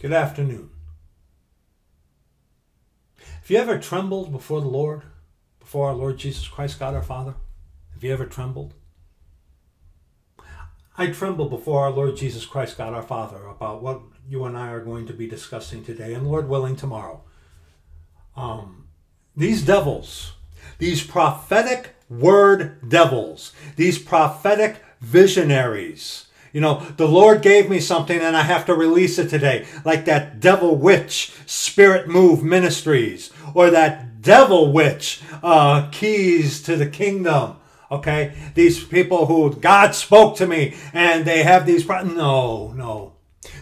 Good afternoon. Have you ever trembled before the Lord, before our Lord Jesus Christ, God our Father? Have you ever trembled? I tremble before our Lord Jesus Christ, God our Father, about what you and I are going to be discussing today, and Lord willing, tomorrow. Um, these devils, these prophetic word devils, these prophetic visionaries, you know, the Lord gave me something and I have to release it today, like that devil witch spirit move ministries or that devil witch uh, keys to the kingdom. Okay, these people who God spoke to me and they have these. Pro- no, no.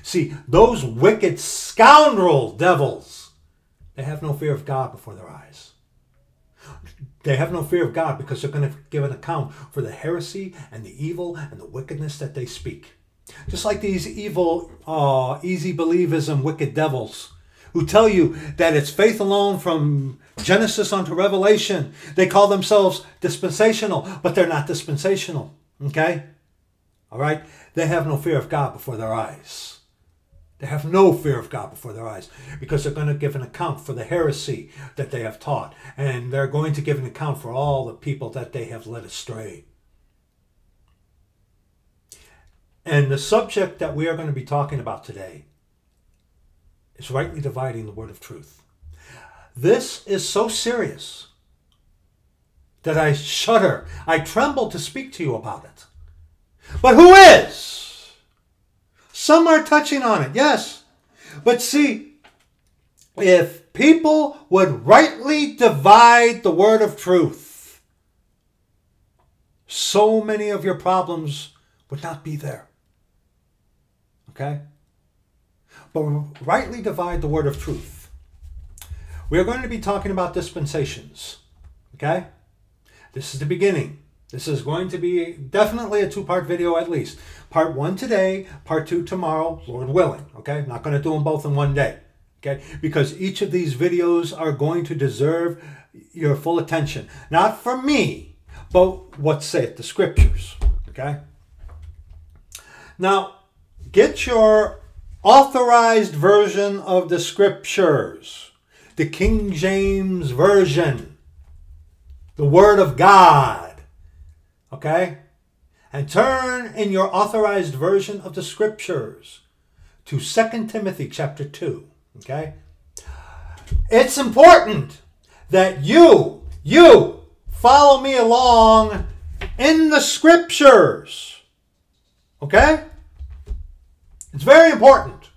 See, those wicked scoundrel devils, they have no fear of God before their eyes. They have no fear of God because they're going to give an account for the heresy and the evil and the wickedness that they speak. Just like these evil, uh, easy believism, wicked devils who tell you that it's faith alone from Genesis unto Revelation. They call themselves dispensational, but they're not dispensational. Okay? All right? They have no fear of God before their eyes. They have no fear of God before their eyes because they're going to give an account for the heresy that they have taught. And they're going to give an account for all the people that they have led astray. And the subject that we are going to be talking about today is rightly dividing the word of truth. This is so serious that I shudder, I tremble to speak to you about it. But who is? Some are touching on it, yes. But see, if people would rightly divide the word of truth, so many of your problems would not be there. Okay? But rightly divide the word of truth. We are going to be talking about dispensations. Okay? This is the beginning. This is going to be definitely a two part video at least. Part one today, part two tomorrow, Lord willing. Okay, not going to do them both in one day. Okay, because each of these videos are going to deserve your full attention. Not from me, but what saith the scriptures. Okay, now get your authorized version of the scriptures, the King James Version, the Word of God Okay? And turn in your authorized version of the scriptures to 2 Timothy chapter 2. Okay? It's important that you, you follow me along in the scriptures. Okay? It's very important.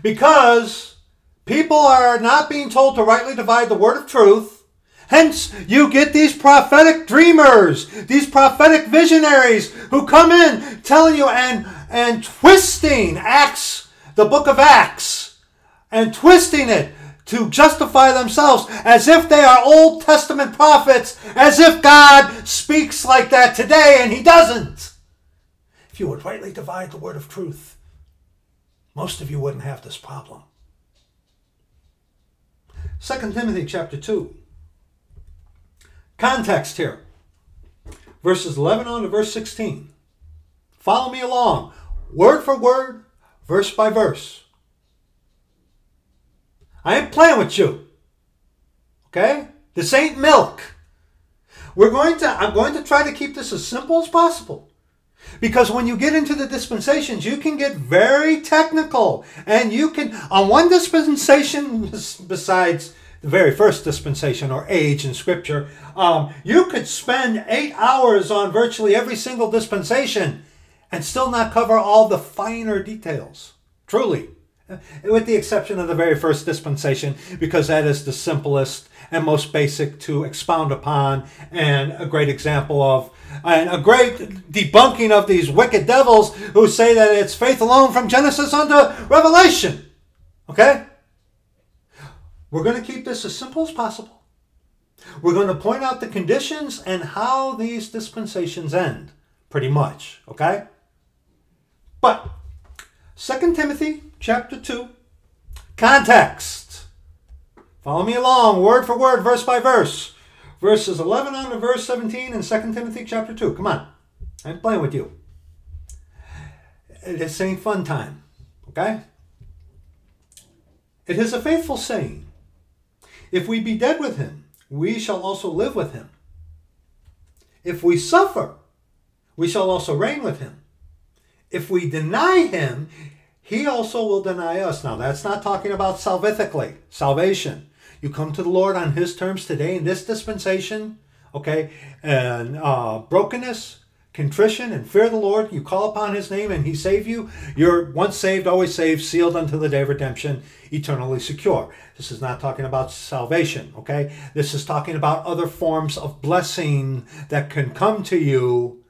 Because people are not being told to rightly divide the word of truth Hence, you get these prophetic dreamers, these prophetic visionaries who come in telling you and, and twisting Acts, the book of Acts, and twisting it to justify themselves as if they are Old Testament prophets, as if God speaks like that today and He doesn't. If you would rightly divide the word of truth, most of you wouldn't have this problem. 2 Timothy chapter 2. Context here. Verses 11 on to verse 16. Follow me along, word for word, verse by verse. I ain't playing with you. Okay? This ain't milk. We're going to I'm going to try to keep this as simple as possible. Because when you get into the dispensations, you can get very technical. And you can, on one dispensation, besides the very first dispensation or age in Scripture, um, you could spend eight hours on virtually every single dispensation and still not cover all the finer details. Truly. With the exception of the very first dispensation, because that is the simplest and most basic to expound upon, and a great example of, and a great debunking of these wicked devils who say that it's faith alone from Genesis unto Revelation. Okay? We're going to keep this as simple as possible. We're going to point out the conditions and how these dispensations end, pretty much, okay? But 2 Timothy chapter 2, context. Follow me along, word for word, verse by verse. Verses 11 on to verse 17 in 2 Timothy chapter 2. Come on. I'm playing with you. It is ain't fun time, okay? It is a faithful saying. If we be dead with him, we shall also live with him. If we suffer, we shall also reign with him. If we deny him, he also will deny us. Now, that's not talking about salvifically, salvation. You come to the Lord on his terms today in this dispensation, okay? And uh, brokenness, contrition, and fear the Lord. You call upon his name and he save you. You're once saved, always saved, sealed until the day of redemption, eternally secure. This is not talking about salvation, okay? This is talking about other forms of blessing that can come to you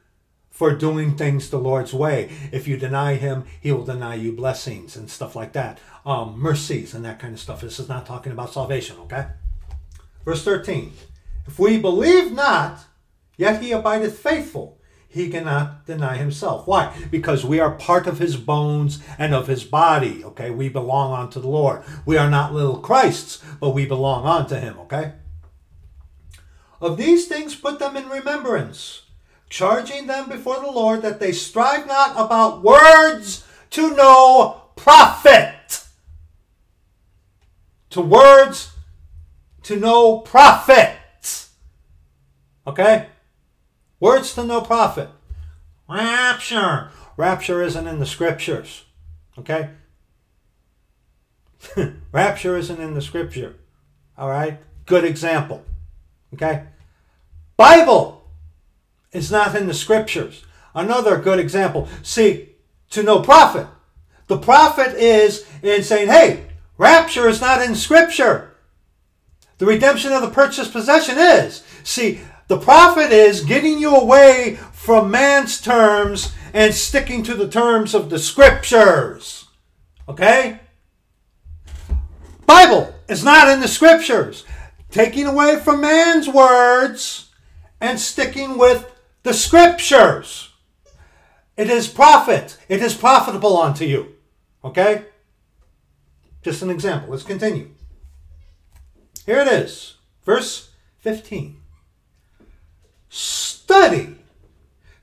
for doing things the Lord's way. If you deny him, he will deny you blessings and stuff like that. Um, mercies and that kind of stuff. This is not talking about salvation, okay? Verse 13. If we believe not, yet he abideth faithful. He cannot deny himself. Why? Because we are part of his bones and of his body, okay? We belong unto the Lord. We are not little Christs, but we belong unto him, okay? Of these things put them in remembrance charging them before the Lord that they strive not about words to no profit. To words to no profit. Okay? Words to no profit. Rapture. Rapture isn't in the scriptures. Okay? Rapture isn't in the scripture. All right? Good example. Okay? Bible is not in the scriptures. Another good example. See, to no profit. The profit is in saying, hey, rapture is not in scripture. The redemption of the purchased possession is. See, the profit is getting you away from man's terms and sticking to the terms of the scriptures. Okay? Bible is not in the scriptures. Taking away from man's words and sticking with the scriptures. It is profit. It is profitable unto you. Okay? Just an example. Let's continue. Here it is. Verse 15. Study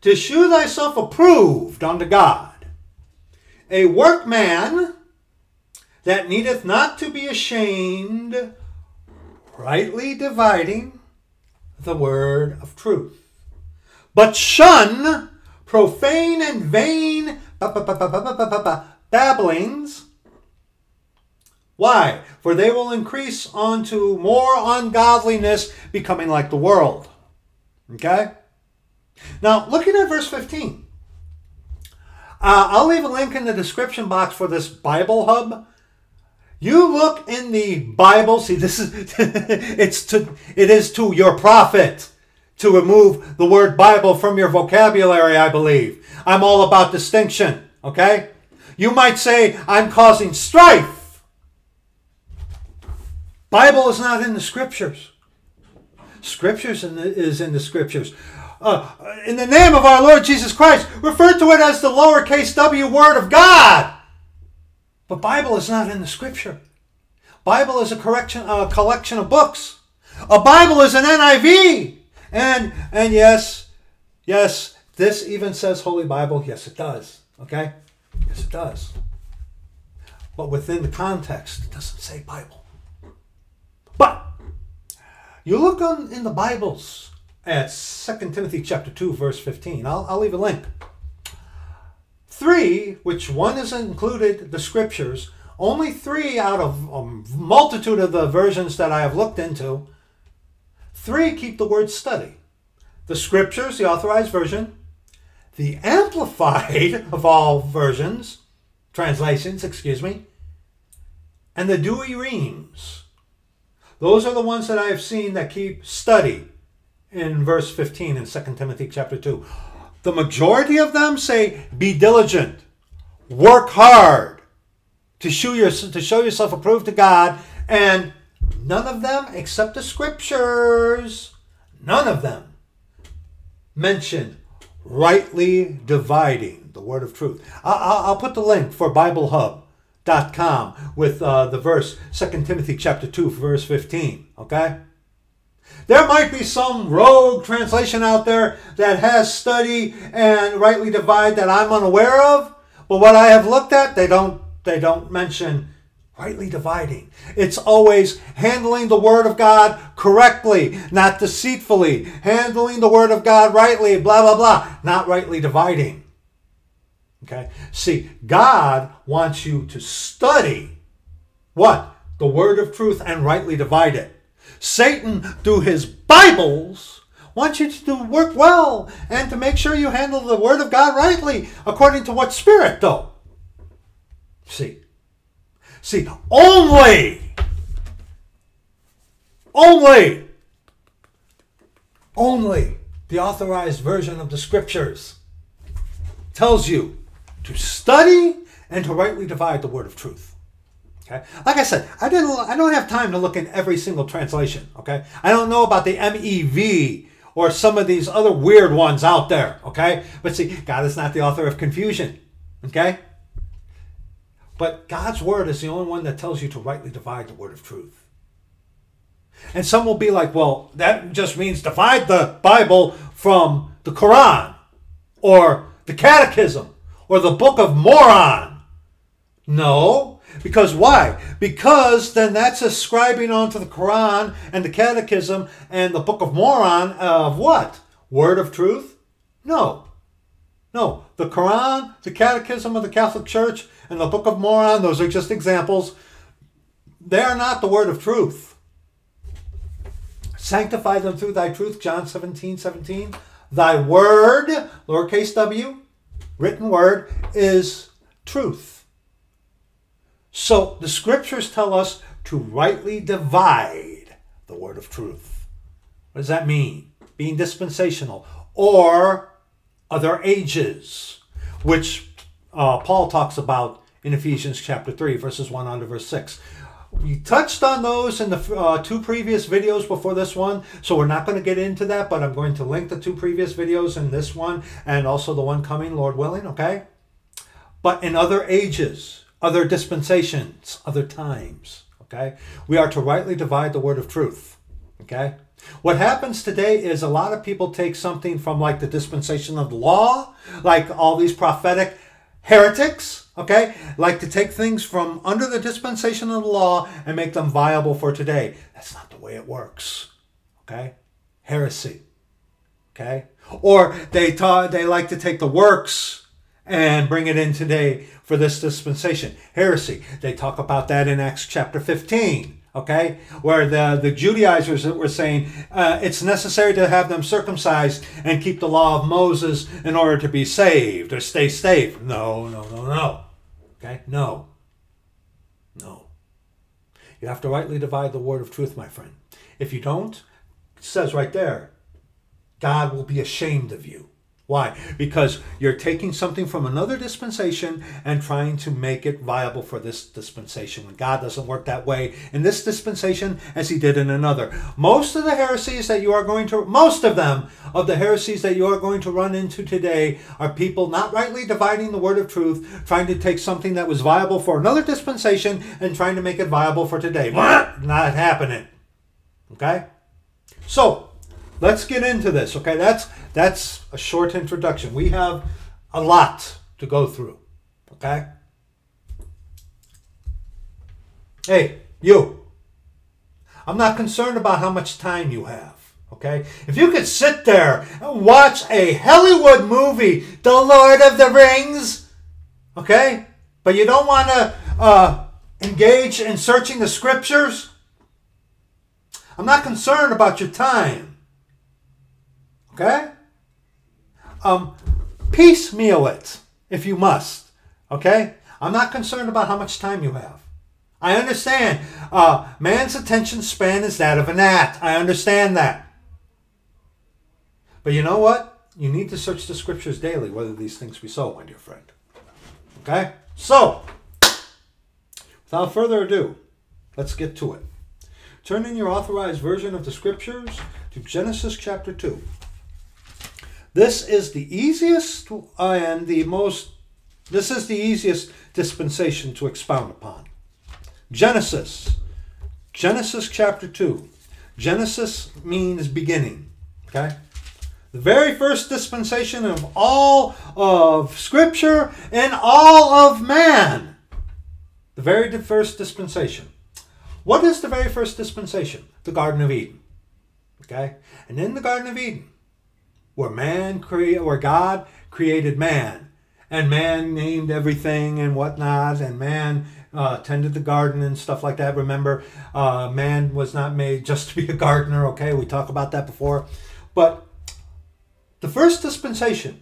to shew thyself approved unto God, a workman that needeth not to be ashamed, rightly dividing the word of truth but shun profane and vain babblings. Why? For they will increase unto more ungodliness, becoming like the world. Okay? Now, looking at verse 15. Uh, I'll leave a link in the description box for this Bible Hub. You look in the Bible. See, this is it's to it is to your profit to remove the word Bible from your vocabulary, I believe. I'm all about distinction, okay? You might say, I'm causing strife. Bible is not in the scriptures. Scriptures in the, is in the scriptures. Uh, in the name of our Lord Jesus Christ, refer to it as the lowercase w word of God. But Bible is not in the scripture. Bible is a correction, a collection of books. A Bible is an NIV. And and yes, yes, this even says Holy Bible. Yes, it does. Okay? Yes, it does. But within the context, it doesn't say Bible. But you look on in the Bibles at 2 Timothy chapter 2, verse 15. I'll, I'll leave a link. Three, which one is included, the scriptures, only three out of a multitude of the versions that I have looked into Three, keep the word study. The scriptures, the authorized version, the amplified of all versions, translations, excuse me, and the Douay-Rheims. Those are the ones that I have seen that keep study in verse 15 in 2 Timothy chapter 2. The majority of them say, be diligent, work hard to show, your, to show yourself approved to God, and None of them, except the scriptures, none of them mention rightly dividing the word of truth. I'll, put the link for BibleHub.com with uh, the verse 2 Timothy chapter 2, verse 15. Okay? There might be some rogue translation out there that has study and rightly divide that I'm unaware of, but what I have looked at, they don't they don't mention rightly dividing. It's always handling the Word of God correctly, not deceitfully, handling the Word of God rightly, blah, blah, blah, not rightly dividing. Okay? See, God wants you to study what? The Word of truth and rightly divide it. Satan, through his Bibles, wants you to do work well and to make sure you handle the Word of God rightly, according to what Spirit, though? See, See, only, only, only the authorized version of the scriptures tells you to study and to rightly divide the word of truth. Okay? Like I said, I didn't I don't have time to look in every single translation, okay? I don't know about the MEV or some of these other weird ones out there, okay? But see, God is not the author of confusion. Okay? But God's word is the only one that tells you to rightly divide the word of truth. And some will be like, well, that just means divide the Bible from the Quran or the Catechism or the Book of Moron. No, because why? Because then that's ascribing onto the Quran and the Catechism and the Book of Moron of what? Word of truth? No. No, the Quran, the Catechism of the Catholic Church, and the Book of Moron, those are just examples. They are not the word of truth. Sanctify them through thy truth, John 17, 17. Thy word, lowercase w, written word, is truth. So the scriptures tell us to rightly divide the word of truth. What does that mean? Being dispensational or other ages, which uh, Paul talks about in Ephesians chapter 3, verses 1 on to verse 6. We touched on those in the uh, two previous videos before this one, so we're not going to get into that, but I'm going to link the two previous videos in this one and also the one coming, Lord willing, okay? But in other ages, other dispensations, other times, okay? We are to rightly divide the word of truth, okay? What happens today is a lot of people take something from like the dispensation of the law, like all these prophetic heretics, okay, like to take things from under the dispensation of the law and make them viable for today. That's not the way it works, okay? Heresy, okay? Or they ta- they like to take the works and bring it in today for this dispensation. Heresy. They talk about that in Acts chapter 15 okay, where the, the Judaizers were saying uh, it's necessary to have them circumcised and keep the law of Moses in order to be saved or stay safe. No, no, no, no. Okay, no. No. You have to rightly divide the word of truth, my friend. If you don't, it says right there, God will be ashamed of you. Why? Because you're taking something from another dispensation and trying to make it viable for this dispensation. When God doesn't work that way in this dispensation as he did in another. Most of the heresies that you are going to, most of them, of the heresies that you are going to run into today are people not rightly dividing the word of truth, trying to take something that was viable for another dispensation and trying to make it viable for today. Not happening. Okay? So, let's get into this. Okay, that's that's a short introduction. We have a lot to go through. Okay. Hey, you. I'm not concerned about how much time you have. Okay? If you could sit there and watch a Hollywood movie, The Lord of the Rings, okay? But you don't want to uh, engage in searching the scriptures, I'm not concerned about your time. Okay? Um, piecemeal it if you must. Okay? I'm not concerned about how much time you have. I understand. Uh, man's attention span is that of a gnat. I understand that. But you know what? You need to search the scriptures daily whether these things be so, my dear friend. Okay? So, without further ado, let's get to it. Turn in your authorized version of the scriptures to Genesis chapter 2. This is the easiest and the most, this is the easiest dispensation to expound upon. Genesis, Genesis chapter 2. Genesis means beginning, okay? The very first dispensation of all of Scripture and all of man. the very first dispensation. What is the very first dispensation? The Garden of Eden. Okay? And in the Garden of Eden, where man cre- where God created man, and man named everything and whatnot, and man uh, tended the garden and stuff like that. Remember, uh, man was not made just to be a gardener. Okay, we talked about that before, but the first dispensation.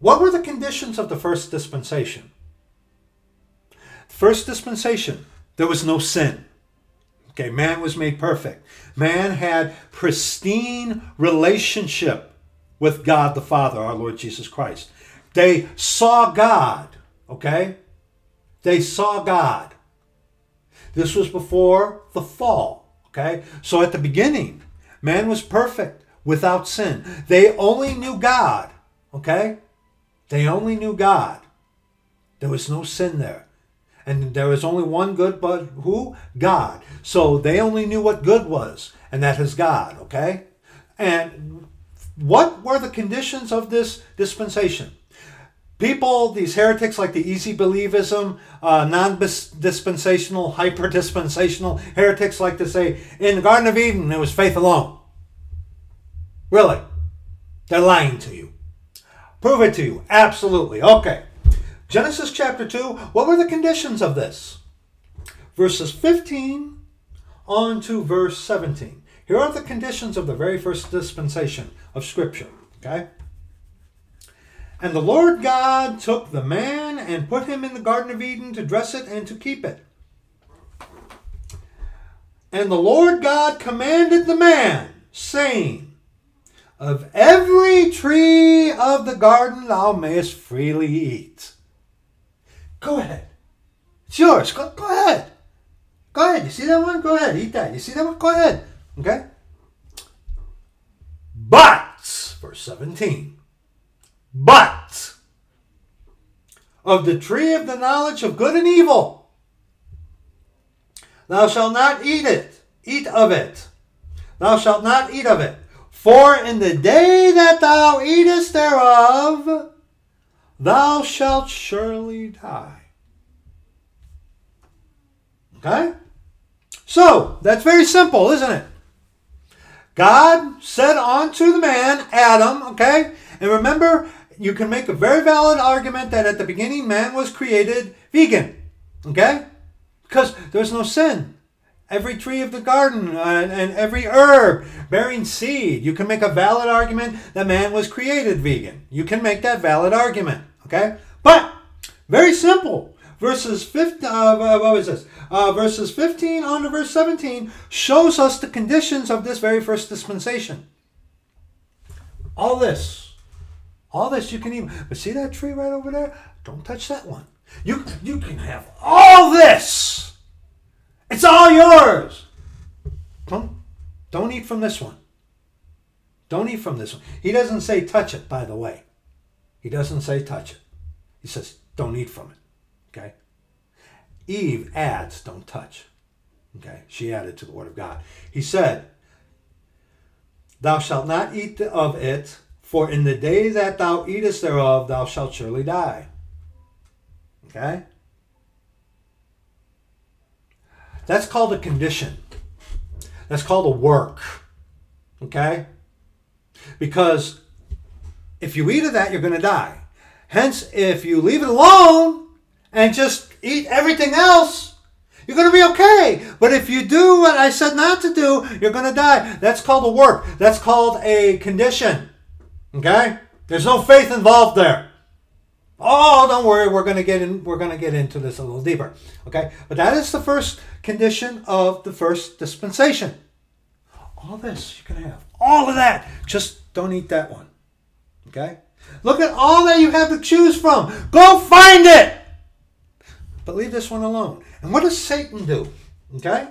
What were the conditions of the first dispensation? First dispensation, there was no sin. Okay, man was made perfect. Man had pristine relationship with God the Father, our Lord Jesus Christ. They saw God, okay? They saw God. This was before the fall, okay? So at the beginning, man was perfect without sin. They only knew God, okay? They only knew God. There was no sin there. And there was only one good, but who? God. So they only knew what good was, and that is God, okay? And what were the conditions of this dispensation? People, these heretics like the easy believism, uh, non dispensational, hyper dispensational heretics like to say, in the Garden of Eden, it was faith alone. Really? They're lying to you. Prove it to you. Absolutely. Okay. Genesis chapter 2, what were the conditions of this? Verses 15 on to verse 17. Here are the conditions of the very first dispensation of Scripture. Okay? And the Lord God took the man and put him in the Garden of Eden to dress it and to keep it. And the Lord God commanded the man, saying, Of every tree of the garden thou mayest freely eat. Go ahead. It's yours. Go, go ahead. Go ahead. You see that one? Go ahead. Eat that. You see that one? Go ahead. Okay? But, verse 17, but of the tree of the knowledge of good and evil, thou shalt not eat it, eat of it. Thou shalt not eat of it. For in the day that thou eatest thereof, thou shalt surely die. Okay? So, that's very simple, isn't it? God said unto the man, Adam, okay? And remember, you can make a very valid argument that at the beginning man was created vegan, okay? Because there's no sin. Every tree of the garden uh, and, and every herb bearing seed, you can make a valid argument that man was created vegan. You can make that valid argument. Okay? But, very simple. Verses 15, uh, what was this? Uh, verses 15 on to verse 17 shows us the conditions of this very first dispensation. All this, all this you can even, but see that tree right over there? Don't touch that one. You, you can have all this. It's all yours. Don't, don't eat from this one. Don't eat from this one. He doesn't say touch it, by the way. He doesn't say touch it. He says don't eat from it. Okay? Eve adds don't touch. Okay? She added to the word of God. He said, Thou shalt not eat of it, for in the day that thou eatest thereof, thou shalt surely die. Okay? That's called a condition. That's called a work. Okay? Because if you eat of that, you're going to die. Hence, if you leave it alone and just eat everything else, you're going to be okay. But if you do what I said not to do, you're going to die. That's called a work. That's called a condition. Okay? There's no faith involved there. Oh, don't worry, we're going to get in we're going to get into this a little deeper. Okay? But that is the first condition of the first dispensation. All this you can have. All of that. Just don't eat that one. Okay? Look at all that you have to choose from. Go find it. But leave this one alone. And what does Satan do? Okay?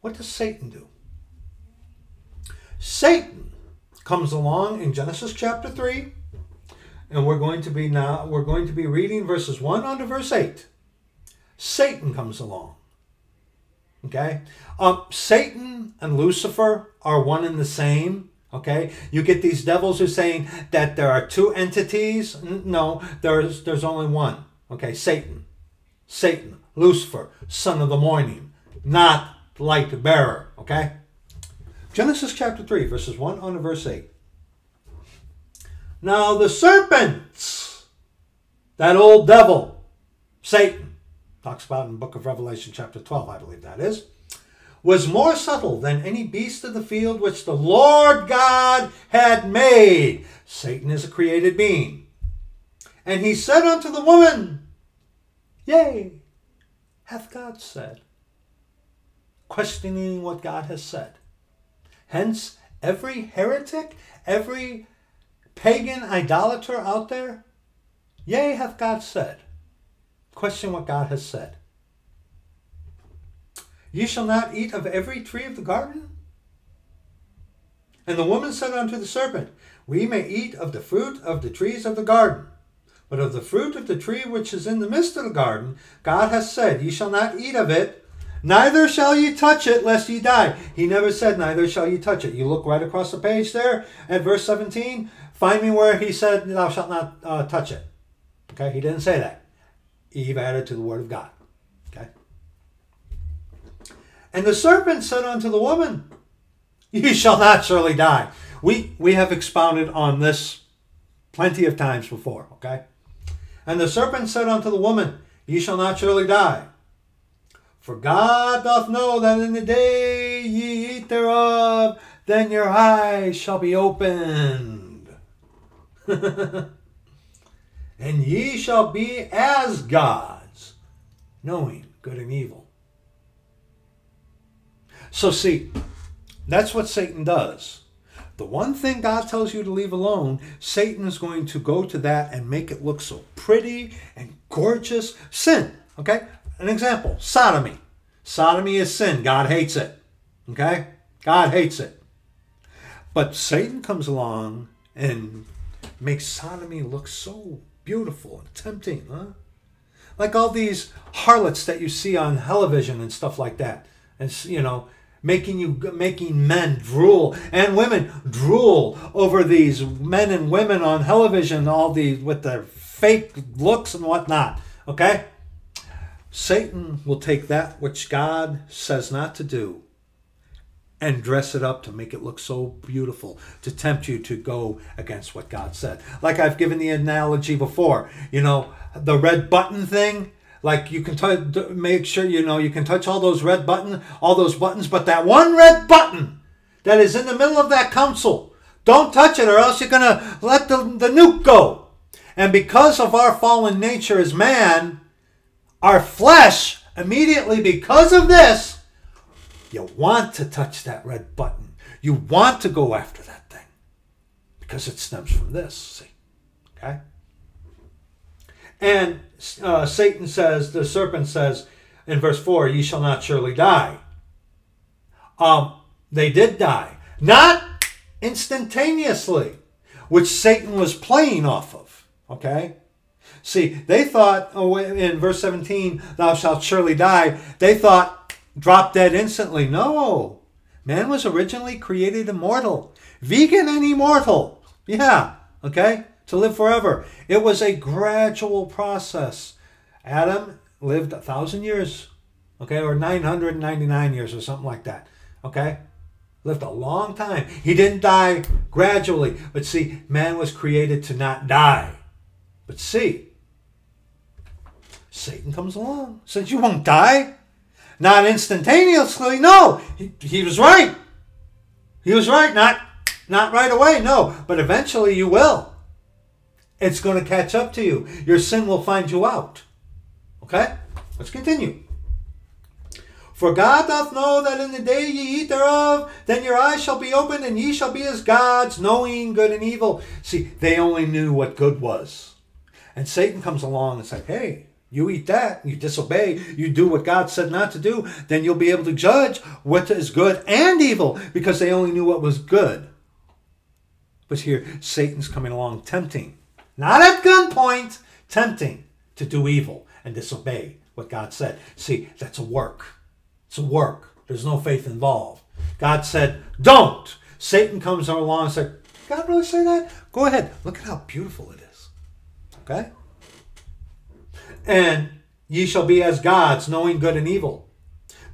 What does Satan do? Satan comes along in Genesis chapter 3, and we're going to be now we're going to be reading verses 1 on to verse 8. Satan comes along. Okay? Um, Satan and Lucifer are one and the same. Okay, you get these devils who are saying that there are two entities. No, there's there's only one. Okay, Satan. Satan, Lucifer, son of the morning, not light bearer. Okay? Genesis chapter 3, verses 1 on to verse 8. Now the serpents, that old devil, Satan, talks about in the book of Revelation chapter 12, I believe that is, was more subtle than any beast of the field which the Lord God had made. Satan is a created being. And he said unto the woman, Yea, hath God said, questioning what God has said. Hence, every heretic, every pagan idolater out there, yea, hath God said, question what God has said. Ye shall not eat of every tree of the garden? And the woman said unto the serpent, We may eat of the fruit of the trees of the garden. But of the fruit of the tree which is in the midst of the garden, God has said, Ye shall not eat of it, neither shall ye touch it, lest ye die. He never said, Neither shall ye touch it. You look right across the page there at verse 17. Find me where he said, Thou shalt not uh, touch it. Okay, he didn't say that. Eve added to the word of God. And the serpent said unto the woman, Ye shall not surely die. We we have expounded on this plenty of times before, okay? And the serpent said unto the woman, Ye shall not surely die. For God doth know that in the day ye eat thereof, then your eyes shall be opened. and ye shall be as gods, knowing good and evil. So, see, that's what Satan does. The one thing God tells you to leave alone, Satan is going to go to that and make it look so pretty and gorgeous. Sin, okay? An example sodomy. Sodomy is sin. God hates it, okay? God hates it. But Satan comes along and makes sodomy look so beautiful and tempting, huh? Like all these harlots that you see on television and stuff like that. And, you know, making you making men drool and women drool over these men and women on television all these with their fake looks and whatnot okay? Satan will take that which god says not to do and dress it up to make it look so beautiful to tempt you to go against what god said. Like i've given the analogy before you know the red button thing like you can t- make sure you know you can touch all those red button, all those buttons, but that one red button that is in the middle of that console, don't touch it, or else you're gonna let the, the nuke go. And because of our fallen nature as man, our flesh immediately because of this, you want to touch that red button. You want to go after that thing because it stems from this. See, okay. And uh, Satan says, the serpent says in verse 4, Ye shall not surely die. Um, they did die. Not instantaneously, which Satan was playing off of. Okay? See, they thought, oh, in verse 17, thou shalt surely die, they thought, drop dead instantly. No. Man was originally created immortal, vegan and immortal. Yeah, okay? To live forever. It was a gradual process. Adam lived a thousand years, okay, or 999 years or something like that, okay? Lived a long time. He didn't die gradually. But see, man was created to not die. But see, Satan comes along, says, You won't die. Not instantaneously, no. He, he was right. He was right, not, not right away, no. But eventually you will. It's going to catch up to you. Your sin will find you out. Okay? Let's continue. For God doth know that in the day ye eat thereof, then your eyes shall be opened, and ye shall be as gods, knowing good and evil. See, they only knew what good was. And Satan comes along and says, hey, you eat that, you disobey, you do what God said not to do, then you'll be able to judge what is good and evil, because they only knew what was good. But here, Satan's coming along tempting not at gunpoint, tempting to do evil and disobey what God said. See, that's a work. It's a work. There's no faith involved. God said, don't. Satan comes along and said, God really say that? Go ahead. Look at how beautiful it is. Okay? and ye shall be as gods, knowing good and evil.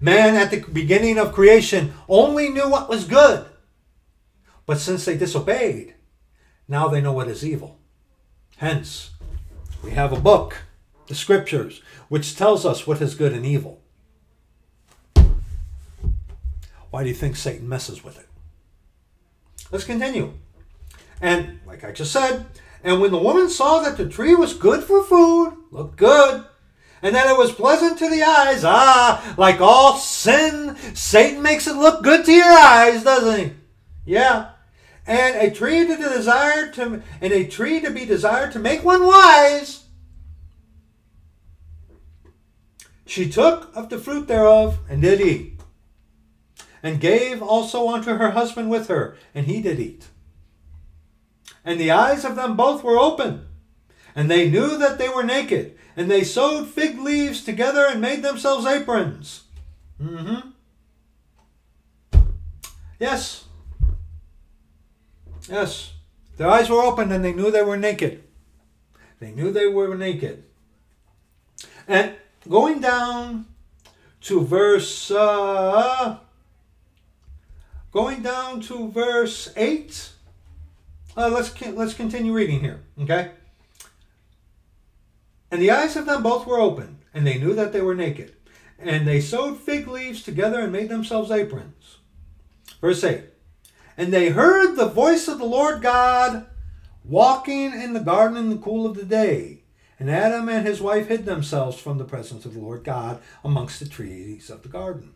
Man at the beginning of creation only knew what was good. But since they disobeyed, now they know what is evil. Hence, we have a book, the scriptures, which tells us what is good and evil. Why do you think Satan messes with it? Let's continue. And like I just said, and when the woman saw that the tree was good for food, looked good, and that it was pleasant to the eyes, ah, like all sin, Satan makes it look good to your eyes, doesn't he? Yeah. And a tree to desire to and a tree to be desired to make one wise. She took of the fruit thereof and did eat, and gave also unto her husband with her, and he did eat and the eyes of them both were open. And they knew that they were naked, and they sewed fig leaves together and made themselves aprons. Mm-hmm. Yes. Yes. Their eyes were open and they knew they were naked. They knew they were naked. And going down to verse uh, going down to verse 8 uh, let's let's continue reading here. Okay. And the eyes of them both were open, and they knew that they were naked. And they sewed fig leaves together and made themselves aprons. Verse 8 And they heard the voice of the Lord God walking in the garden in the cool of the day. And Adam and his wife hid themselves from the presence of the Lord God amongst the trees of the garden.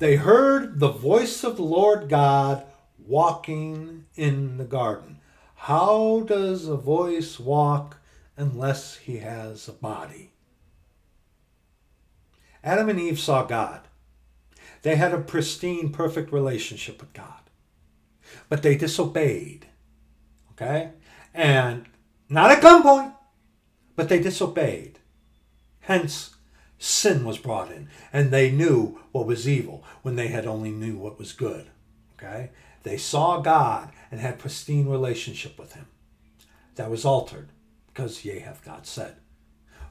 They heard the voice of the Lord God walking in the garden. How does a voice walk unless he has a body? Adam and Eve saw God. They had a pristine, perfect relationship with God. But they disobeyed. Okay? And not at gunpoint, but they disobeyed. Hence, sin was brought in. And they knew what was evil when they had only knew what was good. Okay? They saw God and had pristine relationship with him. That was altered because ye hath God said.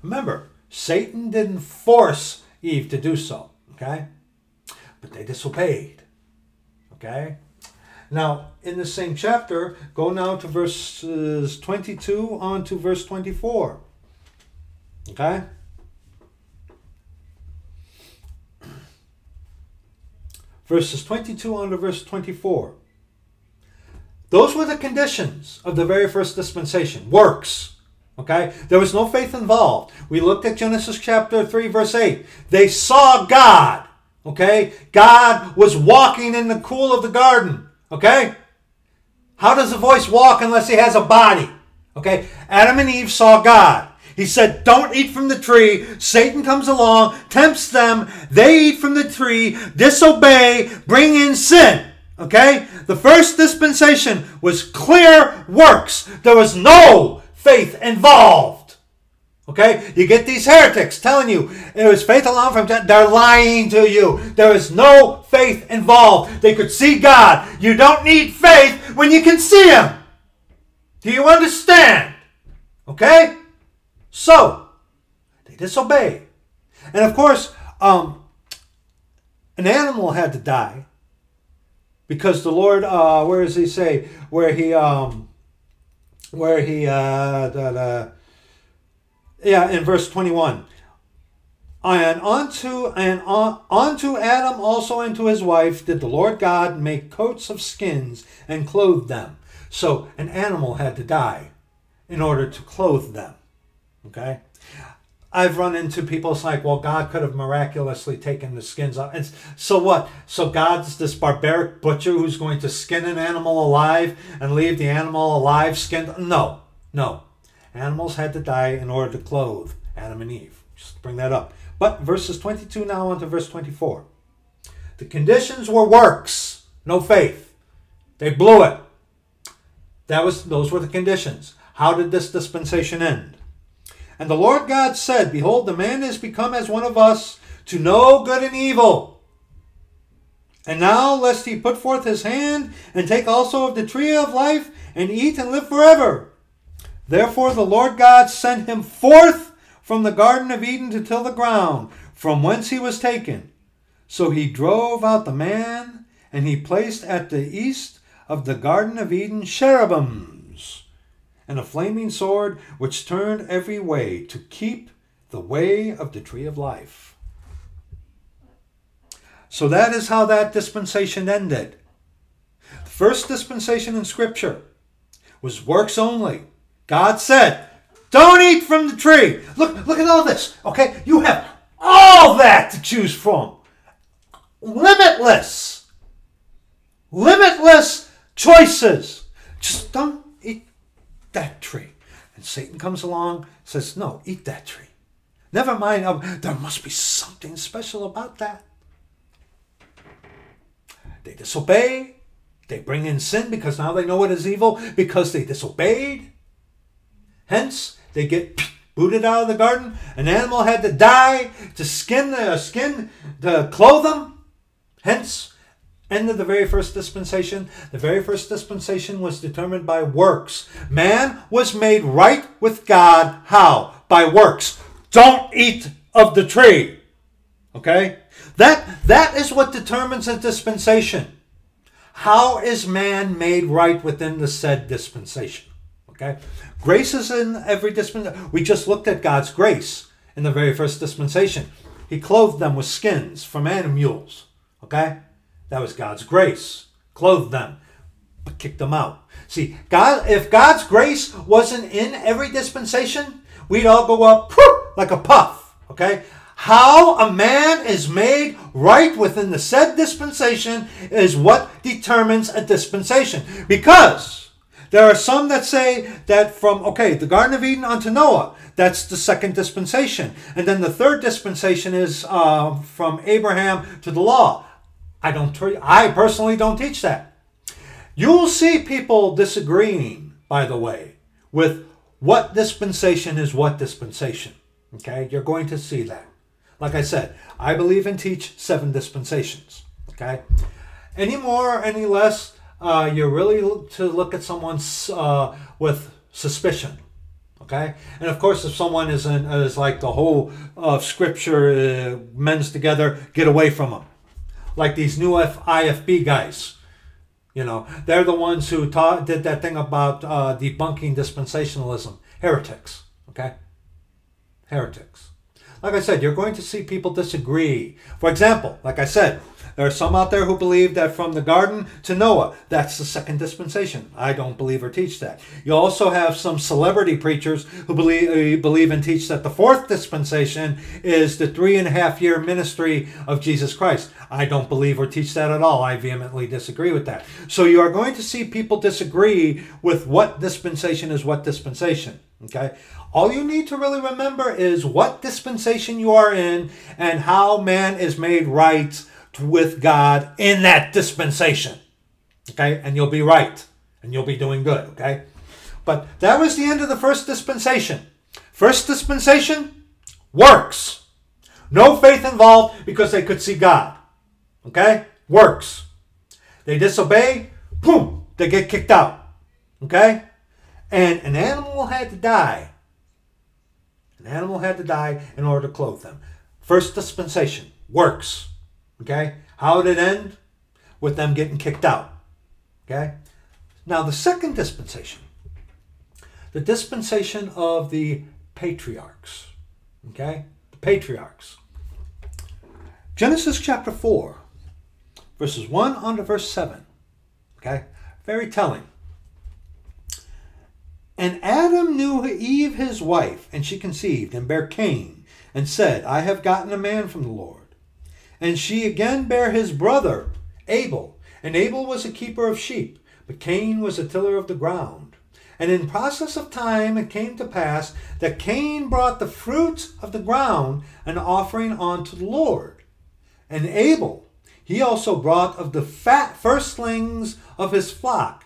Remember, Satan didn't force Eve to do so, okay? But they disobeyed. Okay? Now, in the same chapter, go now to verses 22 on to verse 24. Okay? Verses 22 on to verse 24. Those were the conditions of the very first dispensation works. Okay? There was no faith involved. We looked at Genesis chapter 3, verse 8. They saw God. Okay? God was walking in the cool of the garden. Okay? How does a voice walk unless he has a body? Okay? Adam and Eve saw God. He said, Don't eat from the tree. Satan comes along, tempts them. They eat from the tree, disobey, bring in sin. Okay? The first dispensation was clear works. There was no faith involved. Okay? You get these heretics telling you it was faith alone from God. They're lying to you. There is no faith involved. They could see God. You don't need faith when you can see Him. Do you understand? Okay? So, they disobey. And of course, um, an animal had to die because the Lord, uh, where does He say where He, um, where He, uh, da, da, yeah, in verse twenty-one, and unto and on, unto Adam also and to his wife did the Lord God make coats of skins and clothe them. So an animal had to die in order to clothe them. Okay, I've run into people. It's like, well, God could have miraculously taken the skins off. And so what? So God's this barbaric butcher who's going to skin an animal alive and leave the animal alive skinned? No, no. Animals had to die in order to clothe Adam and Eve. Just bring that up. But verses 22 now on to verse 24. The conditions were works, no faith. They blew it. That was those were the conditions. How did this dispensation end? And the Lord God said, Behold, the man is become as one of us, to know good and evil. And now, lest he put forth his hand, and take also of the tree of life, and eat and live forever. Therefore the Lord God sent him forth from the Garden of Eden to till the ground, from whence he was taken. So he drove out the man, and he placed at the east of the Garden of Eden cherubims, and a flaming sword which turned every way to keep the way of the tree of life. So that is how that dispensation ended. The first dispensation in Scripture was works only. God said, Don't eat from the tree. Look, look at all this. Okay? You have all that to choose from. Limitless. Limitless choices. Just don't eat that tree. And Satan comes along, says, No, eat that tree. Never mind, oh, there must be something special about that. They disobey. They bring in sin because now they know it is evil because they disobeyed. Hence, they get booted out of the garden. An animal had to die to skin the skin to clothe them. Hence, end of the very first dispensation. The very first dispensation was determined by works. Man was made right with God. How? By works. Don't eat of the tree. Okay? That that is what determines a dispensation. How is man made right within the said dispensation? Okay? Grace is in every dispensation. We just looked at God's grace in the very first dispensation. He clothed them with skins from animals. Okay? That was God's grace. Clothed them, but kicked them out. See, God, if God's grace wasn't in every dispensation, we'd all go up like a puff. Okay? How a man is made right within the said dispensation is what determines a dispensation. Because there are some that say that from, okay, the Garden of Eden unto Noah, that's the second dispensation. And then the third dispensation is uh, from Abraham to the law. I don't, I personally don't teach that. You'll see people disagreeing, by the way, with what dispensation is what dispensation. Okay, you're going to see that. Like I said, I believe and teach seven dispensations. Okay? Any more, or any less, uh, you're really to look at someone uh, with suspicion. Okay? And of course, if someone is, is like the whole of Scripture uh, mends together, get away from them. Like these new F- IFB guys. You know, they're the ones who taught, did that thing about uh, debunking dispensationalism. Heretics. Okay? Heretics. Like I said, you're going to see people disagree. For example, like I said, there are some out there who believe that from the garden to Noah, that's the second dispensation. I don't believe or teach that. You also have some celebrity preachers who believe, uh, believe and teach that the fourth dispensation is the three and a half year ministry of Jesus Christ. I don't believe or teach that at all. I vehemently disagree with that. So you are going to see people disagree with what dispensation is what dispensation. Okay? All you need to really remember is what dispensation you are in and how man is made right with God in that dispensation. Okay? And you'll be right. And you'll be doing good. Okay? But that was the end of the first dispensation. First dispensation works. No faith involved because they could see God. Okay? Works. They disobey, boom, they get kicked out. Okay? And an animal had to die. An animal had to die in order to clothe them. First dispensation works. Okay? How did it end? With them getting kicked out. Okay? Now, the second dispensation, the dispensation of the patriarchs. Okay? The patriarchs. Genesis chapter 4, verses 1 on to verse 7. Okay? Very telling. And Adam knew Eve his wife, and she conceived, and bare Cain, and said, I have gotten a man from the Lord. And she again bare his brother, Abel. And Abel was a keeper of sheep, but Cain was a tiller of the ground. And in process of time it came to pass that Cain brought the fruits of the ground an offering unto the Lord. And Abel, he also brought of the fat firstlings of his flock,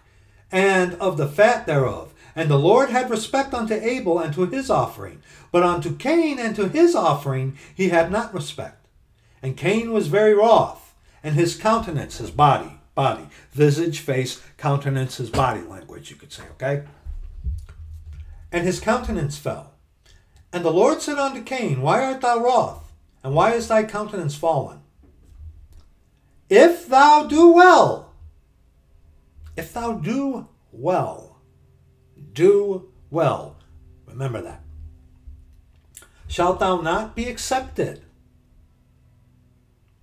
and of the fat thereof. And the Lord had respect unto Abel and to his offering, but unto Cain and to his offering he had not respect. And Cain was very wroth, and his countenance, his body, body, visage, face, countenance, his body language, you could say, okay? And his countenance fell, And the Lord said unto Cain, Why art thou wroth? And why is thy countenance fallen? If thou do well, if thou do well, do well. Remember that. Shalt thou not be accepted?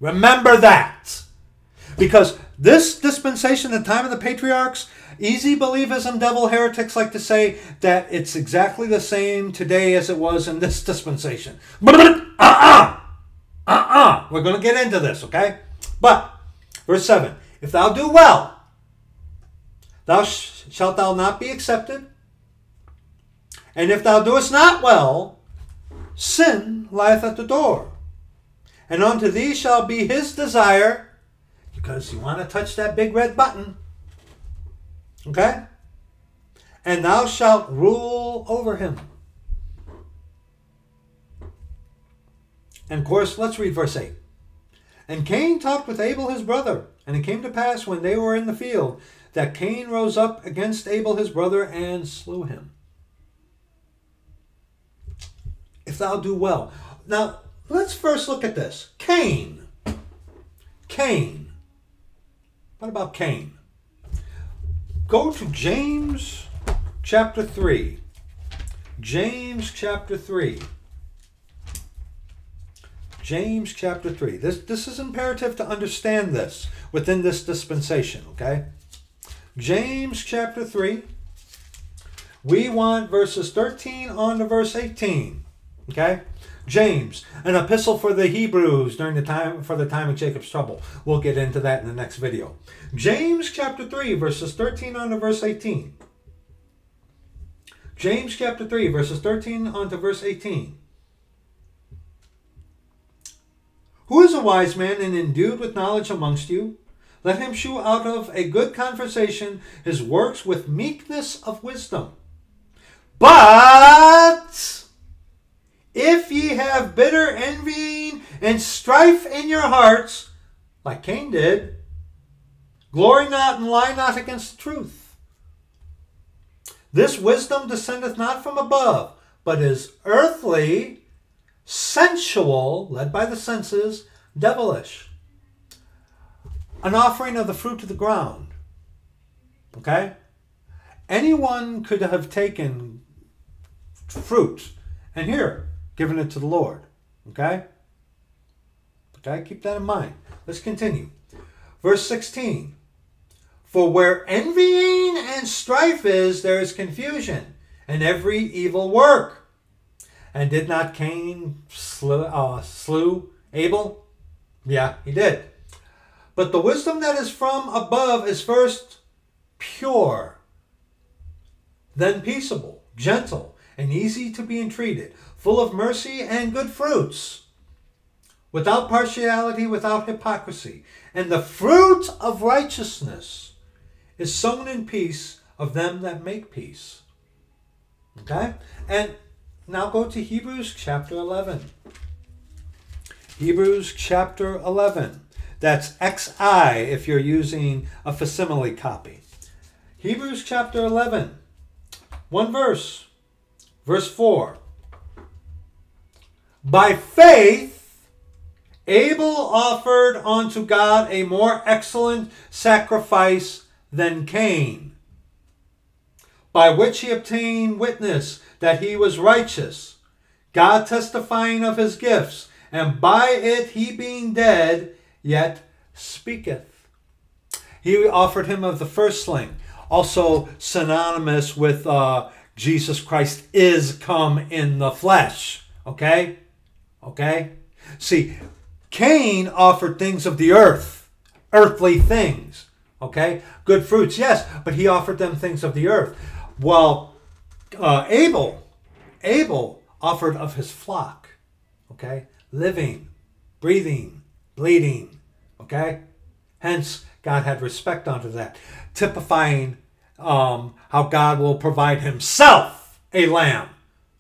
Remember that. Because this dispensation, the time of the patriarchs, easy believism devil heretics like to say that it's exactly the same today as it was in this dispensation. Uh-uh. Uh-uh. We're going to get into this, okay? But, verse 7, If thou do well, thou sh- shalt thou not be accepted. And if thou doest not well, sin lieth at the door. And unto thee shall be his desire, because you want to touch that big red button. Okay? And thou shalt rule over him. And of course, let's read verse 8. And Cain talked with Abel his brother, and it came to pass when they were in the field that Cain rose up against Abel his brother and slew him. If thou do well. Now, let's first look at this. Cain. Cain. What about Cain? Go to James chapter 3. James chapter 3. James chapter 3. This, this is imperative to understand this within this dispensation, okay? James chapter 3. We want verses 13 on to verse 18. Okay? James, an epistle for the Hebrews during the time for the time of Jacob's trouble. We'll get into that in the next video. James chapter 3, verses 13 on to verse 18. James chapter 3, verses 13 on to verse 18. Who is a wise man and endued with knowledge amongst you? Let him shew out of a good conversation his works with meekness of wisdom. But if ye have bitter envying and strife in your hearts, like Cain did, glory not and lie not against truth. This wisdom descendeth not from above, but is earthly, sensual, led by the senses, devilish. An offering of the fruit of the ground. Okay? Anyone could have taken fruit and here, given it to the Lord. Okay? Okay, keep that in mind. Let's continue. Verse 16. For where envying and strife is, there is confusion and every evil work. And did not Cain slew, uh, slew Abel? Yeah, he did. But the wisdom that is from above is first pure, then peaceable, gentle, and easy to be entreated, full of mercy and good fruits, without partiality, without hypocrisy. And the fruit of righteousness is sown in peace of them that make peace. Okay? And now go to Hebrews chapter 11. Hebrews chapter 11. That's XI if you're using a facsimile copy. Hebrews chapter 11. One verse. Verse 4. By faith, Abel offered unto God a more excellent sacrifice than Cain, by which he obtained witness that he was righteous, God testifying of his gifts, and by it he being dead, yet speaketh. He offered him of the firstling, also synonymous with uh, Jesus Christ is come in the flesh. Okay? Okay? See, Cain offered things of the earth, earthly things. Okay? Good fruits, yes, but he offered them things of the earth. While uh, Abel, Abel offered of his flock. Okay? Living, breathing, bleeding. Okay? Hence, God had respect unto that, typifying um, how God will provide himself a lamb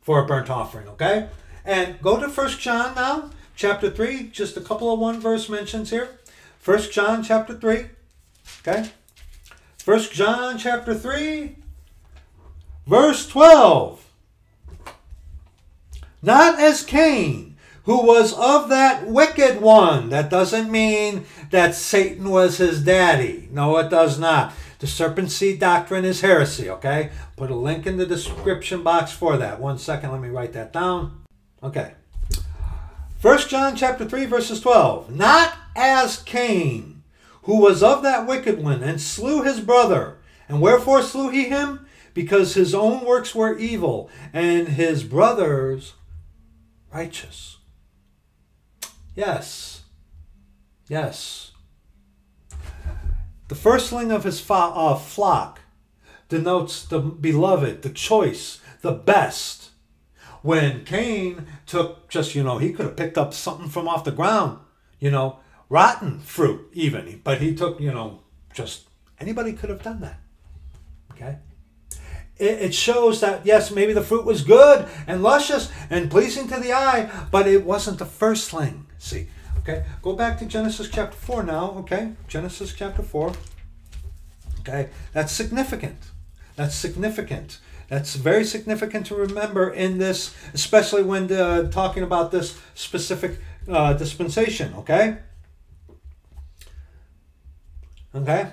for a burnt offering. Okay? And go to First John now, chapter 3, just a couple of one verse mentions here. First John chapter 3. Okay? First John chapter 3, verse 12. not as Cain, who was of that wicked one. That doesn't mean that Satan was his daddy. No, it does not. The serpent seed doctrine is heresy, okay? Put a link in the description box for that. One second, let me write that down. Okay. First John chapter 3 verses 12. Not as Cain, who was of that wicked one and slew his brother. And wherefore slew he him? Because his own works were evil and his brother's righteous. Yes. Yes. The firstling of his uh, flock denotes the beloved, the choice, the best. When Cain took just, you know, he could have picked up something from off the ground, you know, rotten fruit even, but he took, you know, just anybody could have done that. Okay? It, it shows that, yes, maybe the fruit was good and luscious and pleasing to the eye, but it wasn't the first thing. See, Okay, go back to Genesis chapter 4 now, okay? Genesis chapter 4. Okay, that's significant. That's significant. That's very significant to remember in this, especially when uh, talking about this specific uh, dispensation, okay? Okay?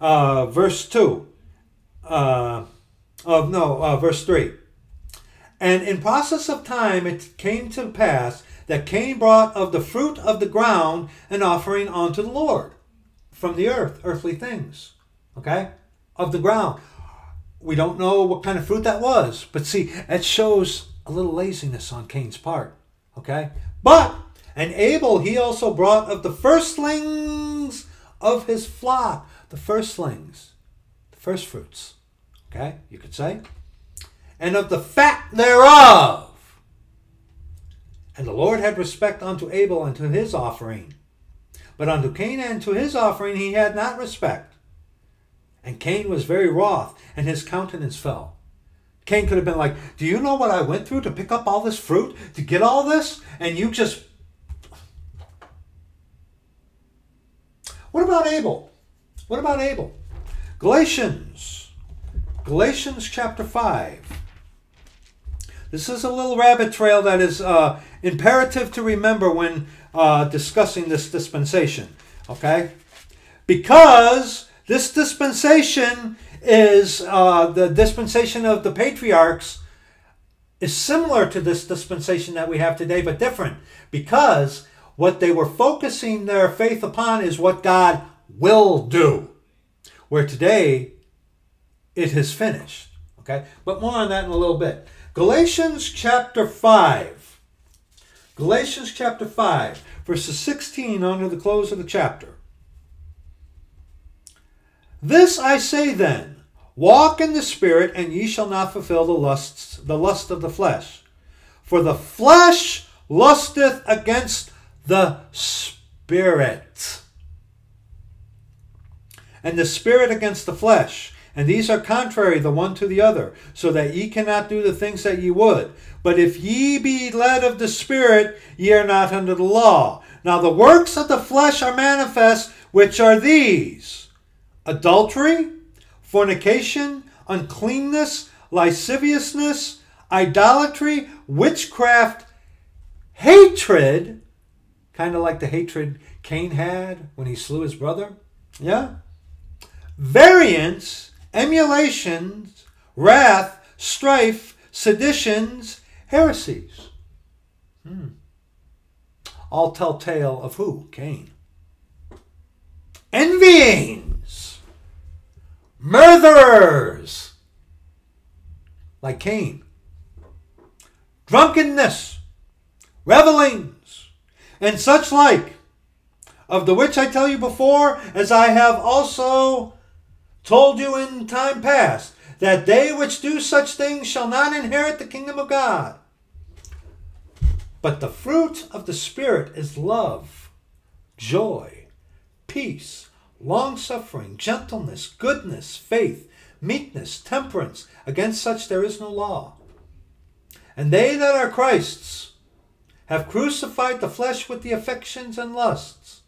Uh, verse 2. Uh, oh, no, uh, verse 3. And in process of time it came to pass that Cain brought of the fruit of the ground an offering unto the Lord from the earth, earthly things. Okay? Of the ground. We don't know what kind of fruit that was, but see, it shows a little laziness on Cain's part. Okay? But, and Abel he also brought of the firstlings of his flock, the firstlings, the first fruits. Okay? You could say. And of the fat thereof. And the Lord had respect unto Abel and to his offering. But unto Cain and to his offering he had not respect. And Cain was very wroth, and his countenance fell. Cain could have been like, Do you know what I went through to pick up all this fruit, to get all this? And you just. What about Abel? What about Abel? Galatians. Galatians chapter 5. This is a little rabbit trail that is uh, imperative to remember when uh, discussing this dispensation. Okay? Because this dispensation is uh, the dispensation of the patriarchs is similar to this dispensation that we have today, but different. Because what they were focusing their faith upon is what God will do. Where today it has finished. Okay? But more on that in a little bit. Galatians chapter 5. Galatians chapter 5, verses 16 on to the close of the chapter. This I say then, walk in the spirit, and ye shall not fulfill the lusts the lust of the flesh. For the flesh lusteth against the spirit, and the spirit against the flesh and these are contrary the one to the other, so that ye cannot do the things that ye would. But if ye be led of the Spirit, ye are not under the law. Now the works of the flesh are manifest, which are these adultery, fornication, uncleanness, lasciviousness, idolatry, witchcraft, hatred, kind of like the hatred Cain had when he slew his brother. Yeah? Variance emulations, wrath, strife, seditions, heresies. Hmm. All tell tale of who? Cain. Envyings, murderers, like Cain, drunkenness, revelings, and such like, of the which I tell you before, as I have also told you in time past that they which do such things shall not inherit the kingdom of God. But the fruit of the Spirit is love, joy, peace, long suffering, gentleness, goodness, faith, meekness, temperance. Against such there is no law. And they that are Christ's have crucified the flesh with the affections and lusts.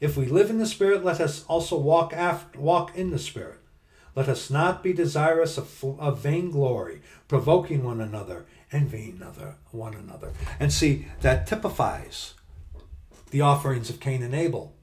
If we live in the Spirit, let us also walk after, walk in the Spirit. Let us not be desirous of, of vainglory, provoking one another, envying another, one another. And see, that typifies the offerings of Cain and Abel.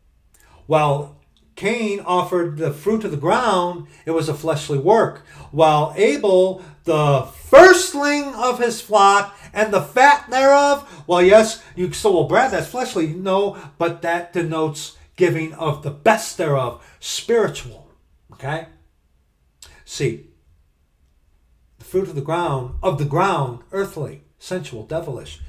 While Cain offered the fruit of the ground, it was a fleshly work. While Abel, the firstling of his flock and the fat thereof, well, yes, you still will brag, that's fleshly, no, but that denotes giving of the best thereof, spiritual. Okay? See, the fruit of the ground, of the ground, earthly, sensual, devilish.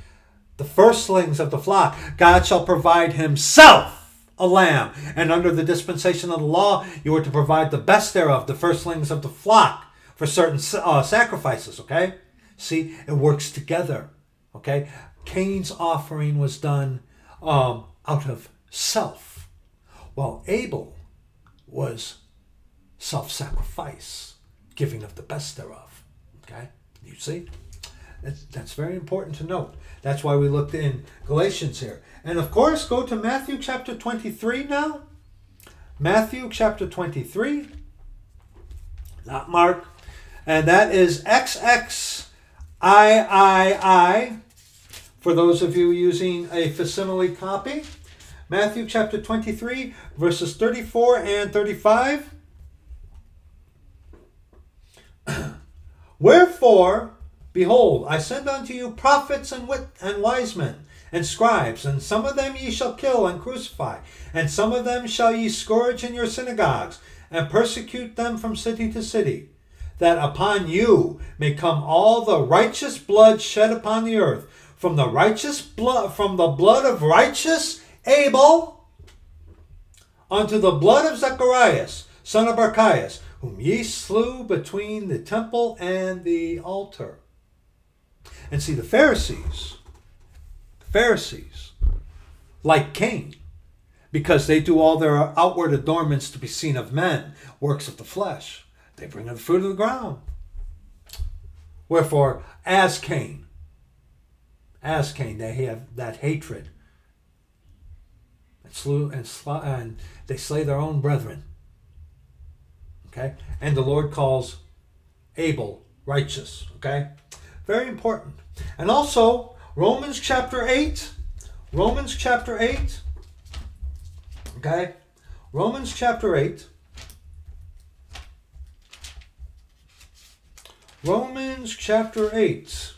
The firstlings of the flock, God shall provide himself a lamb. And under the dispensation of the law, you were to provide the best thereof, the firstlings of the flock, for certain uh, sacrifices, okay? See, it works together, okay? Cain's offering was done um, out of self while Abel was self sacrifice, giving of the best thereof. Okay? You see? That's very important to note. That's why we looked in Galatians here. And of course, go to Matthew chapter 23 now. Matthew chapter 23, not Mark. And that is XXIII for those of you using a facsimile copy. Matthew chapter 23, verses 34 and 35. Wherefore, behold, I send unto you prophets and wit and wise men and scribes, and some of them ye shall kill and crucify, and some of them shall ye scourge in your synagogues, and persecute them from city to city, that upon you may come all the righteous blood shed upon the earth, from the righteous blood from the blood of righteous Abel unto the blood of Zacharias, son of Barachias, whom ye slew between the temple and the altar. And see, the Pharisees, Pharisees, like Cain, because they do all their outward adornments to be seen of men, works of the flesh, they bring in the fruit of the ground. Wherefore, as Cain, as Cain, they have that hatred and slew and, sl- and they slay their own brethren. Okay? And the Lord calls Abel righteous. Okay? Very important. And also, Romans chapter 8. Romans chapter 8. Okay? Romans chapter 8. Romans chapter 8.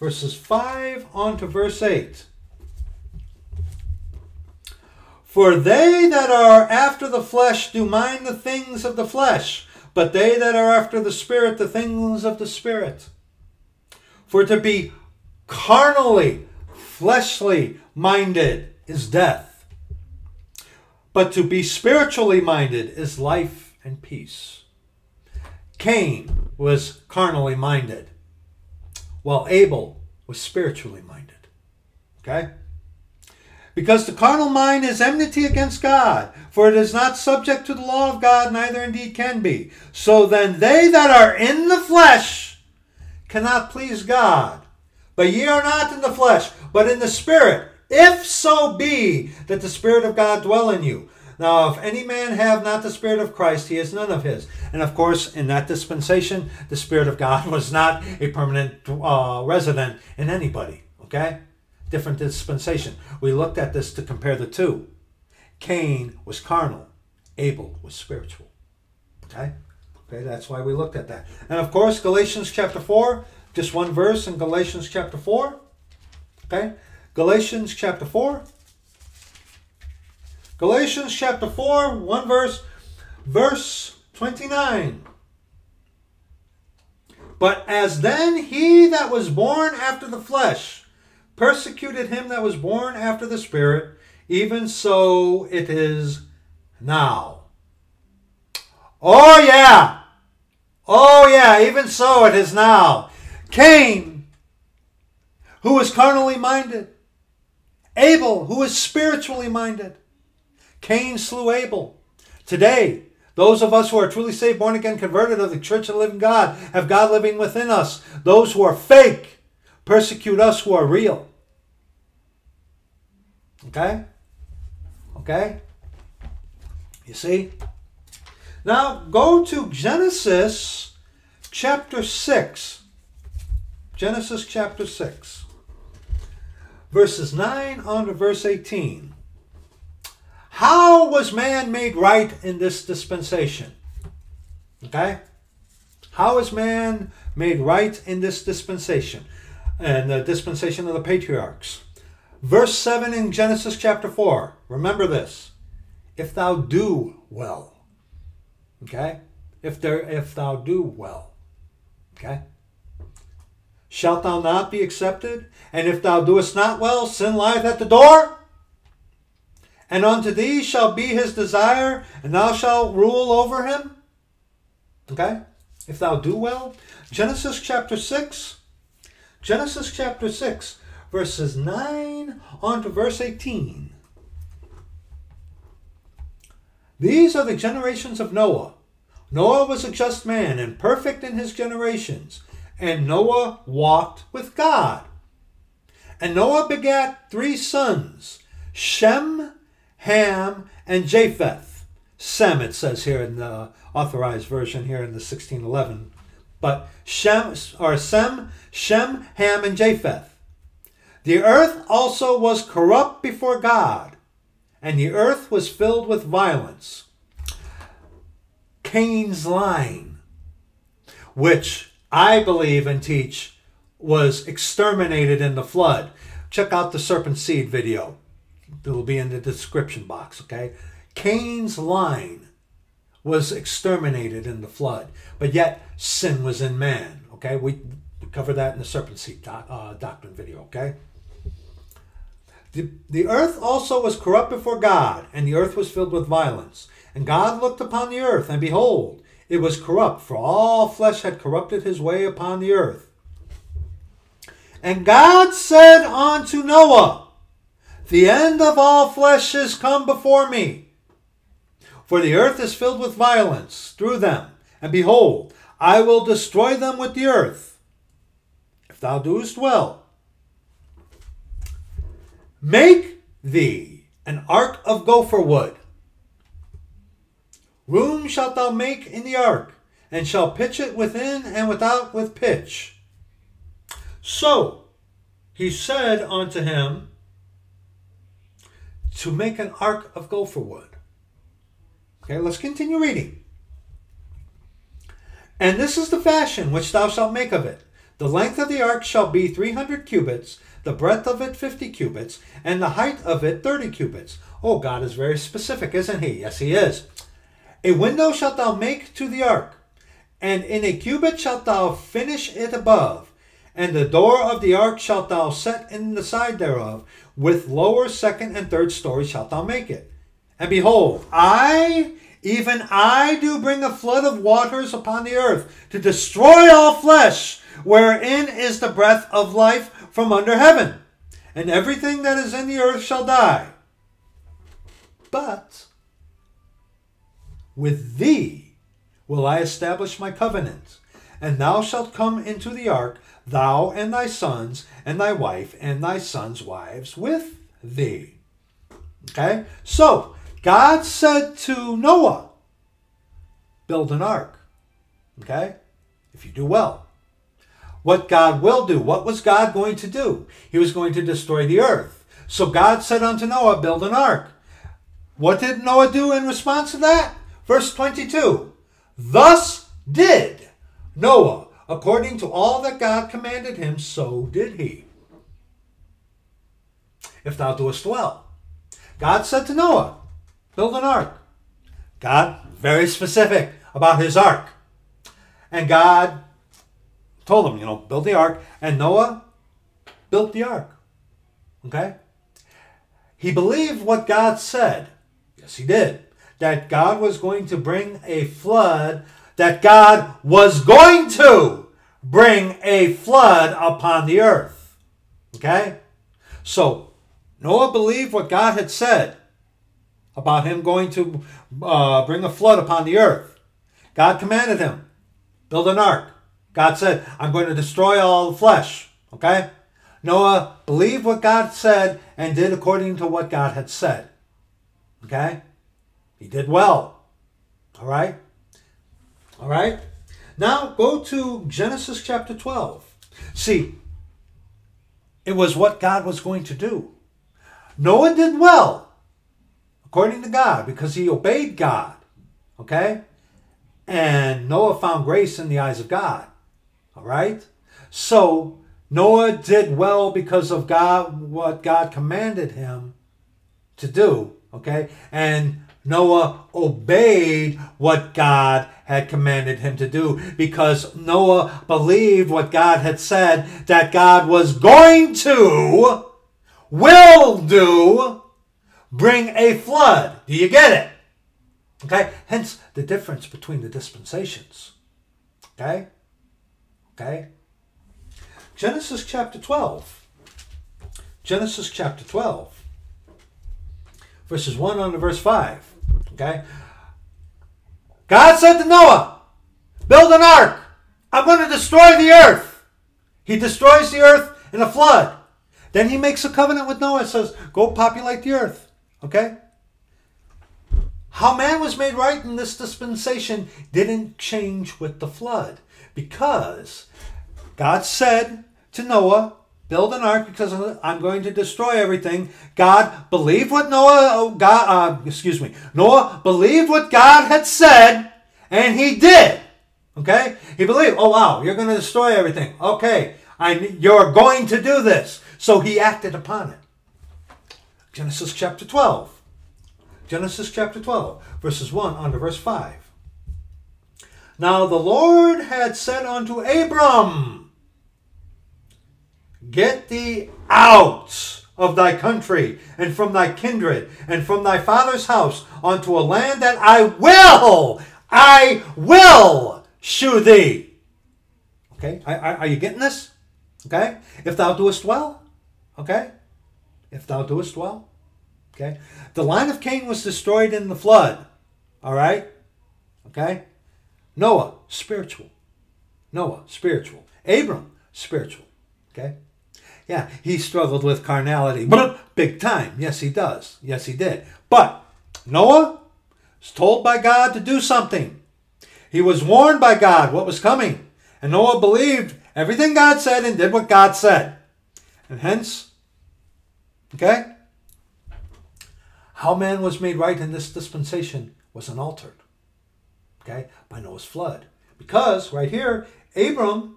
Verses 5 on to verse 8. For they that are after the flesh do mind the things of the flesh, but they that are after the Spirit the things of the Spirit. For to be carnally, fleshly minded is death, but to be spiritually minded is life and peace. Cain was carnally minded, while Abel was spiritually minded. Okay? Because the carnal mind is enmity against God, for it is not subject to the law of God, neither indeed can be. So then they that are in the flesh cannot please God. But ye are not in the flesh, but in the Spirit, if so be that the Spirit of God dwell in you. Now, if any man have not the Spirit of Christ, he is none of his. And of course, in that dispensation, the Spirit of God was not a permanent uh, resident in anybody. Okay? different dispensation. We looked at this to compare the two. Cain was carnal, Abel was spiritual. Okay? Okay, that's why we looked at that. And of course, Galatians chapter 4, just one verse in Galatians chapter 4. Okay? Galatians chapter 4. Galatians chapter 4, one verse, verse 29. But as then he that was born after the flesh, persecuted him that was born after the Spirit, even so it is now. Oh, yeah. Oh, yeah, even so it is now. Cain, who was carnally minded, Abel, who was spiritually minded. Cain slew Abel. Today, those of us who are truly saved, born again, converted of the church of the living God, have God living within us. Those who are fake, persecute us who are real. Okay? Okay? You see? Now go to Genesis chapter 6. Genesis chapter 6. Verses 9 on to verse 18. How was man made right in this dispensation? Okay? How is man made right in this dispensation? And the dispensation of the patriarchs. Verse 7 in Genesis chapter 4. Remember this. If thou do well. Okay? If there if thou do well. Okay? Shalt thou not be accepted? And if thou doest not well, sin lieth at the door. And unto thee shall be his desire, and thou shalt rule over him. Okay? If thou do well. Genesis chapter 6. Genesis chapter 6, verses 9 on to verse 18. These are the generations of Noah. Noah was a just man and perfect in his generations, and Noah walked with God. And Noah begat three sons Shem, Ham, and Japheth. Sem, it says here in the authorized version here in the 1611. But Shem, or Sem, Shem, Ham, and Japheth. The earth also was corrupt before God, and the earth was filled with violence. Cain's line, which I believe and teach was exterminated in the flood. Check out the serpent seed video. It will be in the description box, okay? Cain's line was exterminated in the flood, but yet sin was in man, okay? We cover that in the serpent seed doc, uh, doctrine video, okay? The, the earth also was corrupt before God, and the earth was filled with violence. And God looked upon the earth, and behold, it was corrupt, for all flesh had corrupted his way upon the earth. And God said unto Noah, The end of all flesh is come before me. For the earth is filled with violence through them. And behold, I will destroy them with the earth. If thou doest well, make thee an ark of gopher wood. Room shalt thou make in the ark, and shall pitch it within and without with pitch. So he said unto him, To make an ark of gopher wood. Okay, let's continue reading. And this is the fashion which thou shalt make of it. The length of the ark shall be three hundred cubits, the breadth of it fifty cubits, and the height of it thirty cubits. Oh, God is very specific, isn't he? Yes, he is. A window shalt thou make to the ark, and in a cubit shalt thou finish it above. And the door of the ark shalt thou set in the side thereof, with lower, second, and third story shalt thou make it. And behold, I, even I, do bring a flood of waters upon the earth, to destroy all flesh, wherein is the breath of life from under heaven. And everything that is in the earth shall die. But with thee will I establish my covenant, and thou shalt come into the ark, thou and thy sons, and thy wife, and thy sons' wives with thee. Okay? So, God said to Noah, build an ark. Okay? If you do well. What God will do. What was God going to do? He was going to destroy the earth. So God said unto Noah, build an ark. What did Noah do in response to that? Verse 22 Thus did Noah, according to all that God commanded him, so did he. If thou doest well. God said to Noah, Build an ark. God, very specific about his ark. And God told him, you know, build the ark. And Noah built the ark. Okay? He believed what God said. Yes, he did that God was going to bring a flood, that God was going to bring a flood upon the earth. Okay? So, Noah believed what God had said about him going to uh, bring a flood upon the earth. God commanded him, build an ark. God said, I'm going to destroy all the flesh. Okay? Noah believed what God said and did according to what God had said. Okay? He did well. All right? All right? Now go to Genesis chapter 12. See, it was what God was going to do. Noah did well, according to God, because he obeyed God. Okay? And Noah found grace in the eyes of God. All right? So Noah did well because of God, what God commanded him to do. Okay? And Noah obeyed what God had commanded him to do because Noah believed what God had said that God was going to, will do, bring a flood. Do you get it? Okay? Hence the difference between the dispensations. Okay? Okay? Genesis chapter 12. Genesis chapter 12. Verses 1 on to verse 5. Okay? God said to Noah, Build an ark. I'm going to destroy the earth. He destroys the earth in a flood. Then he makes a covenant with Noah and says, Go populate the earth. Okay? How man was made right in this dispensation didn't change with the flood because God said to Noah, build an ark because I'm going to destroy everything. God believed what Noah, oh, God, uh, excuse me, Noah believed what God had said, and he did. Okay, he believed. Oh wow, you're going to destroy everything. Okay, I, you're going to do this. So he acted upon it. Genesis chapter 12. Genesis chapter 12, verses 1 on to verse 5. Now the Lord had said unto Abram, Get thee out of thy country and from thy kindred and from thy father's house unto a land that I will, I will shew thee. Okay, are, you getting this? Okay, if thou doest well, okay, if thou doest well, okay. The line of Cain was destroyed in the flood, all right, okay. Noah, spiritual. Noah, spiritual. Abram, spiritual, okay. Yeah, he struggled with carnality, but big time. Yes, he does. Yes, he did. But Noah was told by God to do something. He was warned by God what was coming. And Noah believed everything God said and did what God said. And hence, okay, how man was made right in this dispensation was unaltered. Okay, by Noah's flood. Because right here, Abram,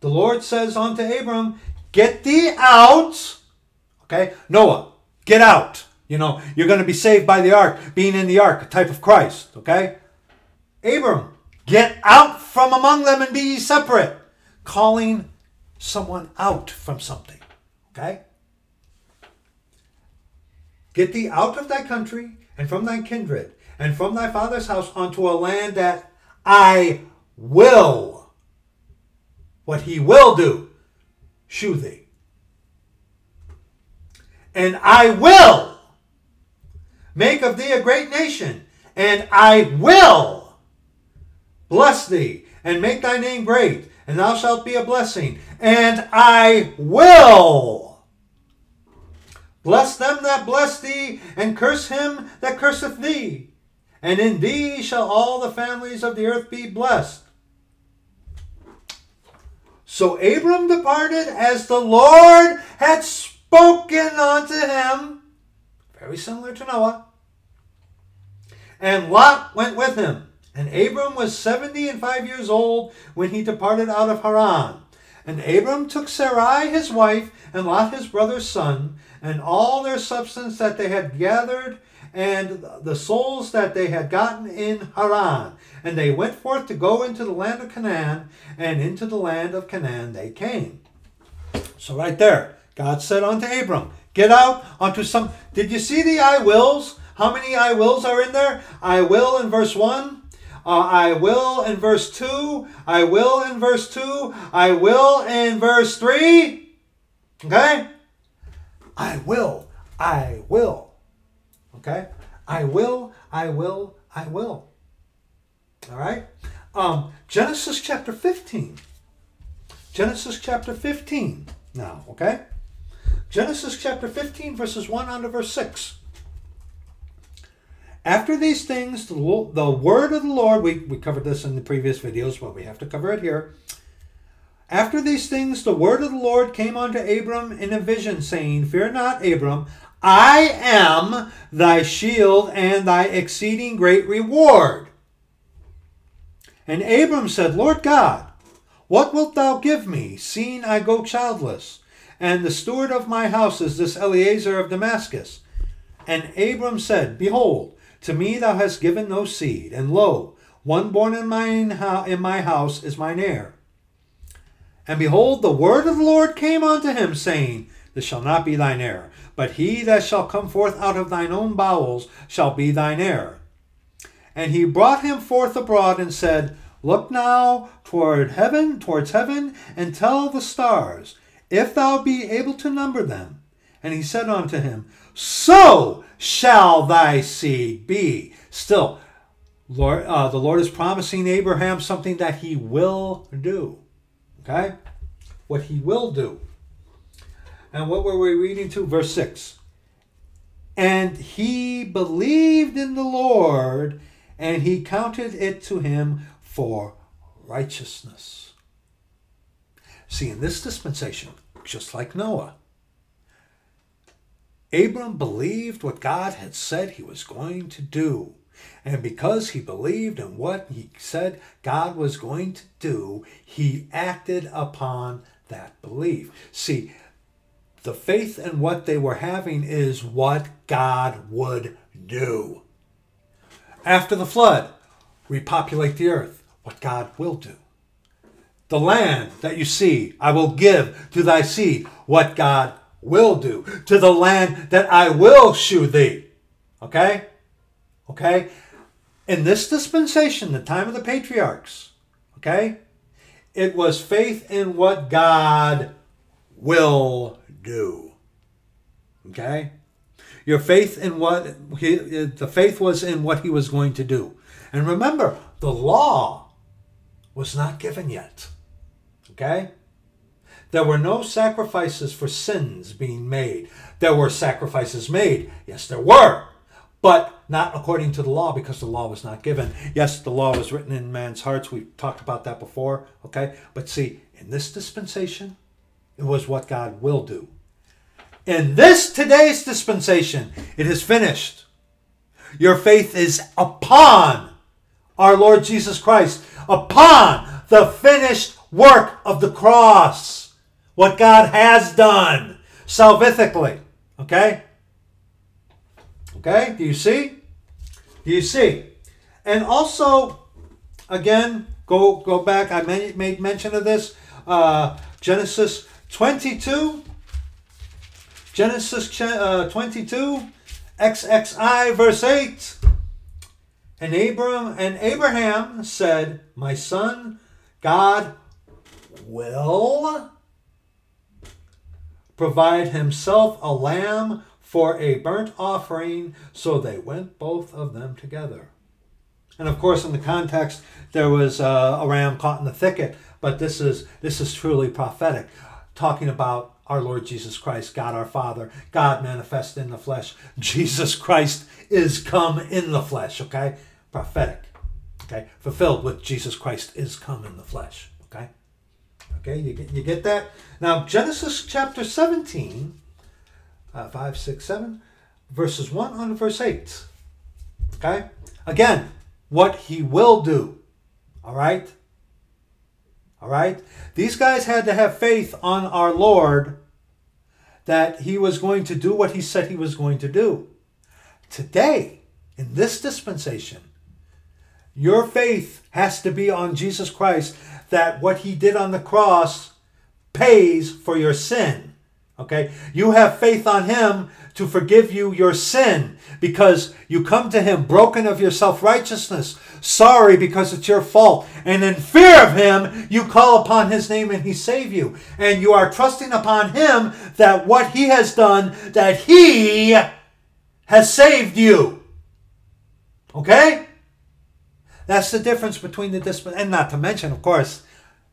the Lord says unto Abram, Get thee out. Okay? Noah, get out. You know, you're going to be saved by the ark, being in the ark, a type of Christ. Okay? Abram, get out from among them and be ye separate. Calling someone out from something. Okay? Get thee out of thy country and from thy kindred and from thy father's house unto a land that I will. What he will do shew thee. And I will make of thee a great nation, and I will bless thee, and make thy name great, and thou shalt be a blessing, and I will bless them that bless thee, and curse him that curseth thee. And in thee shall all the families of the earth be blessed. So Abram departed as the Lord had spoken unto him, very similar to Noah. And Lot went with him. And Abram was seventy and five years old when he departed out of Haran. And Abram took Sarai his wife, and Lot his brother's son, and all their substance that they had gathered, and the souls that they had gotten in Haran. And they went forth to go into the land of Canaan, and into the land of Canaan they came. So right there, God said unto Abram, Get out onto some. Did you see the I wills? How many I wills are in there? I will in verse 1. Uh, I will in verse 2. I will in verse 2. I will in verse 3. Okay? I will. I will. Okay? I will. I will. I will. All right? Um, Genesis chapter 15. Genesis chapter 15 now, okay? Genesis chapter 15, verses 1 on to verse 6. After these things, the, Lo- the word of the Lord, we, we covered this in the previous videos, but we have to cover it here. After these things, the word of the Lord came unto Abram in a vision, saying, Fear not, Abram, I am thy shield and thy exceeding great reward. And Abram said, Lord God, what wilt thou give me, seeing I go childless? And the steward of my house is this Eliezer of Damascus. And Abram said, Behold, to me thou hast given no seed, and lo, one born in mine in my house is mine heir. And behold, the word of the Lord came unto him, saying, This shall not be thine heir, but he that shall come forth out of thine own bowels shall be thine heir. And he brought him forth abroad and said, Look now toward heaven, towards heaven, and tell the stars, if thou be able to number them. And he said unto him, So shall thy seed be. Still, Lord, uh, the Lord is promising Abraham something that he will do. Okay? What he will do. And what were we reading to? Verse 6. And he believed in the Lord, and he counted it to him for righteousness. See, in this dispensation, just like Noah, Abram believed what God had said he was going to do. And because he believed in what he said God was going to do, he acted upon that belief. See, the faith in what they were having is what God would do. After the flood, repopulate the earth, what God will do. The land that you see, I will give to thy seed, what God will do. To the land that I will shew thee. Okay? Okay? In this dispensation, the time of the patriarchs, okay, it was faith in what God will do. Okay? Your faith in what he, the faith was in what he was going to do. And remember, the law was not given yet. Okay? There were no sacrifices for sins being made. There were sacrifices made. Yes, there were but not according to the law because the law was not given. Yes, the law was written in man's hearts. We've talked about that before, okay? But see, in this dispensation, it was what God will do. In this today's dispensation, it is finished. Your faith is upon our Lord Jesus Christ, upon the finished work of the cross, what God has done salvifically, okay? Okay, do you see? Do you see? And also, again, go go back. I made, mention of this. Uh, Genesis 22. Genesis uh, 22, XXI, verse 8. And Abram and Abraham said, My son, God will provide himself a lamb for a burnt offering. So they went both of them together. And of course, in the context, there was uh, a ram caught in the thicket. But this is this is truly prophetic, talking about our Lord Jesus Christ, God our Father, God manifest in the flesh. Jesus Christ is come in the flesh. Okay, prophetic. Okay, fulfilled with Jesus Christ is come in the flesh. Okay, okay, you get you get that. Now Genesis chapter seventeen uh, 5, 6, 7, verses 1 on verse 8. Okay? Again, what he will do. All right? All right? These guys had to have faith on our Lord that he was going to do what he said he was going to do. Today, in this dispensation, your faith has to be on Jesus Christ that what he did on the cross pays for your sin. Okay? You have faith on him to forgive you your sin because you come to him broken of your self righteousness, sorry because it's your fault. And in fear of him, you call upon his name and he save you. And you are trusting upon him that what he has done, that he has saved you. Okay? That's the difference between the discipline, and not to mention, of course,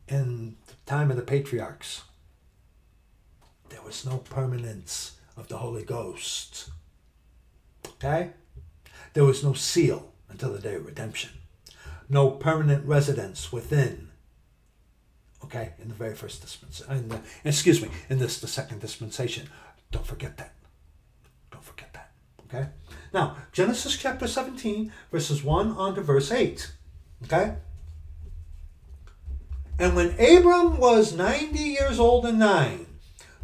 in the time of the patriarchs was no permanence of the Holy Ghost. Okay? There was no seal until the day of redemption. No permanent residence within. Okay, in the very first dispensation. Excuse me, in this the second dispensation. Don't forget that. Don't forget that. Okay? Now, Genesis chapter 17, verses 1 on to verse 8. Okay? And when Abram was 90 years old and nine,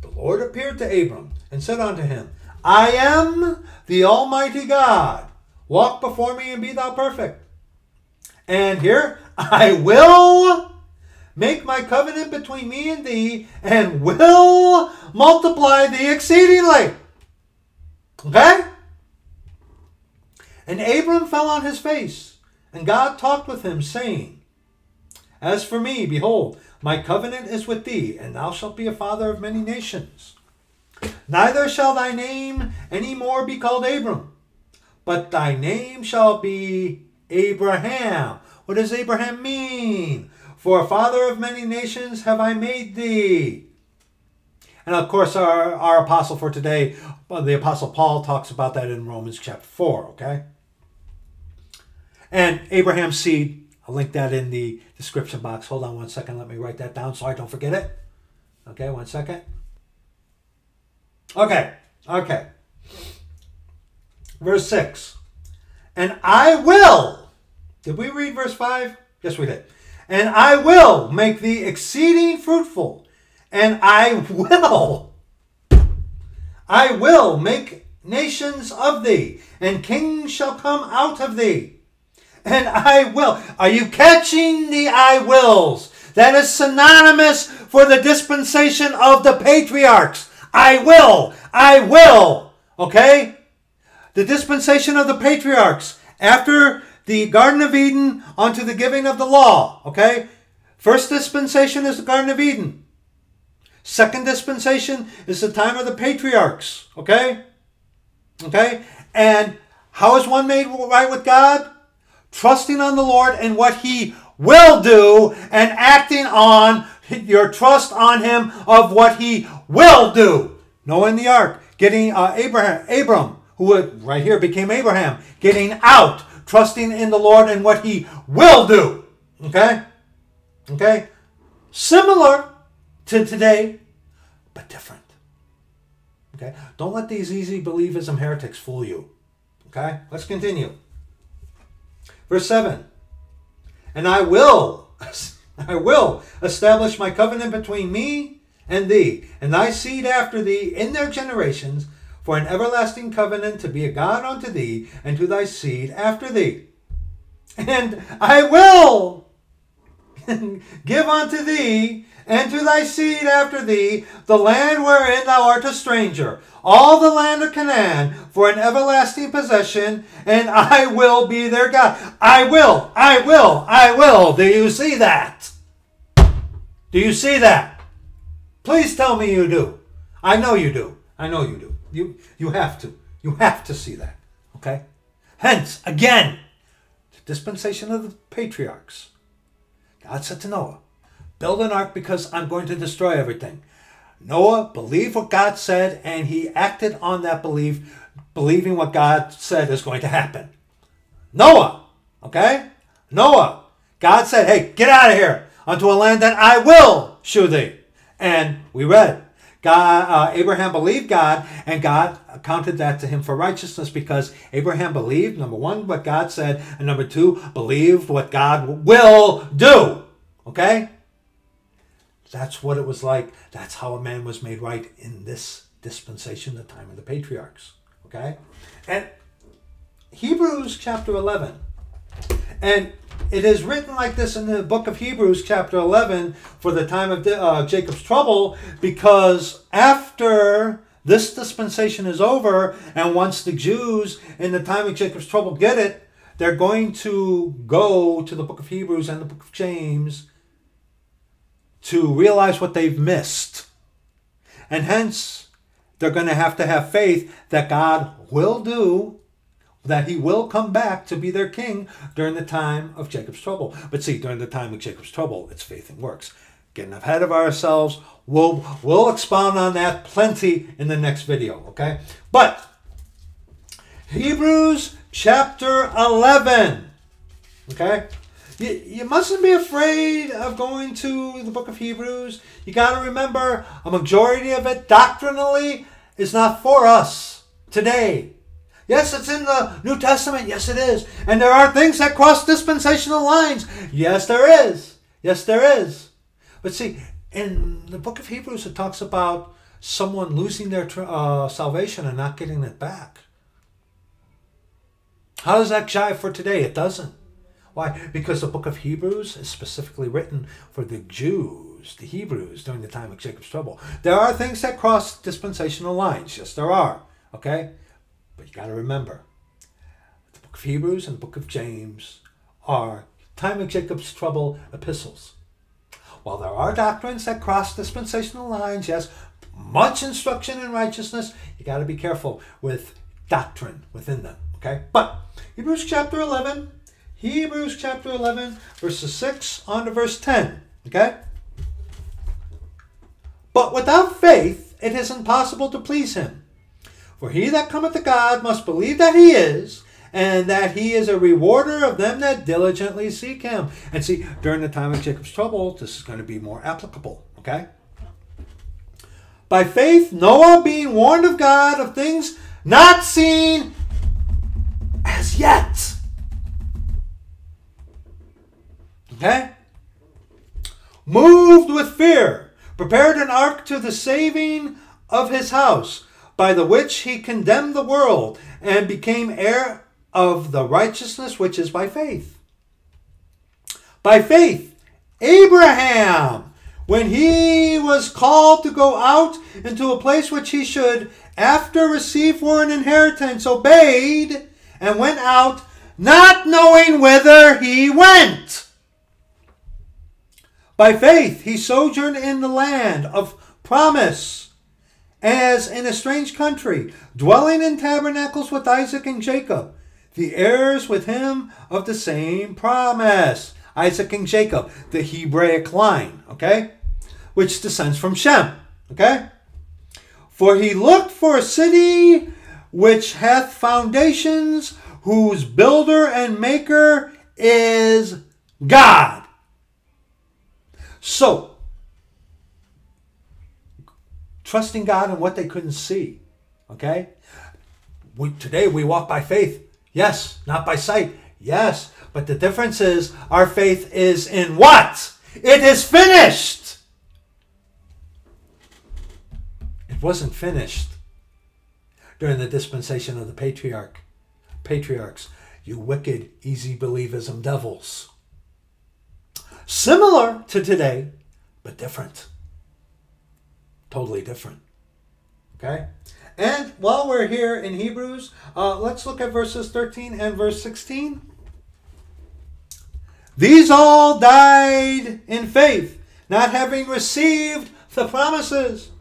the Lord appeared to Abram and said unto him, I am the Almighty God. Walk before me and be thou perfect. And here, I will make my covenant between me and thee, and will multiply thee exceedingly. Okay? And Abram fell on his face, and God talked with him, saying, As for me, behold, my covenant is with thee, and thou shalt be a father of many nations. Neither shall thy name any more be called Abram, but thy name shall be Abraham. What does Abraham mean? For a father of many nations have I made thee. And of course, our, our apostle for today, uh, the apostle Paul, talks about that in Romans chapter 4, okay? And Abraham's seed, I'll link that in the description box. Hold on one second. Let me write that down so I don't forget it. Okay, one second. Okay, okay. Verse 6. And I will. Did we read verse 5? Yes, we did. And I will make thee exceeding fruitful, and I will. I will make nations of thee, and kings shall come out of thee. And I will. Are you catching the I wills? That is synonymous for the dispensation of the patriarchs. I will. I will. Okay? The dispensation of the patriarchs after the Garden of Eden onto the giving of the law. Okay? First dispensation is the Garden of Eden. Second dispensation is the time of the patriarchs. Okay? Okay? And how is one made right with God? Trusting on the Lord and what He will do and acting on your trust on Him of what He will do. Noah in the ark, getting uh, Abraham, Abram, who right here became Abraham, getting out, trusting in the Lord and what He will do. Okay? Okay? Similar to today, but different. Okay? Don't let these easy believism heretics fool you. Okay? Let's continue. Verse 7 And I will, I will establish my covenant between me and thee, and thy seed after thee in their generations, for an everlasting covenant to be a God unto thee, and to thy seed after thee. And I will give unto thee and to thy seed after thee the land wherein thou art a stranger, all the land of Canaan, for an everlasting possession, and I will be their God. I will, I will, I will. Do you see that? Do you see that? Please tell me you do. I know you do. I know you do. You, you have to. You have to see that. Okay? Hence, again, the dispensation of the patriarchs. God said to Noah, Build an ark because I'm going to destroy everything. Noah believed what God said and he acted on that belief, believing what God said is going to happen. Noah, okay? Noah, God said, Hey, get out of here unto a land that I will shew thee. And we read, God, uh, Abraham believed God, and God counted that to him for righteousness because Abraham believed, number one, what God said, and number two, believed what God will do. Okay? That's what it was like. That's how a man was made right in this dispensation, the time of the patriarchs. Okay? And Hebrews chapter 11. And it is written like this in the book of Hebrews, chapter 11, for the time of uh, Jacob's trouble, because after this dispensation is over, and once the Jews in the time of Jacob's trouble get it, they're going to go to the book of Hebrews and the book of James to realize what they've missed. And hence, they're going to have to have faith that God will do that he will come back to be their king during the time of Jacob's trouble. But see, during the time of Jacob's trouble, it's faith and works. Getting ahead of ourselves, we'll, we'll expound on that plenty in the next video, okay? But Hebrews chapter 11. Okay? You, you mustn't be afraid of going to the book of Hebrews. You got to remember a majority of it doctrinally is not for us today. Yes, it's in the New Testament. Yes, it is. And there are things that cross dispensational lines. Yes, there is. Yes, there is. But see, in the book of Hebrews, it talks about someone losing their uh, salvation and not getting it back. How does that jive for today? It doesn't. Why? Because the book of Hebrews is specifically written for the Jews, the Hebrews, during the time of Jacob's trouble. There are things that cross dispensational lines. Yes, there are. Okay? But you got to remember the book of Hebrews and the book of James are time of Jacob's trouble epistles. While there are doctrines that cross dispensational lines, yes, much instruction in righteousness, you got to be careful with doctrine within them. Okay? But Hebrews chapter 11, Hebrews chapter 11, verses 6 on to verse 10. Okay? But without faith, it is impossible to please him. For he that cometh to God must believe that he is, and that he is a rewarder of them that diligently seek him. And see, during the time of Jacob's trouble, this is going to be more applicable. Okay? By faith, Noah, being warned of God of things not seen as yet. Okay? Moved with fear, prepared an ark to the saving of his house, by the which he condemned the world and became heir of the righteousness which is by faith. By faith, Abraham, when he was called to go out into a place which he should after receive for an inheritance, obeyed and went out, not knowing whither he went. By faith, he sojourned in the land of promise, as in a strange country, dwelling in tabernacles with Isaac and Jacob, the heirs with him of the same promise. Isaac and Jacob, the Hebraic line, okay? Which descends from Shem, okay? For he looked for a city which hath foundations, whose builder and maker is God. So, trusting God in what they couldn't see, okay? We, today we walk by faith, yes, not by sight, yes, but the difference is our faith is in what? It is finished. It wasn't finished during the dispensation of the patriarch, patriarchs, you wicked, easy believism devils. Similar to today, but different. Totally different. Okay? And while we're here in Hebrews, uh, let's look at verses 13 and verse 16. These all died in faith, not having received the promises,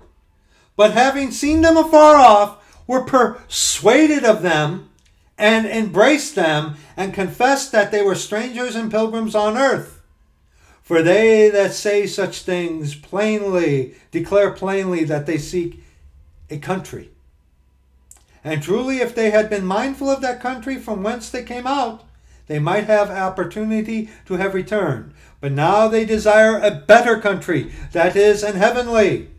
but having seen them afar off, were persuaded of them and embraced them and confessed that they were strangers and pilgrims on earth. For they that say such things plainly declare plainly that they seek a country. And truly, if they had been mindful of that country from whence they came out, they might have opportunity to have returned. But now they desire a better country, that is, an heavenly.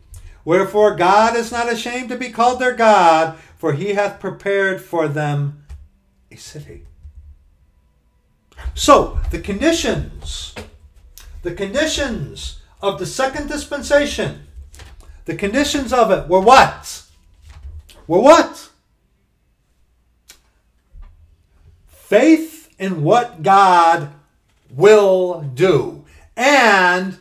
Wherefore God is not ashamed to be called their God, for he hath prepared for them a city. So, the conditions, the conditions of the second dispensation, the conditions of it were what? Were what? Faith in what God will do and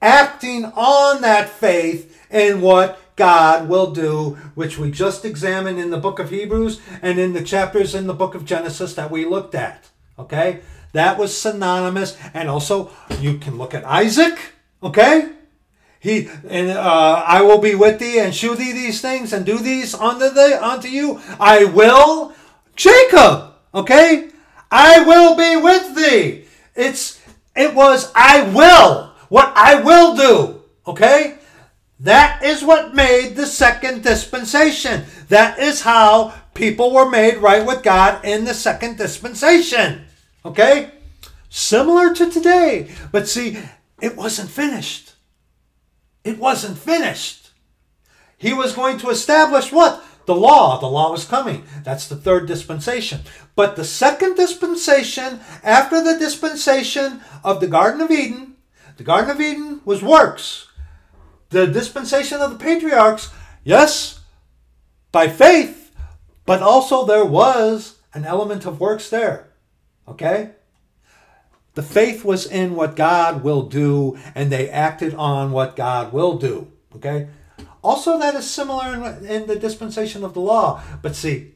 acting on that faith in what God will do, which we just examined in the book of Hebrews and in the chapters in the book of Genesis that we looked at. Okay? That was synonymous. And also, you can look at Isaac. Okay? He and uh, I will be with thee and shew thee these things and do these unto the unto you. I will, Jacob. Okay, I will be with thee. It's it was I will what I will do. Okay, that is what made the second dispensation. That is how people were made right with God in the second dispensation. Okay? Similar to today. But see, it wasn't finished. It wasn't finished. He was going to establish what? The law. The law was coming. That's the third dispensation. But the second dispensation, after the dispensation of the Garden of Eden, the Garden of Eden was works. The dispensation of the patriarchs, yes, by faith, but also there was an element of works there. Okay? The faith was in what God will do, and they acted on what God will do. Okay? Also, that is similar in, in the dispensation of the law. But see,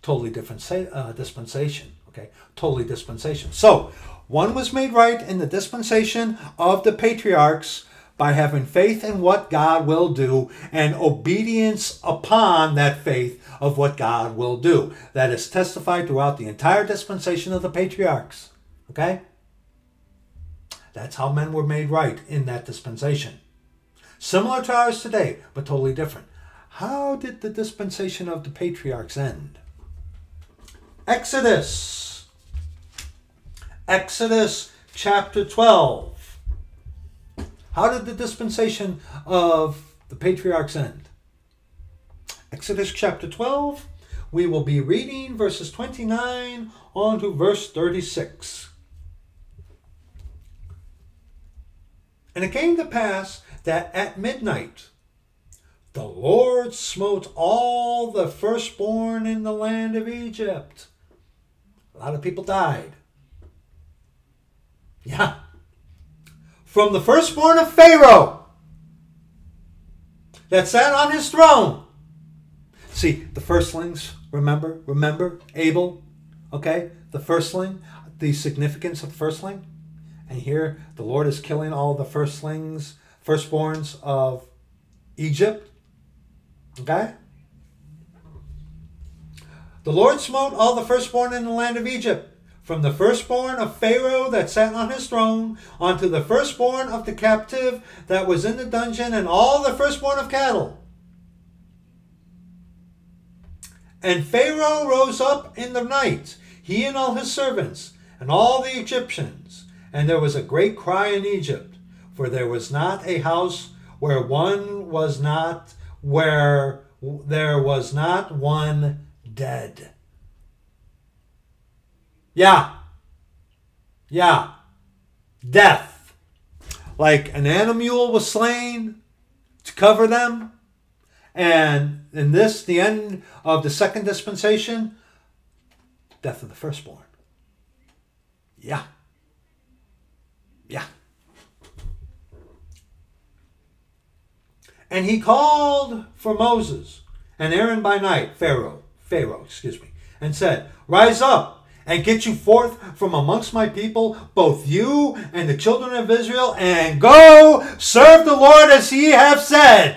totally different uh, dispensation. Okay? Totally dispensation. So, one was made right in the dispensation of the patriarchs by having faith in what God will do and obedience upon that faith of what God will do. That is testified throughout the entire dispensation of the patriarchs. Okay? That's how men were made right in that dispensation. Similar to ours today, but totally different. How did the dispensation of the patriarchs end? Exodus. Exodus chapter 12. How did the dispensation of the patriarchs end? Exodus chapter 12. We will be reading verses 29 on to verse 36. And it came to pass that at midnight the Lord smote all the firstborn in the land of Egypt. A lot of people died. Yeah. From the firstborn of Pharaoh that sat on his throne. See, the firstlings, remember? Remember Abel? Okay? The firstling, the significance of the firstling. And here the Lord is killing all the firstlings, firstborns of Egypt. Okay? The Lord smote all the firstborn in the land of Egypt, from the firstborn of Pharaoh that sat on his throne, unto the firstborn of the captive that was in the dungeon, and all the firstborn of cattle. And Pharaoh rose up in the night, he and all his servants, and all the Egyptians. And there was a great cry in Egypt, for there was not a house where one was not, where there was not one dead. Yeah. Yeah. Death. Like an animal was slain to cover them. And in this, the end of the second dispensation, death of the firstborn. Yeah. Yeah. And he called for Moses and Aaron by night, Pharaoh, Pharaoh, excuse me, and said, Rise up and get you forth from amongst my people, both you and the children of Israel, and go serve the Lord as ye have said.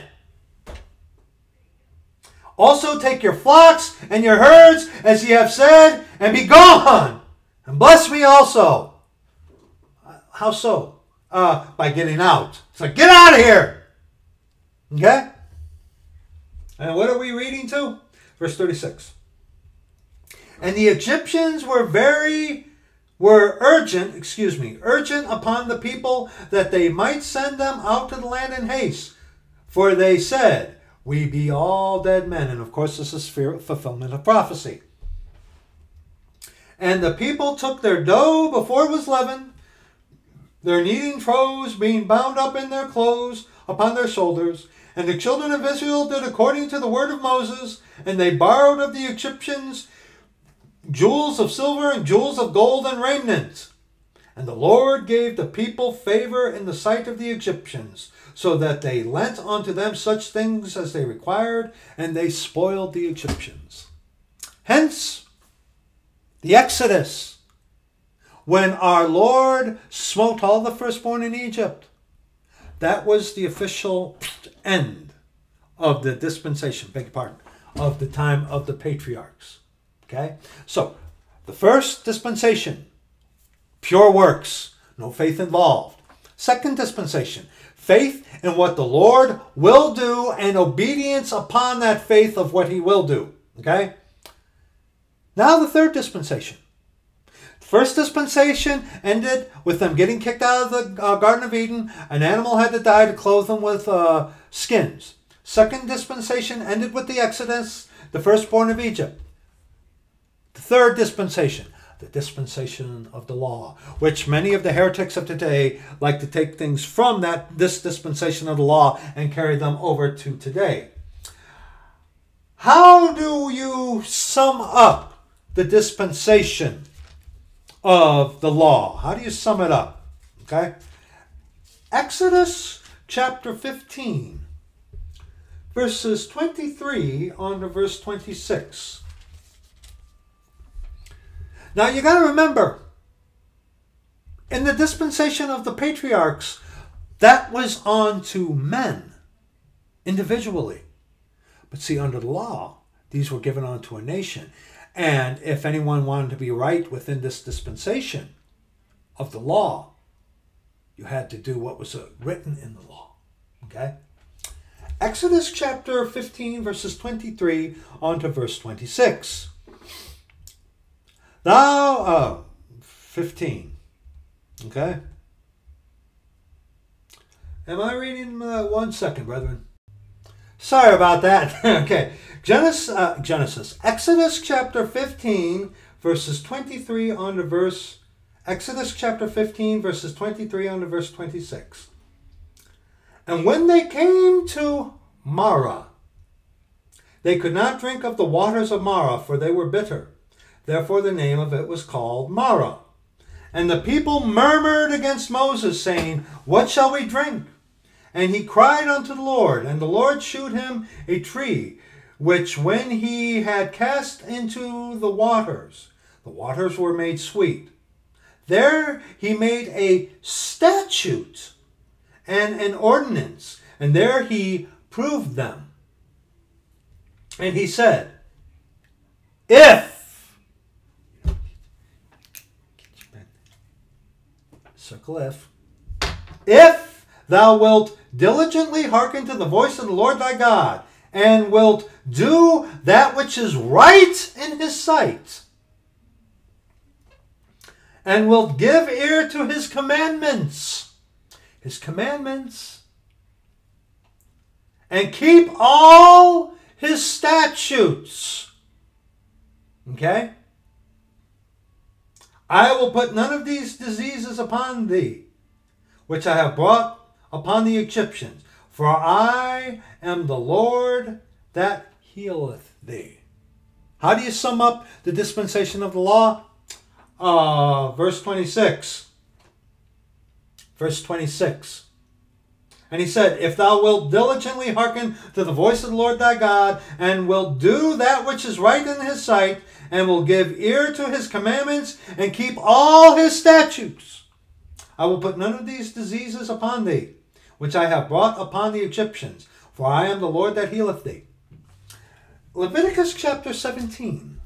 Also take your flocks and your herds as ye have said, and be gone, and bless me also. How so? Uh, by getting out. Like, get out of here! Okay? And what are we reading to? Verse 36. And the Egyptians were very, were urgent, excuse me, urgent upon the people that they might send them out to the land in haste. For they said, We be all dead men. And of course, this is fulfillment of prophecy. And the people took their dough before it was leavened, their kneading troughs being bound up in their clothes upon their shoulders, and the children of Israel did according to the word of Moses, and they borrowed of the Egyptians jewels of silver and jewels of gold and raiment. And the Lord gave the people favor in the sight of the Egyptians, so that they lent unto them such things as they required, and they spoiled the Egyptians. Hence, the Exodus, when our Lord smote all the firstborn in Egypt. That was the official end of the dispensation, beg your pardon, of the time of the patriarchs. Okay? So, the first dispensation, pure works, no faith involved. Second dispensation, faith in what the Lord will do and obedience upon that faith of what he will do. Okay? Now the third dispensation. First dispensation ended with them getting kicked out of the uh, Garden of Eden. An animal had to die to clothe them with uh, skins. Second dispensation ended with the Exodus, the firstborn of Egypt. The third dispensation, the dispensation of the law, which many of the heretics of today like to take things from that this dispensation of the law and carry them over to today. How do you sum up the dispensation of the law? How do you sum it up? Okay? Exodus chapter 15, verses 23 on to verse 26. Now you got to remember, in the dispensation of the patriarchs, that was on to men individually. But see, under the law, these were given on to a nation. And if anyone wanted to be right within this dispensation of the law, you had to do what was uh, written in the law. Okay? Exodus chapter 15, verses 23 on to verse 26. Thou, uh, 15. Okay? Am I reading uh, one second, brethren? Sorry about that. okay. Genesis, uh, Genesis, Exodus chapter 15, verses 23 on to verse, Exodus chapter 15, verses 23 on to verse 26. And when they came to Marah, they could not drink of the waters of Marah, for they were bitter. Therefore the name of it was called Marah. And the people murmured against Moses, saying, What shall we drink? And he cried unto the Lord, and the Lord shewed him a tree, which when he had cast into the waters, the waters were made sweet. There he made a statute and an ordinance, and there he proved them. And he said, If, circle if, if thou wilt diligently hearken to the voice of the Lord thy God, and wilt do that which is right in his sight, and wilt give ear to his commandments, his commandments, and keep all his statutes. Okay? I will put none of these diseases upon thee, which I have brought upon the Egyptians, for I am the Lord that healeth thee. How do you sum up the dispensation of the law? Uh, verse 26. Verse 26. And he said, If thou wilt diligently hearken to the voice of the Lord thy God, and wilt do that which is right in his sight, and will give ear to his commandments, and keep all his statutes, I will put none of these diseases upon thee, which I have brought upon the Egyptians, for I am the Lord that healeth thee. Leviticus chapter 17,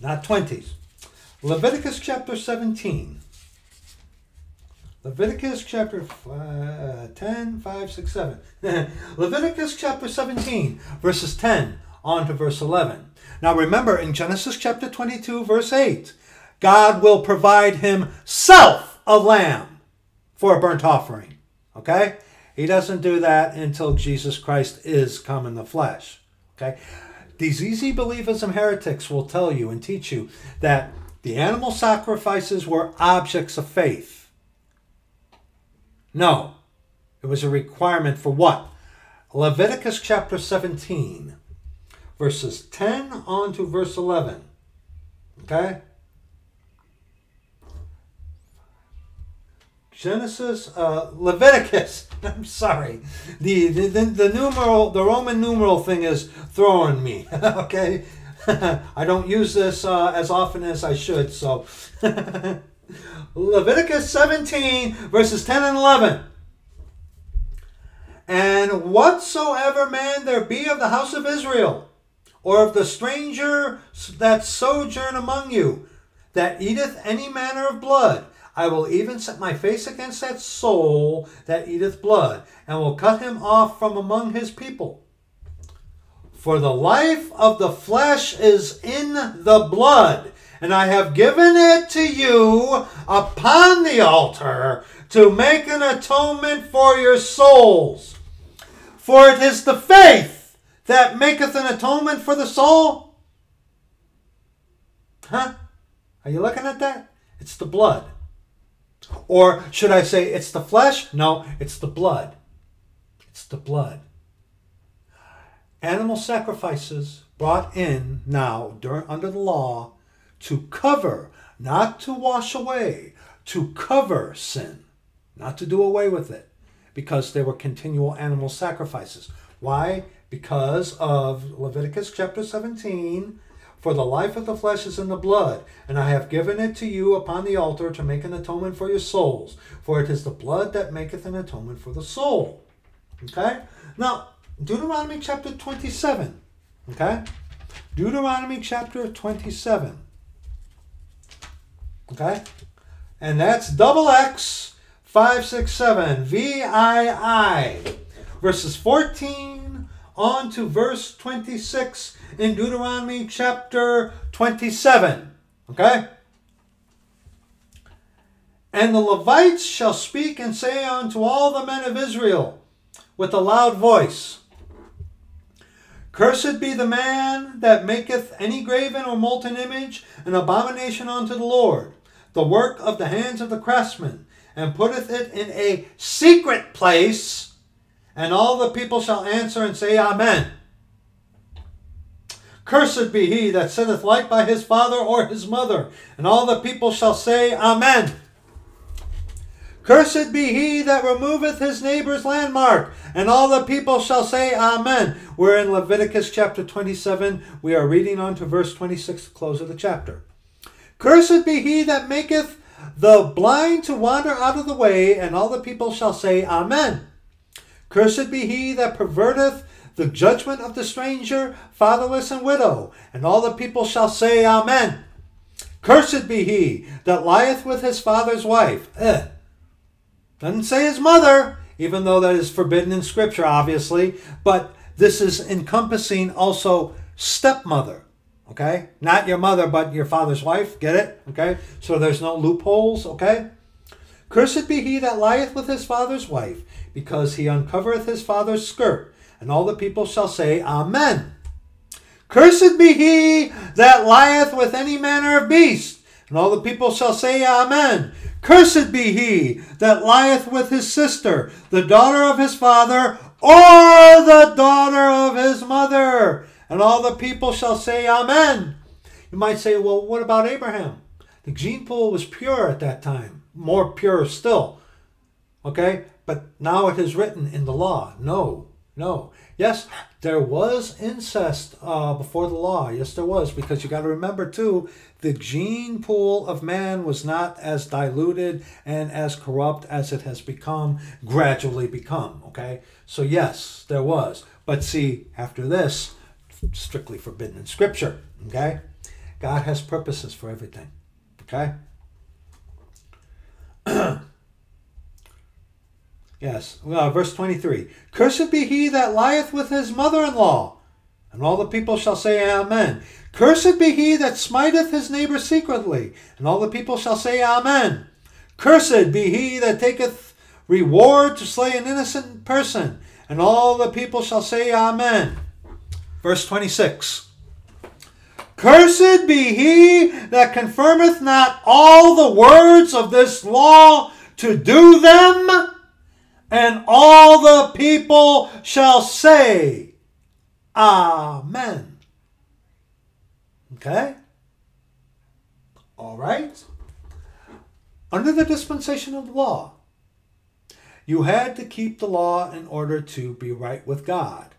not 20s. Leviticus chapter 17. Leviticus chapter uh, 10, 5, 6, 7. Leviticus chapter 17, verses 10 on to verse 11. Now remember, in Genesis chapter 22, verse 8, God will provide himself a lamb for a burnt offering. Okay? He doesn't do that until Jesus Christ is come in the flesh. Okay? These easy believers and heretics will tell you and teach you that the animal sacrifices were objects of faith. No. It was a requirement for what? Leviticus chapter 17, verses 10 on to verse 11. Okay? Genesis, uh, Leviticus. I'm sorry. The, the, the, the numeral, the Roman numeral thing is throwing me. okay? I don't use this uh, as often as I should, so. Leviticus 17, verses 10 and 11. And whatsoever man there be of the house of Israel, or of the stranger that sojourn among you, that eateth any manner of blood, I will even set my face against that soul that eateth blood, and will cut him off from among his people. For the life of the flesh is in the blood, and I have given it to you upon the altar to make an atonement for your souls. For it is the faith that maketh an atonement for the soul. Huh? Are you looking at that? It's the blood. Or should I say it's the flesh? No, it's the blood. It's the blood. Animal sacrifices brought in now during, under the law to cover, not to wash away, to cover sin, not to do away with it, because there were continual animal sacrifices. Why? Because of Leviticus chapter 17 for the life of the flesh is in the blood, and I have given it to you upon the altar to make an atonement for your souls. For it is the blood that maketh an atonement for the soul. Okay? Now, Deuteronomy chapter 27. Okay? Deuteronomy chapter 27. Okay? And that's double X 567 VII. Verses 14 on to verse 26 in Deuteronomy chapter 27. Okay? And the Levites shall speak and say unto all the men of Israel with a loud voice Cursed be the man that maketh any graven or molten image, an abomination unto the Lord, the work of the hands of the craftsman, and putteth it in a secret place, and all the people shall answer and say, Amen. Cursed be he that sitteth light by his father or his mother. And all the people shall say, Amen. Cursed be he that removeth his neighbor's landmark. And all the people shall say, Amen. We're in Leviticus chapter 27. We are reading on to verse 26, close of the chapter. Cursed be he that maketh the blind to wander out of the way. And all the people shall say, Amen. Cursed be he that perverteth the judgment of the stranger, fatherless, and widow. And all the people shall say, Amen. Cursed be he that lieth with his father's wife. Eh. Doesn't say his mother, even though that is forbidden in Scripture, obviously. But this is encompassing also stepmother. Okay? Not your mother, but your father's wife. Get it? Okay? So there's no loopholes. Okay? Cursed be he that lieth with his father's wife, because he uncovereth his father's skirt. And all the people shall say, Amen. Cursed be he that lieth with any manner of beast. And all the people shall say, Amen. Cursed be he that lieth with his sister, the daughter of his father, or the daughter of his mother. And all the people shall say, Amen. You might say, well, what about Abraham? The gene pool was pure at that time, more pure still. Okay? But now it is written in the law. No, no. Yes, there was incest uh, before the law. Yes, there was, because you got to remember too, the gene pool of man was not as diluted and as corrupt as it has become, gradually become. Okay, so yes, there was. But see, after this, strictly forbidden in Scripture. Okay, God has purposes for everything. Okay. Yes, uh, verse 23. Cursed be he that lieth with his mother in law. And all the people shall say, Amen. Cursed be he that smiteth his neighbor secretly. And all the people shall say, Amen. Cursed be he that taketh reward to slay an innocent person. And all the people shall say, Amen. Verse 26. Cursed be he that confirmeth not all the words of this law to do them and all the people shall say, Amen. Okay? All right? Under the dispensation of the law, you had to keep the law in order to be right with God.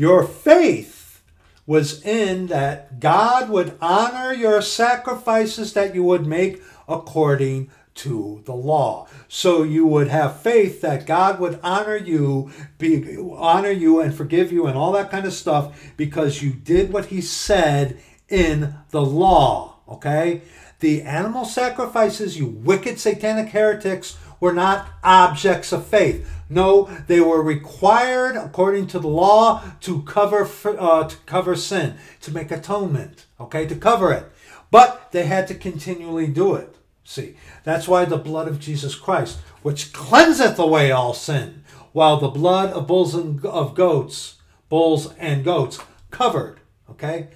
Your faith was in that God would honor your sacrifices that you would make according to the law. So you would have faith that God would honor you, be honor you and forgive you and all that kind of stuff because you did what he said in the law, okay? The animal sacrifices, you wicked satanic heretics, were not objects of faith. No, they were required according to the law to cover uh, to cover sin, to make atonement, okay, to cover it. But they had to continually do it. See, that's why the blood of Jesus Christ, which cleanseth away all sin, while the blood of bulls and of goats, bulls and goats covered, okay?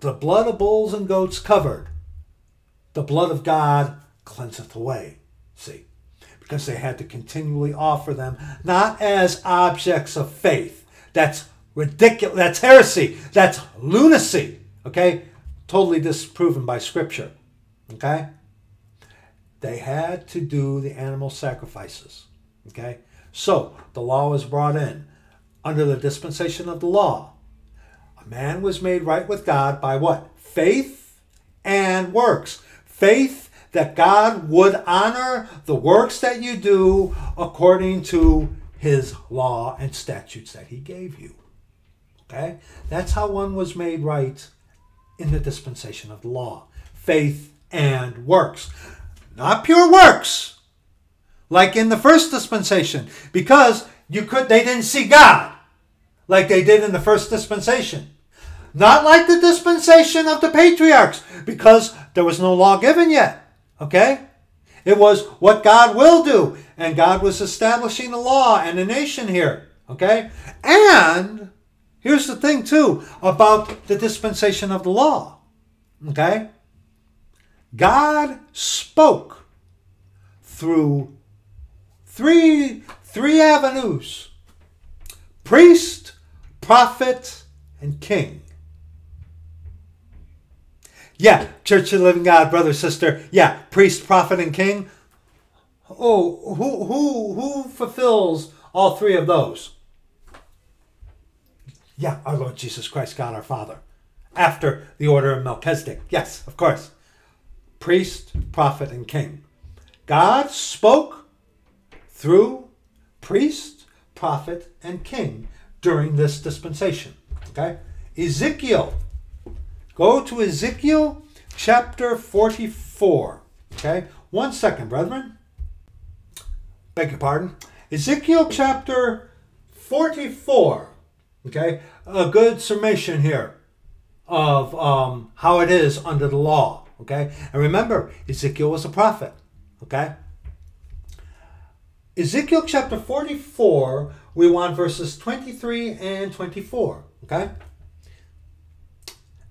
The blood of bulls and goats covered. The blood of God cleanseth away. See because they had to continually offer them not as objects of faith. That's ridiculous. That's heresy. That's lunacy. Okay? Totally disproven by Scripture. Okay? They had to do the animal sacrifices. Okay? So, the law was brought in. Under the dispensation of the law, a man was made right with God by what? Faith and works. Faith that God would honor the works that you do according to his law and statutes that he gave you. Okay? That's how one was made right in the dispensation of the law faith and works. Not pure works, like in the first dispensation, because you could they didn't see God like they did in the first dispensation. Not like the dispensation of the patriarchs, because there was no law given yet. Okay? It was what God will do. And God was establishing a law and a nation here. Okay? And here's the thing, too, about the dispensation of the law. Okay? God spoke through three, three avenues priest, prophet, and king. Yeah, Church of the Living God, brother, sister. Yeah, priest, prophet, and king. Oh, who who who fulfills all three of those? Yeah, our Lord Jesus Christ, God our Father. After the order of Melchizedek. Yes, of course. Priest, prophet, and king. God spoke through priest, prophet, and king during this dispensation. Okay? Ezekiel Go to Ezekiel chapter 44. Okay? One second, brethren. Beg your pardon. Ezekiel chapter 44. Okay? A good summation here of um, how it is under the law. Okay? And remember, Ezekiel was a prophet. Okay? Ezekiel chapter 44, we want verses 23 and 24. Okay?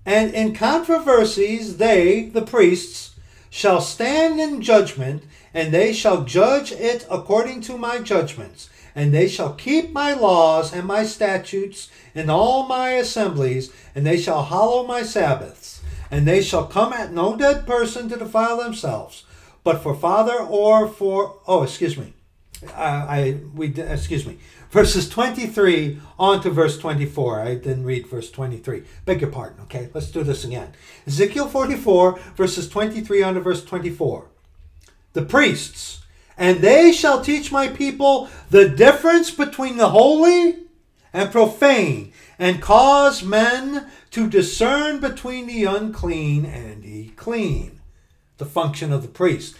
And in controversies, they, the priests, shall stand in judgment, and they shall judge it according to my judgments. And they shall keep my laws and my statutes in all my assemblies, and they shall hallow my Sabbaths. And they shall come at no dead person to defile themselves, but for father or for, oh, excuse me. I, I we excuse me verses 23 on to verse 24. I didn't read verse 23. Beg your pardon, okay? Let's do this again. Ezekiel 44, verses 23 on to verse 24. The priests, and they shall teach my people the difference between the holy and profane, and cause men to discern between the unclean and the clean. The function of the priest.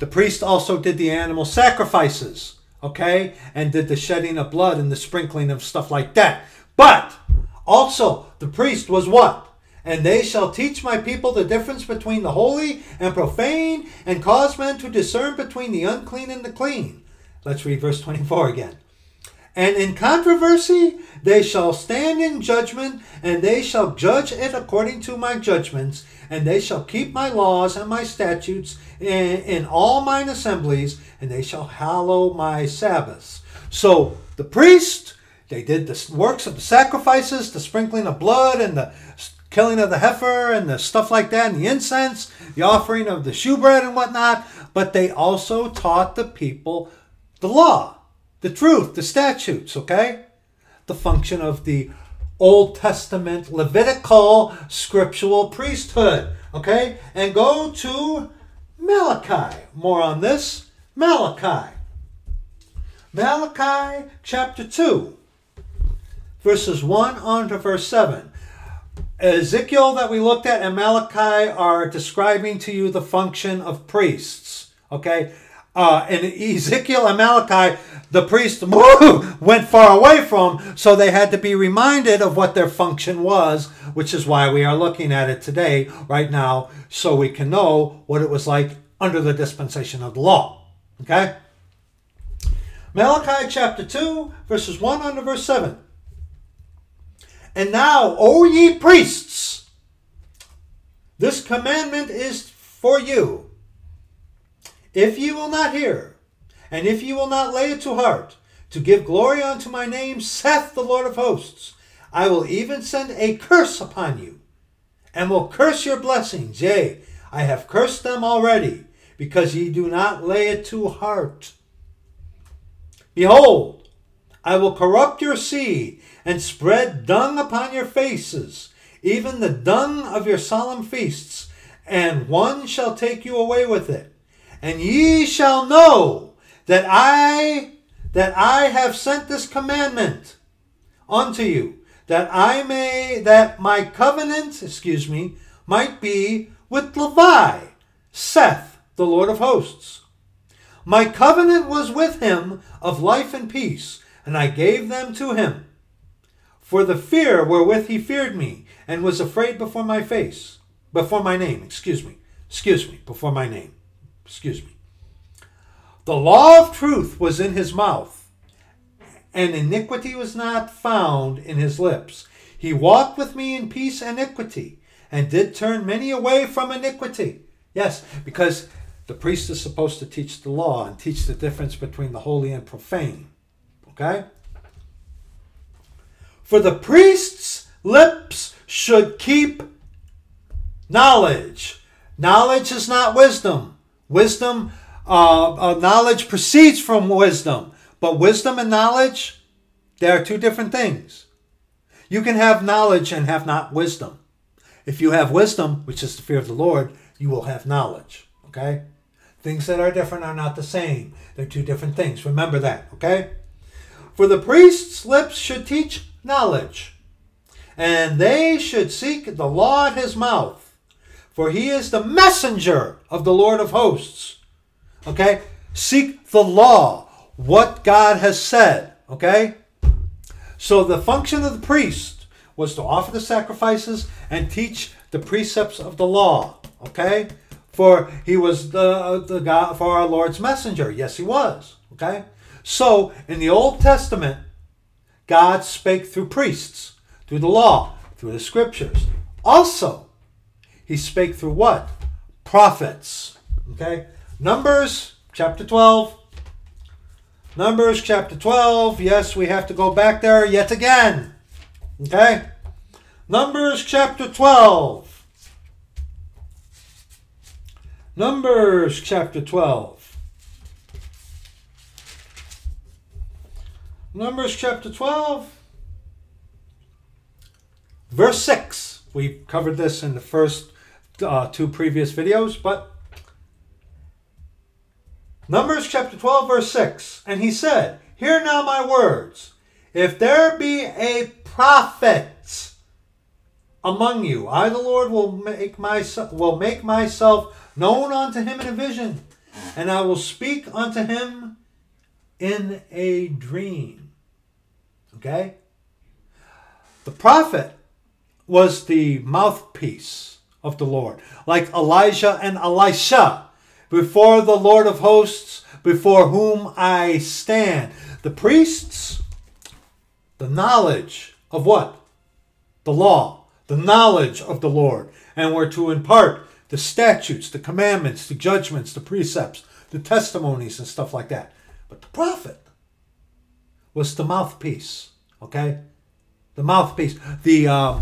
The priest also did the animal sacrifices okay, and did the shedding of blood and the sprinkling of stuff like that. But also, the priest was what? And they shall teach my people the difference between the holy and profane, and cause men to discern between the unclean and the clean. Let's read verse 24 again. And in controversy they shall stand in judgment, and they shall judge it according to my judgments, and they shall keep my laws and my statutes in, in all mine assemblies, and they shall hallow my Sabbaths. So the priest, they did the works of the sacrifices, the sprinkling of blood, and the killing of the heifer, and the stuff like that, and the incense, the offering of the shewbread and whatnot, but they also taught the people the law the truth, the statutes, okay? The function of the Old Testament Levitical scriptural priesthood, okay? And go to Malachi. More on this. Malachi. Malachi chapter 2, verses 1 on to verse 7. Ezekiel that we looked at and Malachi are describing to you the function of priests. Okay? Uh, and Ezekiel and Malachi, the priest went far away from, so they had to be reminded of what their function was, which is why we are looking at it today, right now, so we can know what it was like under the dispensation of the law. Okay? Malachi chapter 2, verses 1 on to verse 7. And now, O ye priests, this commandment is for you. If ye will not hear, and if ye will not lay it to heart, to give glory unto my name, saith the Lord of hosts, I will even send a curse upon you, and will curse your blessings. Yea, I have cursed them already, because ye do not lay it to heart. Behold, I will corrupt your seed, and spread dung upon your faces, even the dung of your solemn feasts, and one shall take you away with it. And ye shall know that I that I have sent this commandment unto you, that I may that my covenant, excuse me, might be with Levi, saith the Lord of hosts. My covenant was with him of life and peace, and I gave them to him. For the fear wherewith he feared me, and was afraid before my face, before my name, excuse me, excuse me, before my name, excuse me. The law of truth was in his mouth, and iniquity was not found in his lips. He walked with me in peace and equity, and did turn many away from iniquity. Yes, because the priest is supposed to teach the law and teach the difference between the holy and profane. Okay? For the priest's lips should keep knowledge. Knowledge is not wisdom. Wisdom, uh, uh, knowledge proceeds from wisdom. But wisdom and knowledge, they are two different things. You can have knowledge and have not wisdom. If you have wisdom, which is the fear of the Lord, you will have knowledge. Okay? Things that are different are not the same. They're two different things. Remember that, okay? For the priest's lips should teach knowledge, and they should seek the law at his mouth, for he is the messenger of the Lord of hosts. Okay? Seek the law, what God has said, okay? So the function of the priest was to offer the sacrifices and teach the precepts of the law, okay? for he was the the God for our Lord's messenger. Yes, he was. Okay? So in the Old Testament, God spake through priests, through the law, through the scriptures. Also, he spake through what? Prophets. Okay? Numbers chapter 12. Numbers chapter 12. Yes, we have to go back there yet again. Okay? Numbers chapter 12. Numbers chapter 12. Numbers chapter 12, verse 6. We covered this in the first uh, two previous videos, but Numbers chapter 12, verse 6. And he said, Hear now my words. If there be a prophet among you, I the Lord will make myself will make myself known unto him in a vision, and I will speak unto him in a dream. Okay? The prophet was the mouthpiece of the Lord, like Elijah and Elisha, before the Lord of hosts, before whom I stand. The priests, the knowledge of what? The law, the knowledge of the Lord, and were to impart the statutes, the commandments, the judgments, the precepts, the testimonies, and stuff like that. But the prophet was the mouthpiece, okay? The mouthpiece, the uh,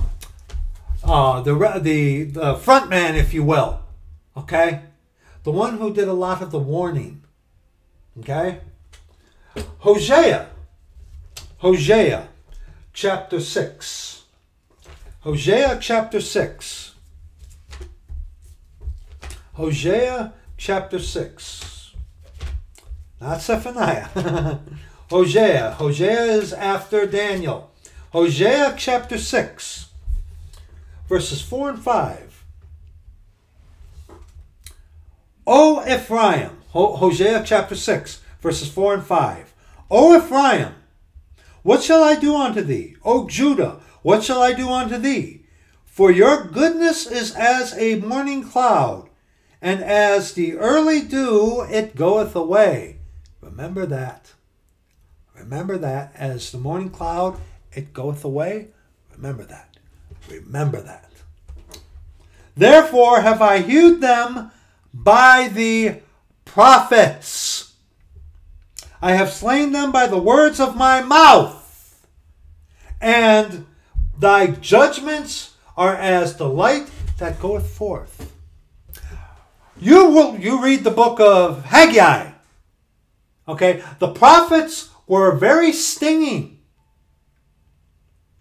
uh, the the the front man, if you will, okay? The one who did a lot of the warning, okay? Hosea, Hosea, chapter six. Hosea chapter six. Hosea chapter 6. Not Zephaniah. Hosea. Hosea is after Daniel. Hosea chapter 6, verses 4 and 5. O Ephraim, Hosea chapter 6, verses 4 and 5. O Ephraim, what shall I do unto thee? O Judah, what shall I do unto thee? For your goodness is as a morning cloud, and as the early dew it goeth away. Remember that. Remember that. As the morning cloud it goeth away. Remember that. Remember that. Therefore have I hewed them by the prophets. I have slain them by the words of my mouth. And thy judgments are as the light that goeth forth. You will you read the book of Haggai. Okay, the prophets were very stinging.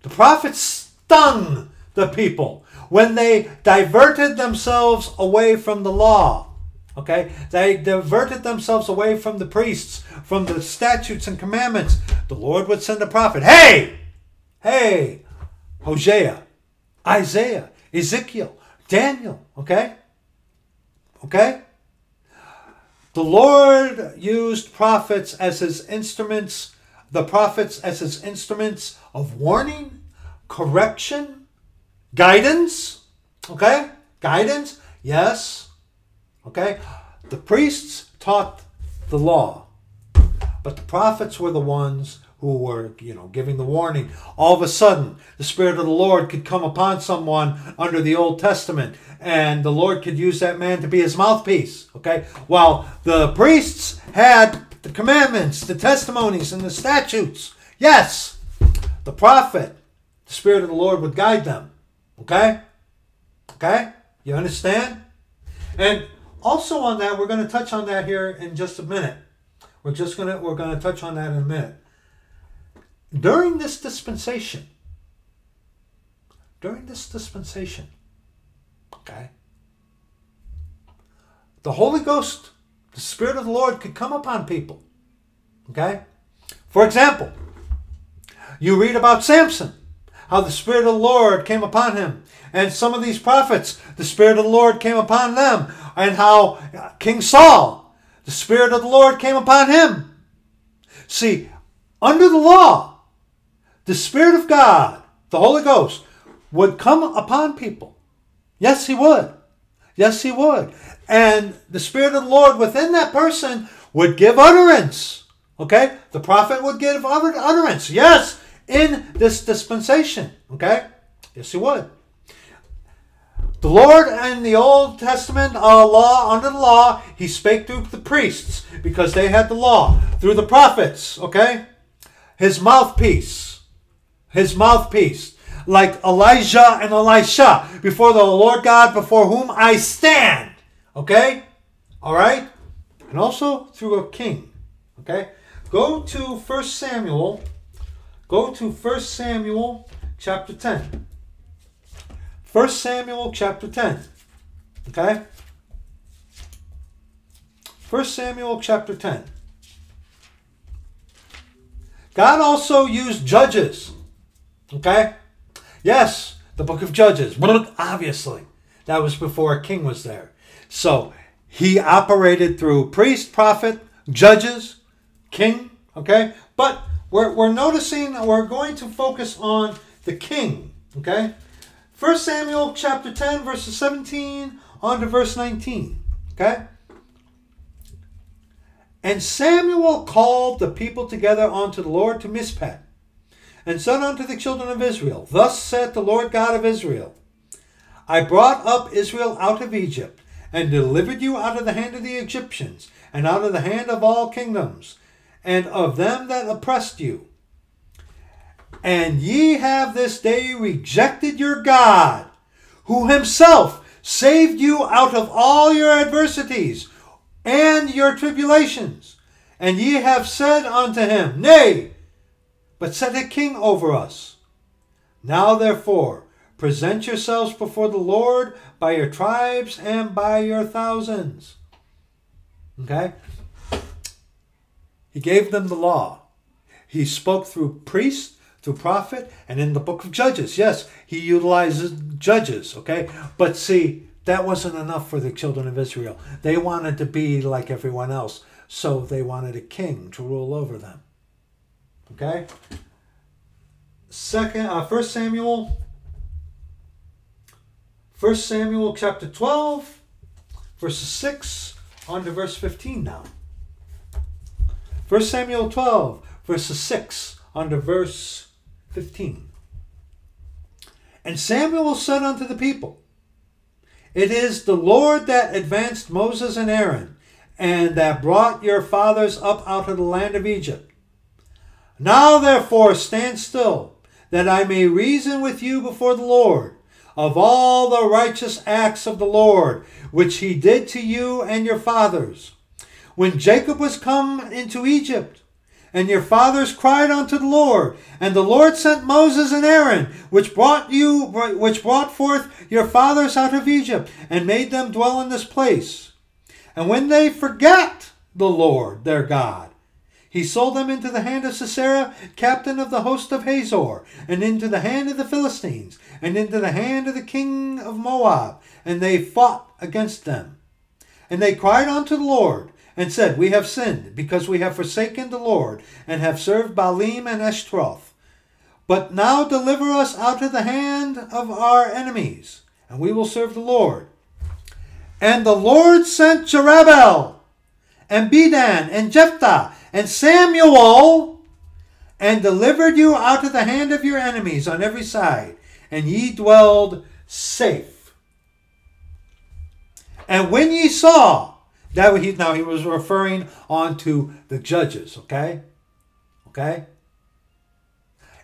The prophets stung the people when they diverted themselves away from the law. Okay? They diverted themselves away from the priests, from the statutes and commandments. The Lord would send a prophet. Hey! Hey! Hosea, Isaiah, Ezekiel, Daniel. Okay? Okay? The Lord used prophets as his instruments, the prophets as his instruments of warning, correction, guidance. Okay? Guidance, yes. Okay? The priests taught the law, but the prophets were the ones who were, you know, giving the warning. All of a sudden, the Spirit of the Lord could come upon someone under the Old Testament, and the Lord could use that man to be his mouthpiece. Okay? While the priests had the commandments, the testimonies, and the statutes. Yes, the prophet, the Spirit of the Lord would guide them. Okay? Okay? You understand? And also on that, we're going to touch on that here in just a minute. We're just going to we're going to touch on that in a minute during this dispensation, during this dispensation, okay, the Holy Ghost, the Spirit of the Lord could come upon people. Okay? For example, you read about Samson, how the Spirit of the Lord came upon him. And some of these prophets, the Spirit of the Lord came upon them. And how King Saul, the Spirit of the Lord came upon him. See, under the law, the Spirit of God, the Holy Ghost, would come upon people. Yes, He would. Yes, He would. And the Spirit of the Lord within that person would give utterance. Okay? The prophet would give utterance. Yes, in this dispensation. Okay? Yes, He would. The Lord in the Old Testament uh, law, under the law, He spake through the priests because they had the law. Through the prophets, okay? His mouthpiece his mouthpiece, like Elijah and Elisha before the Lord God before whom I stand. Okay? All right? And also through a king. Okay? Go to 1 Samuel. Go to 1 Samuel chapter 10. 1 Samuel chapter 10. Okay? 1 Samuel chapter 10. God also used judges Okay? Yes, the book of Judges. Obviously, that was before a king was there. So he operated through priest, prophet, judges, king. Okay? But we're, we're noticing, we're going to focus on the king. Okay? 1 Samuel chapter 10, verses 17 on to verse 19. Okay? And Samuel called the people together unto the Lord to Mizpeh and said unto the children of Israel, Thus saith the Lord God of Israel I brought up Israel out of Egypt, and delivered you out of the hand of the Egyptians, and out of the hand of all kingdoms, and of them that oppressed you. And ye have this day rejected your God, who himself saved you out of all your adversities and your tribulations. And ye have said unto him, Nay, but set a king over us. Now, therefore, present yourselves before the Lord by your tribes and by your thousands. Okay? He gave them the law. He spoke through priest, through prophet, and in the book of Judges. Yes, he utilizes judges, okay? But see, that wasn't enough for the children of Israel. They wanted to be like everyone else, so they wanted a king to rule over them. Okay? Second, uh, First Samuel, First Samuel chapter 12, verses 6 on to verse 15 now. First Samuel 12, verses 6 on to verse 15. And Samuel said unto the people, It is the Lord that advanced Moses and Aaron, and that brought your fathers up out of the land of Egypt. Now therefore stand still, that I may reason with you before the Lord of all the righteous acts of the Lord, which he did to you and your fathers. When Jacob was come into Egypt, and your fathers cried unto the Lord, and the Lord sent Moses and Aaron, which brought you, which brought forth your fathers out of Egypt, and made them dwell in this place. And when they forget the Lord their God, he sold them into the hand of Sisera, captain of the host of Hazor, and into the hand of the Philistines, and into the hand of the king of Moab, and they fought against them. And they cried unto the Lord, and said, We have sinned, because we have forsaken the Lord, and have served Baalim and Ashtaroth. But now deliver us out of the hand of our enemies, and we will serve the Lord. And the Lord sent Jerubbaal, and Bedan, and Jephthah, and Samuel, and delivered you out of the hand of your enemies on every side, and ye dwelled safe. And when ye saw that he now he was referring on to the judges, okay? Okay?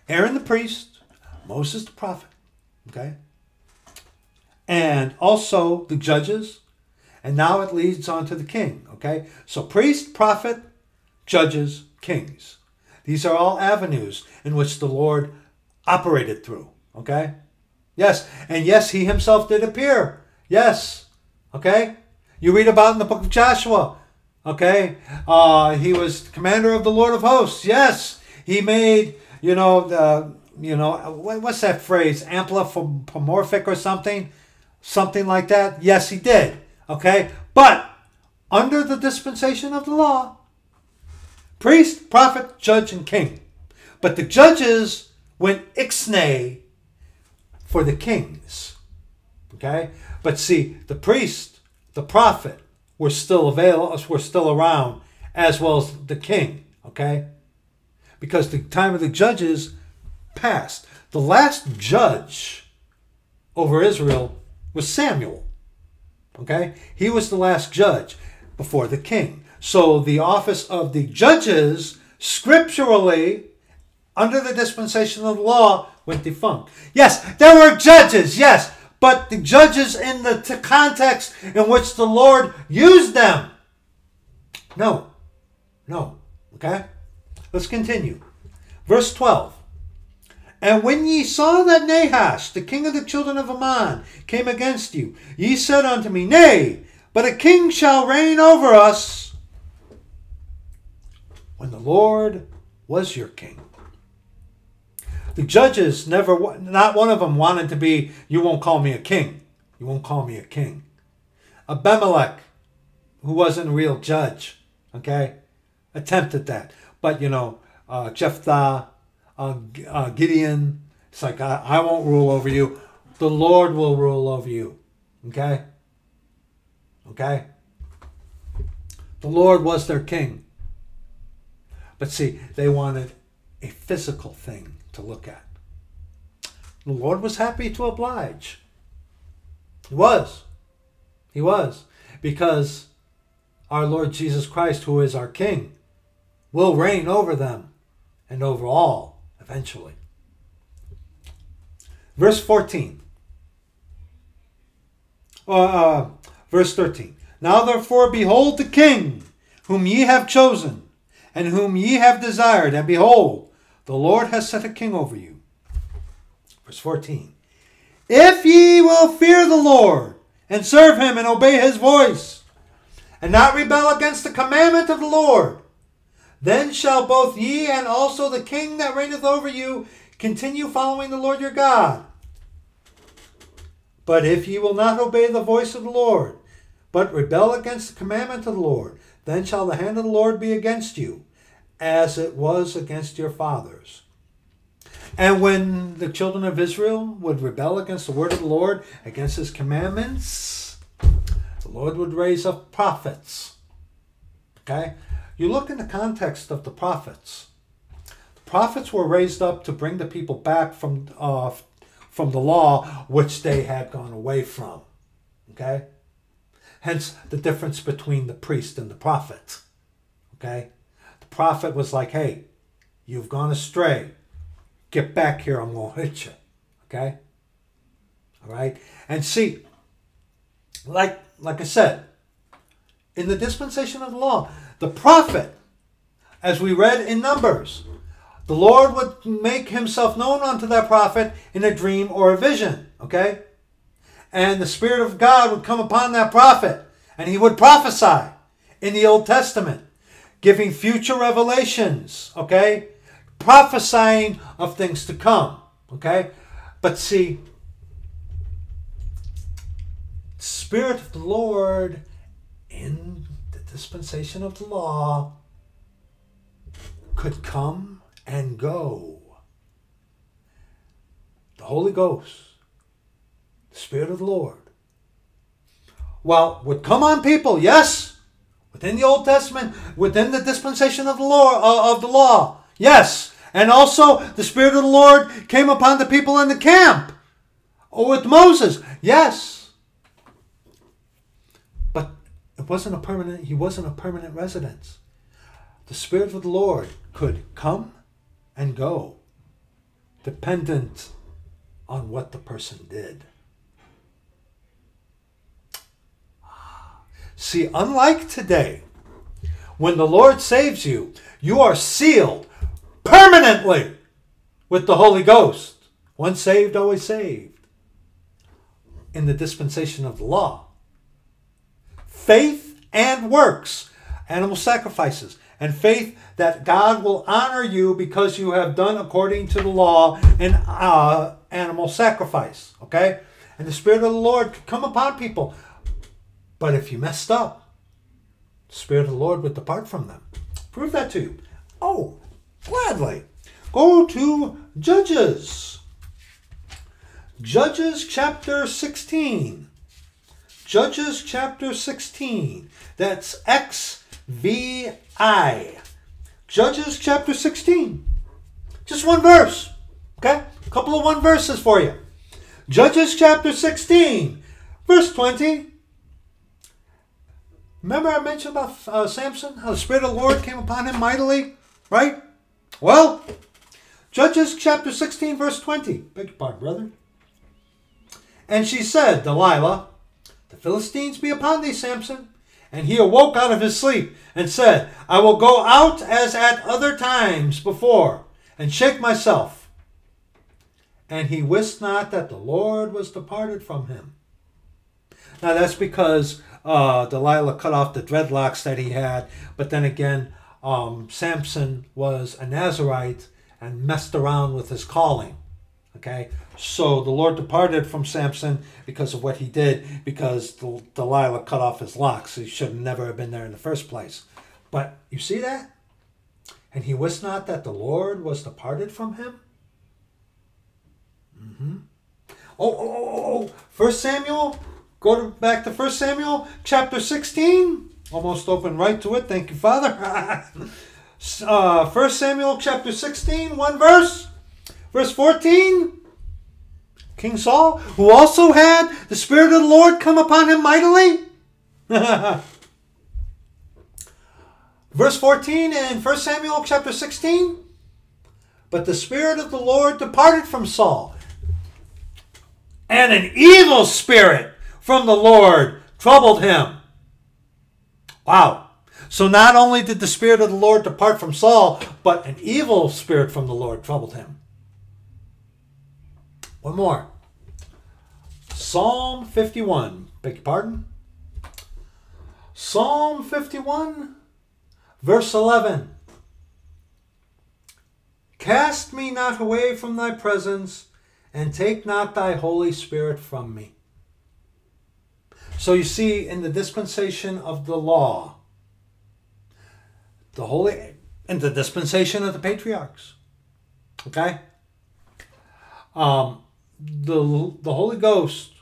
Aaron the priest, Moses the prophet, okay? And also the judges, and now it leads on to the king, okay? So priest, prophet, judges, kings. These are all avenues in which the Lord operated through, okay? Yes, and yes, he himself did appear. Yes, okay? You read about in the book of Joshua. Okay, uh, he was commander of the Lord of Hosts. Yes, he made you know the you know what's that phrase amplipomorphic or something, something like that. Yes, he did. Okay, but under the dispensation of the law, priest, prophet, judge, and king. But the judges went ixnay for the kings. Okay, but see the priest the prophet were still available, were still around, as well as the king. Okay, because the time of the judges passed. The last judge over Israel was Samuel. Okay, he was the last judge before the king. So the office of the judges, scripturally, under the dispensation of the law, went defunct. Yes, there were judges. Yes, but the judges in the context in which the Lord used them. No. No. Okay? Let's continue. Verse 12. And when ye saw that Nahash, the king of the children of Ammon, came against you, ye said unto me, Nay, but a king shall reign over us. When the Lord was your king. The judges never, not one of them wanted to be, you won't call me a king. You won't call me a king. Abimelech, who wasn't a real judge, okay, attempted that. But, you know, uh, Jephthah, uh, uh, Gideon, it's like, I, I won't rule over you. The Lord will rule over you, okay? Okay? The Lord was their king. But see, they wanted a physical thing to look at. The Lord was happy to oblige. He was. He was. Because our Lord Jesus Christ, who is our King, will reign over them and over all eventually. Verse 14. Uh, uh, verse 13. Now therefore, behold the King, whom ye have chosen, and whom ye have desired, and behold, the Lord has set a king over you. Verse 14. If ye will fear the Lord and serve him and obey his voice, and not rebel against the commandment of the Lord, then shall both ye and also the king that reigneth over you continue following the Lord your God. But if ye will not obey the voice of the Lord, but rebel against the commandment of the Lord, then shall the hand of the Lord be against you, as it was against your fathers. And when the children of Israel would rebel against the word of the Lord, against his commandments, the Lord would raise up prophets. Okay? You look in the context of the prophets. The prophets were raised up to bring the people back from, uh, from the law which they had gone away from. Okay? Hence the difference between the priest and the prophet. Okay? Prophet was like, hey, you've gone astray. Get back here, I'm going to hit you. Okay? All right? And see, like, like I said, in the dispensation of the law, the prophet, as we read in Numbers, the Lord would make himself known unto that prophet in a dream or a vision. Okay? And the Spirit of God would come upon that prophet, and he would prophesy in the Old Testament, giving future revelations. Okay? Prophesying of things to come. Okay? But see, Spirit of the Lord in the dispensation of the law could come and go. The Holy Ghost, the Spirit of the Lord, well, would come on people, yes, within the Old Testament, within the dispensation of the law, uh, of the law, yes, and also the Spirit of the Lord came upon the people in the camp, or with Moses, yes. But it wasn't a permanent. He wasn't a permanent residence. The Spirit of the Lord could come and go, dependent on what the person did. See, unlike today, when the Lord saves you, you are sealed permanently with the Holy Ghost. Once saved, always saved. In the dispensation of the law, faith and works, animal sacrifices, and faith that God will honor you because you have done according to the law and uh, animal sacrifice. Okay? And the Spirit of the Lord come upon people. But if you messed up, the Spirit of the Lord would depart from them. Prove that to you. Oh, gladly. Go to Judges. Judges chapter 16. Judges chapter 16. That's X V I. Judges chapter 16. Just one verse. Okay? A couple of one verses for you. Judges chapter 16, verse 20. Remember I mentioned about uh, Samson? How the Spirit of the Lord came upon him mightily? Right? Well, Judges chapter 16, verse 20. Beg your pardon, brother. And she said, Delilah, the Philistines be upon thee, Samson. And he awoke out of his sleep and said, I will go out as at other times before and shake myself. And he wist not that the Lord was departed from him. Now that's because uh, Delilah cut off the dreadlocks that he had, but then again, um, Samson was a Nazarite and messed around with his calling. Okay, so the Lord departed from Samson because of what he did, because Delilah cut off his locks. He should never have been there in the first place. But you see that? And he wist not that the Lord was departed from him? Mm-hmm. Oh, oh, oh, oh, First Samuel, go back to First Samuel chapter 16. Almost open right to it. Thank you, Father. uh, First Samuel chapter 16, one verse. Verse 14 King Saul, who also had the Spirit of the Lord come upon him mightily. Verse 14 in 1 Samuel chapter 16. But the Spirit of the Lord departed from Saul, and an evil spirit from the Lord troubled him. Wow. So not only did the Spirit of the Lord depart from Saul, but an evil spirit from the Lord troubled him. One more. Psalm 51. Beg your pardon? Psalm 51, verse 11. Cast me not away from thy presence, and take not thy Holy Spirit from me. So you see, in the dispensation of the law, the holy, in the dispensation of the patriarchs, okay, um, the the Holy Ghost,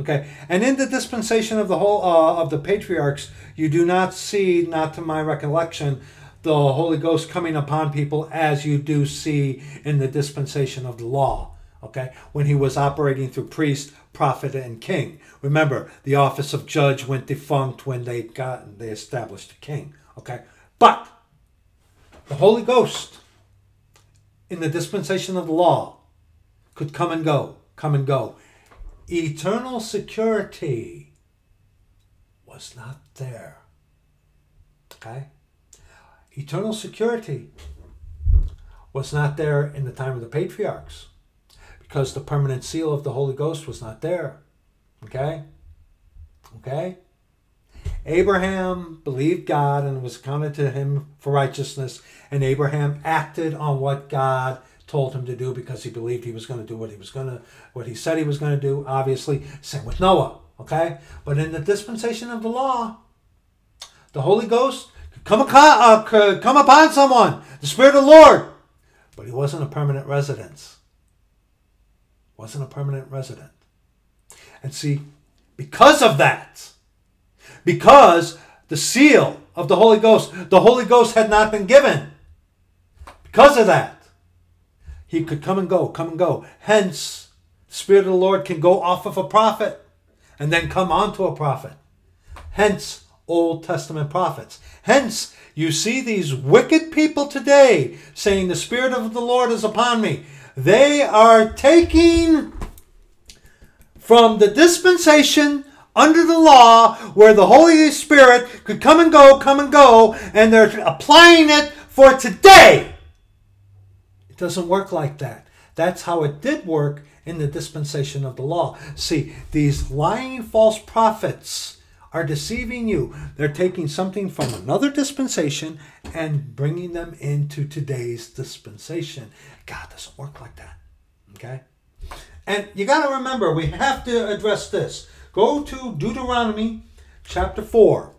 okay, and in the dispensation of the whole uh, of the patriarchs, you do not see, not to my recollection, the Holy Ghost coming upon people as you do see in the dispensation of the law. Okay, when he was operating through priest, prophet, and king. Remember, the office of judge went defunct when they got they established a king. Okay, but the Holy Ghost in the dispensation of the law could come and go, come and go. Eternal security was not there. Okay? Eternal security was not there in the time of the patriarchs because the permanent seal of the Holy Ghost was not there. Okay? Okay? Abraham believed God and was counted to him for righteousness, and Abraham acted on what God told him to do because he believed he was going to do what he was going to what he said he was going to do obviously same with noah okay but in the dispensation of the law the holy ghost could come, uh, come upon someone the spirit of the lord but he wasn't a permanent residence wasn't a permanent resident and see because of that because the seal of the holy ghost the holy ghost had not been given because of that he could come and go, come and go. Hence, the Spirit of the Lord can go off of a prophet and then come onto a prophet. Hence, Old Testament prophets. Hence, you see these wicked people today saying, The Spirit of the Lord is upon me. They are taking from the dispensation under the law where the Holy Spirit could come and go, come and go, and they're applying it for today It doesn't work like that. That's how it did work in the dispensation of the law. See, these lying false prophets are deceiving you. They're taking something from another dispensation and bringing them into today's dispensation. God doesn't work like that. Okay? And you got to remember, we have to address this. Go to Deuteronomy chapter 4.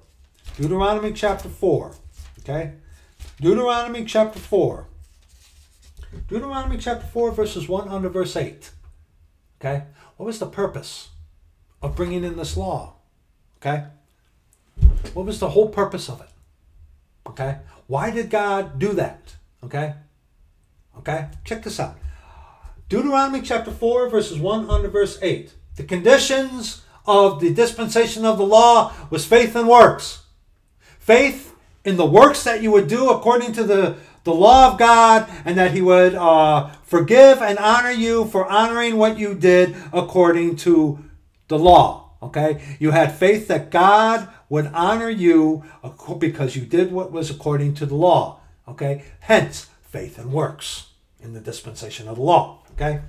Deuteronomy chapter 4. Okay? Deuteronomy chapter 4. Deuteronomy chapter 4, verses 1 under verse 8. Okay? What was the purpose of bringing in this law? Okay? What was the whole purpose of it? Okay? Why did God do that? Okay? Okay? Check this out. Deuteronomy chapter 4, verses 1 under verse 8. The conditions of the dispensation of the law was faith and works. Faith in the works that you would do according to the the law of God and that He would uh, forgive and honor you for honoring what you did according to the law. Okay? You had faith that God would honor you because you did what was according to the law. Okay? Hence, faith and works in the dispensation of the law. Okay?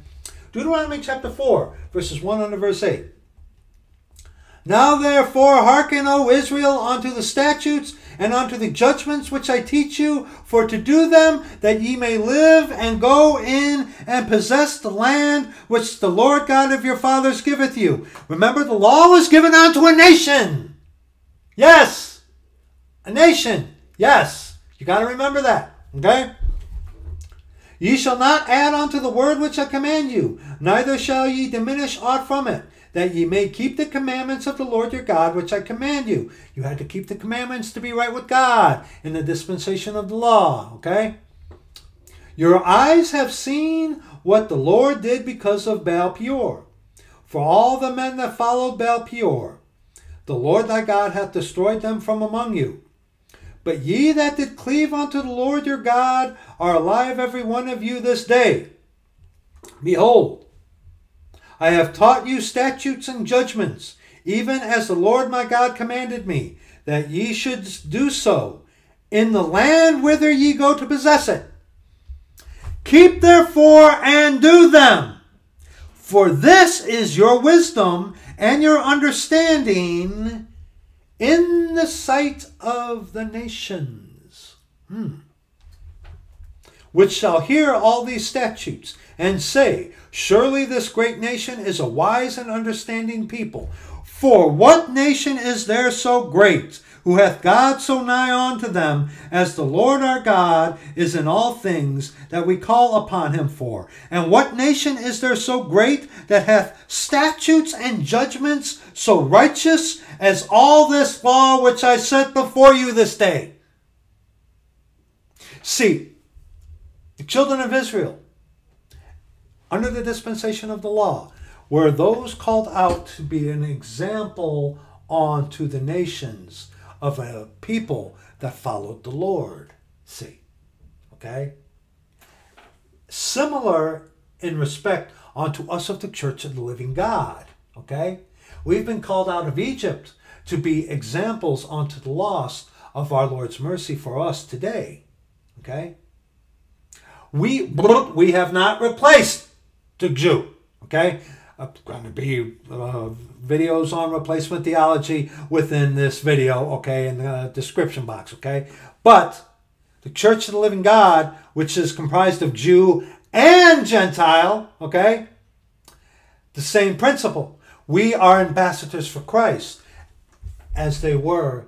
Deuteronomy chapter 4, verses 1 under verse 8. Now therefore hearken, O Israel, unto the statutes and unto the judgments which I teach you, for to do them, that ye may live and go in and possess the land which the Lord God of your fathers giveth you. Remember, the law was given unto a nation. Yes, a nation. Yes, you got to remember that. Okay? Ye shall not add unto the word which I command you, neither shall ye diminish aught from it that ye may keep the commandments of the Lord your God, which I command you. You had to keep the commandments to be right with God in the dispensation of the law, okay? Your eyes have seen what the Lord did because of Baal Peor. For all the men that followed Baal Peor, the Lord thy God hath destroyed them from among you. But ye that did cleave unto the Lord your God are alive every one of you this day. Behold, I have taught you statutes and judgments, even as the Lord my God commanded me, that ye should do so in the land whither ye go to possess it. Keep therefore and do them, for this is your wisdom and your understanding in the sight of the nations. Hmm. Which shall hear all these statutes and say, Surely this great nation is a wise and understanding people. For what nation is there so great, who hath God so nigh unto them, as the Lord our God is in all things that we call upon him for? And what nation is there so great that hath statutes and judgments so righteous as all this law which I set before you this day? See, the children of Israel, under the dispensation of the law, were those called out to be an example unto the nations of a people that followed the Lord. See, okay? Similar in respect unto us of the church of the living God, okay? We've been called out of Egypt to be examples unto the lost of our Lord's mercy for us today, okay? We, we have not replaced the Jew, okay? Uh, going to be uh, videos on replacement theology within this video, okay, in the description box, okay? But the Church of the Living God, which is comprised of Jew and Gentile, okay, the same principle. We are ambassadors for Christ as they were,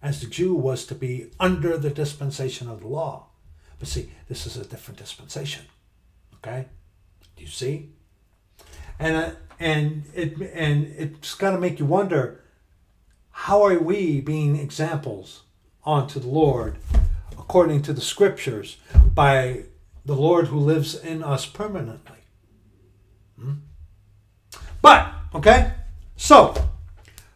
as the Jew was to be under the dispensation of the law. But see, this is a different dispensation, okay? Do you see? And uh, and it and it's got to make you wonder how are we being examples unto the Lord according to the scriptures by the Lord who lives in us permanently. Hmm? But, okay, so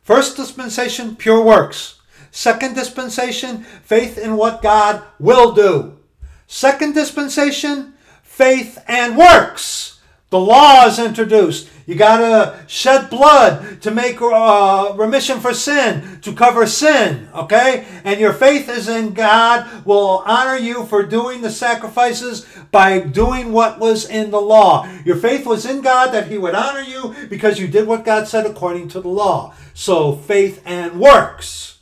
first dispensation, pure works. Second dispensation, faith in what God will do. Second dispensation, faith and works. The law is introduced. You got to shed blood to make uh, remission for sin, to cover sin, okay? And your faith is in God will honor you for doing the sacrifices by doing what was in the law. Your faith was in God that He would honor you because you did what God said according to the law. So faith and works.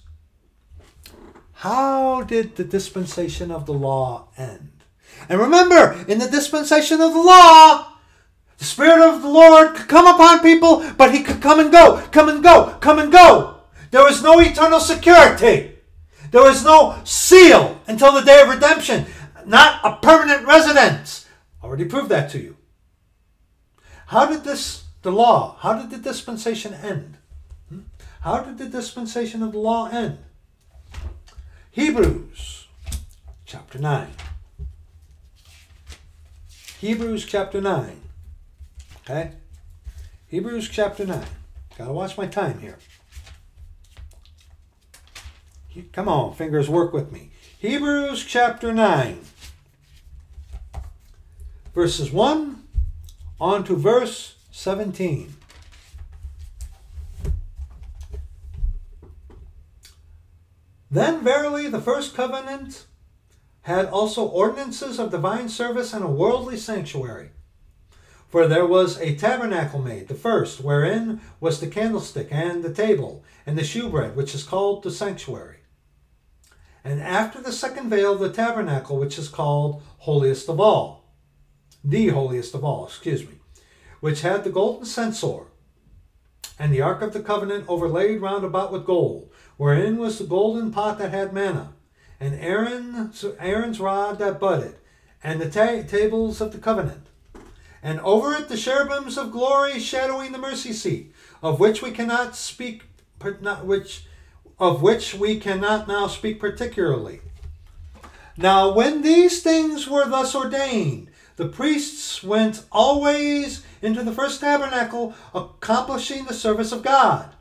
How did the dispensation of the law end? And remember, in the dispensation of the law, the Spirit of the Lord could come upon people, but he could come and go, come and go, come and go. There was no eternal security. There was no seal until the day of redemption, not a permanent residence. I Already proved that to you. How did this, the law, how did the dispensation end? Hmm? How did the dispensation of the law end? Hebrews chapter 9. Hebrews chapter 9. Okay? Hebrews chapter 9. Gotta watch my time here. Come on, fingers, work with me. Hebrews chapter 9, verses 1 on to verse 17. Then verily the first covenant had also ordinances of divine service and a worldly sanctuary. For there was a tabernacle made, the first, wherein was the candlestick and the table, and the shewbread, which is called the sanctuary. And after the second veil, the tabernacle, which is called holiest of all, the holiest of all, excuse me, which had the golden censer, and the ark of the covenant overlaid round about with gold, wherein was the golden pot that had manna, and Aaron's, Aaron's rod that budded, and the ta- tables of the covenant and over it the cherubims of glory shadowing the mercy seat, of which we cannot speak, but not which, of which we cannot now speak particularly. Now, when these things were thus ordained, the priests went always into the first tabernacle, accomplishing the service of God.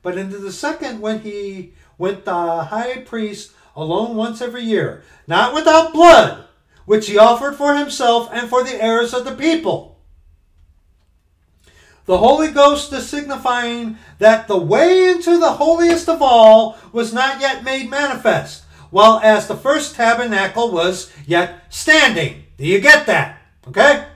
But into the second when he went the high priest alone once every year, not without blood which he offered for himself and for the heirs of the people. The Holy Ghost is signifying that the way into the holiest of all was not yet made manifest, while as the first tabernacle was yet standing. Do you get that? Okay?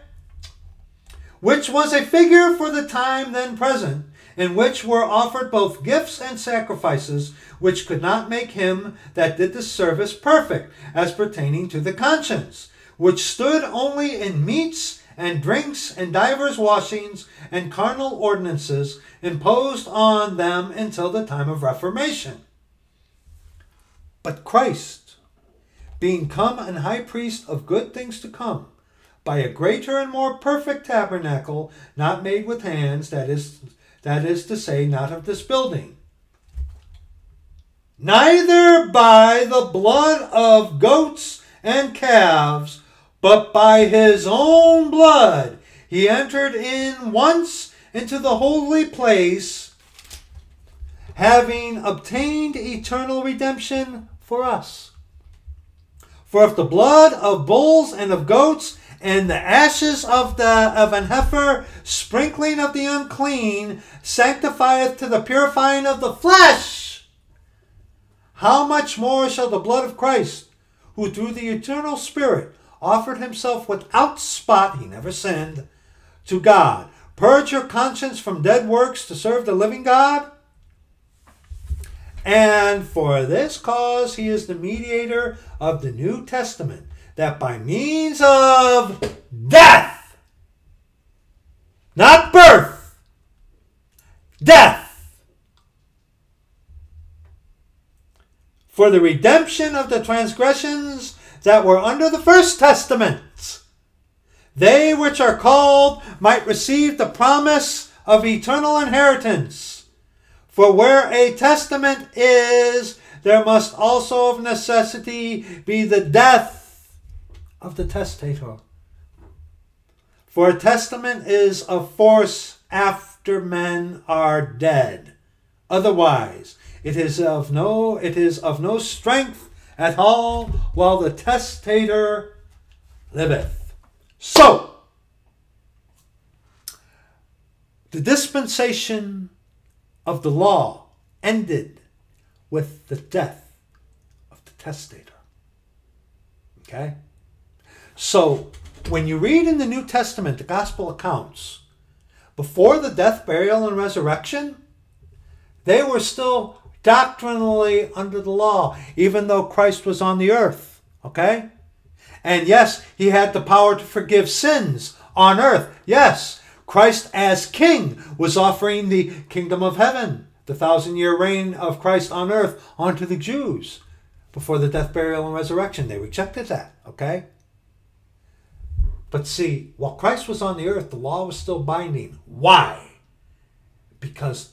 Which was a figure for the time then present, in which were offered both gifts and sacrifices, which could not make him that did the service perfect, as pertaining to the conscience, which stood only in meats and drinks and divers washings and carnal ordinances imposed on them until the time of Reformation. But Christ, being come an high priest of good things to come, by a greater and more perfect tabernacle, not made with hands, that is, that is to say, not of this building. Neither by the blood of goats and calves, but by his own blood he entered in once into the holy place, having obtained eternal redemption for us. For if the blood of bulls and of goats and the ashes of the of an heifer, sprinkling of the unclean, sanctifieth to the purifying of the flesh, how much more shall the blood of Christ, who through the eternal Spirit offered himself without spot, he never sinned, to God, purge your conscience from dead works to serve the living God? And for this cause he is the mediator of the New Testament, that by means of death, not birth, death, for the redemption of the transgressions that were under the first testament, they which are called might receive the promise of eternal inheritance. For where a testament is, there must also of necessity be the death of the testator. For a testament is of force after men are dead. Otherwise, it is of no it is of no strength at all while the testator liveth. So the dispensation of the law ended with the death of the testator. Okay? So, when you read in the New Testament the gospel accounts, before the death, burial, and resurrection, they were still doctrinally under the law, even though Christ was on the earth. Okay? And yes, he had the power to forgive sins on earth. Yes, Christ as king was offering the kingdom of heaven, the thousand year reign of Christ on earth, onto the Jews before the death, burial, and resurrection. They rejected that. Okay? But see, while Christ was on the earth, the law was still binding. Why? Because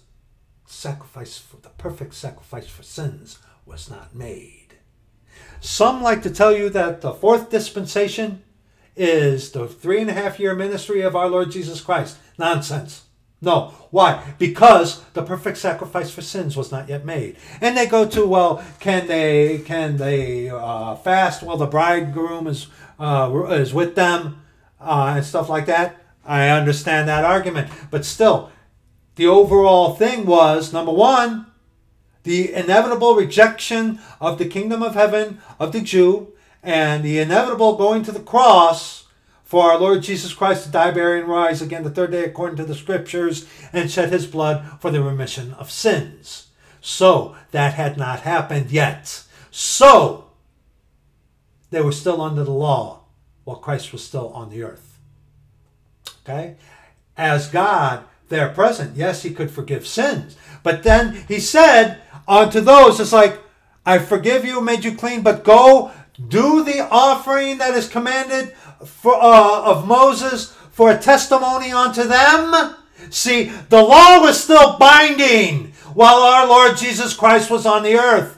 sacrifice for the perfect sacrifice for sins was not made. Some like to tell you that the fourth dispensation is the three and a half year ministry of our Lord Jesus Christ. Nonsense. No. Why? Because the perfect sacrifice for sins was not yet made. And they go to, well, can they can they uh, fast while the bridegroom is uh, is with them uh, and stuff like that? I understand that argument, but still, the overall thing was number one, the inevitable rejection of the kingdom of heaven of the Jew, and the inevitable going to the cross for our Lord Jesus Christ to die, bury, and rise again the third day according to the scriptures, and shed his blood for the remission of sins. So that had not happened yet. So they were still under the law while Christ was still on the earth. Okay? As God, there present, yes, he could forgive sins. But then he said unto those, it's like, I forgive you, made you clean, but go do the offering that is commanded for, uh, of Moses for a testimony unto them. See, the law was still binding while our Lord Jesus Christ was on the earth.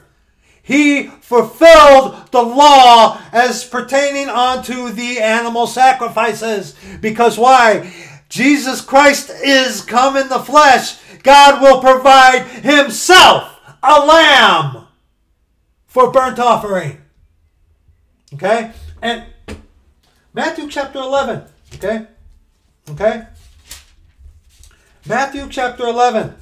He fulfilled the law as pertaining unto the animal sacrifices. Because why? Jesus Christ is come in the flesh. God will provide himself a lamb for burnt offering. Okay? And Matthew chapter 11. Okay? Okay? Matthew chapter 11.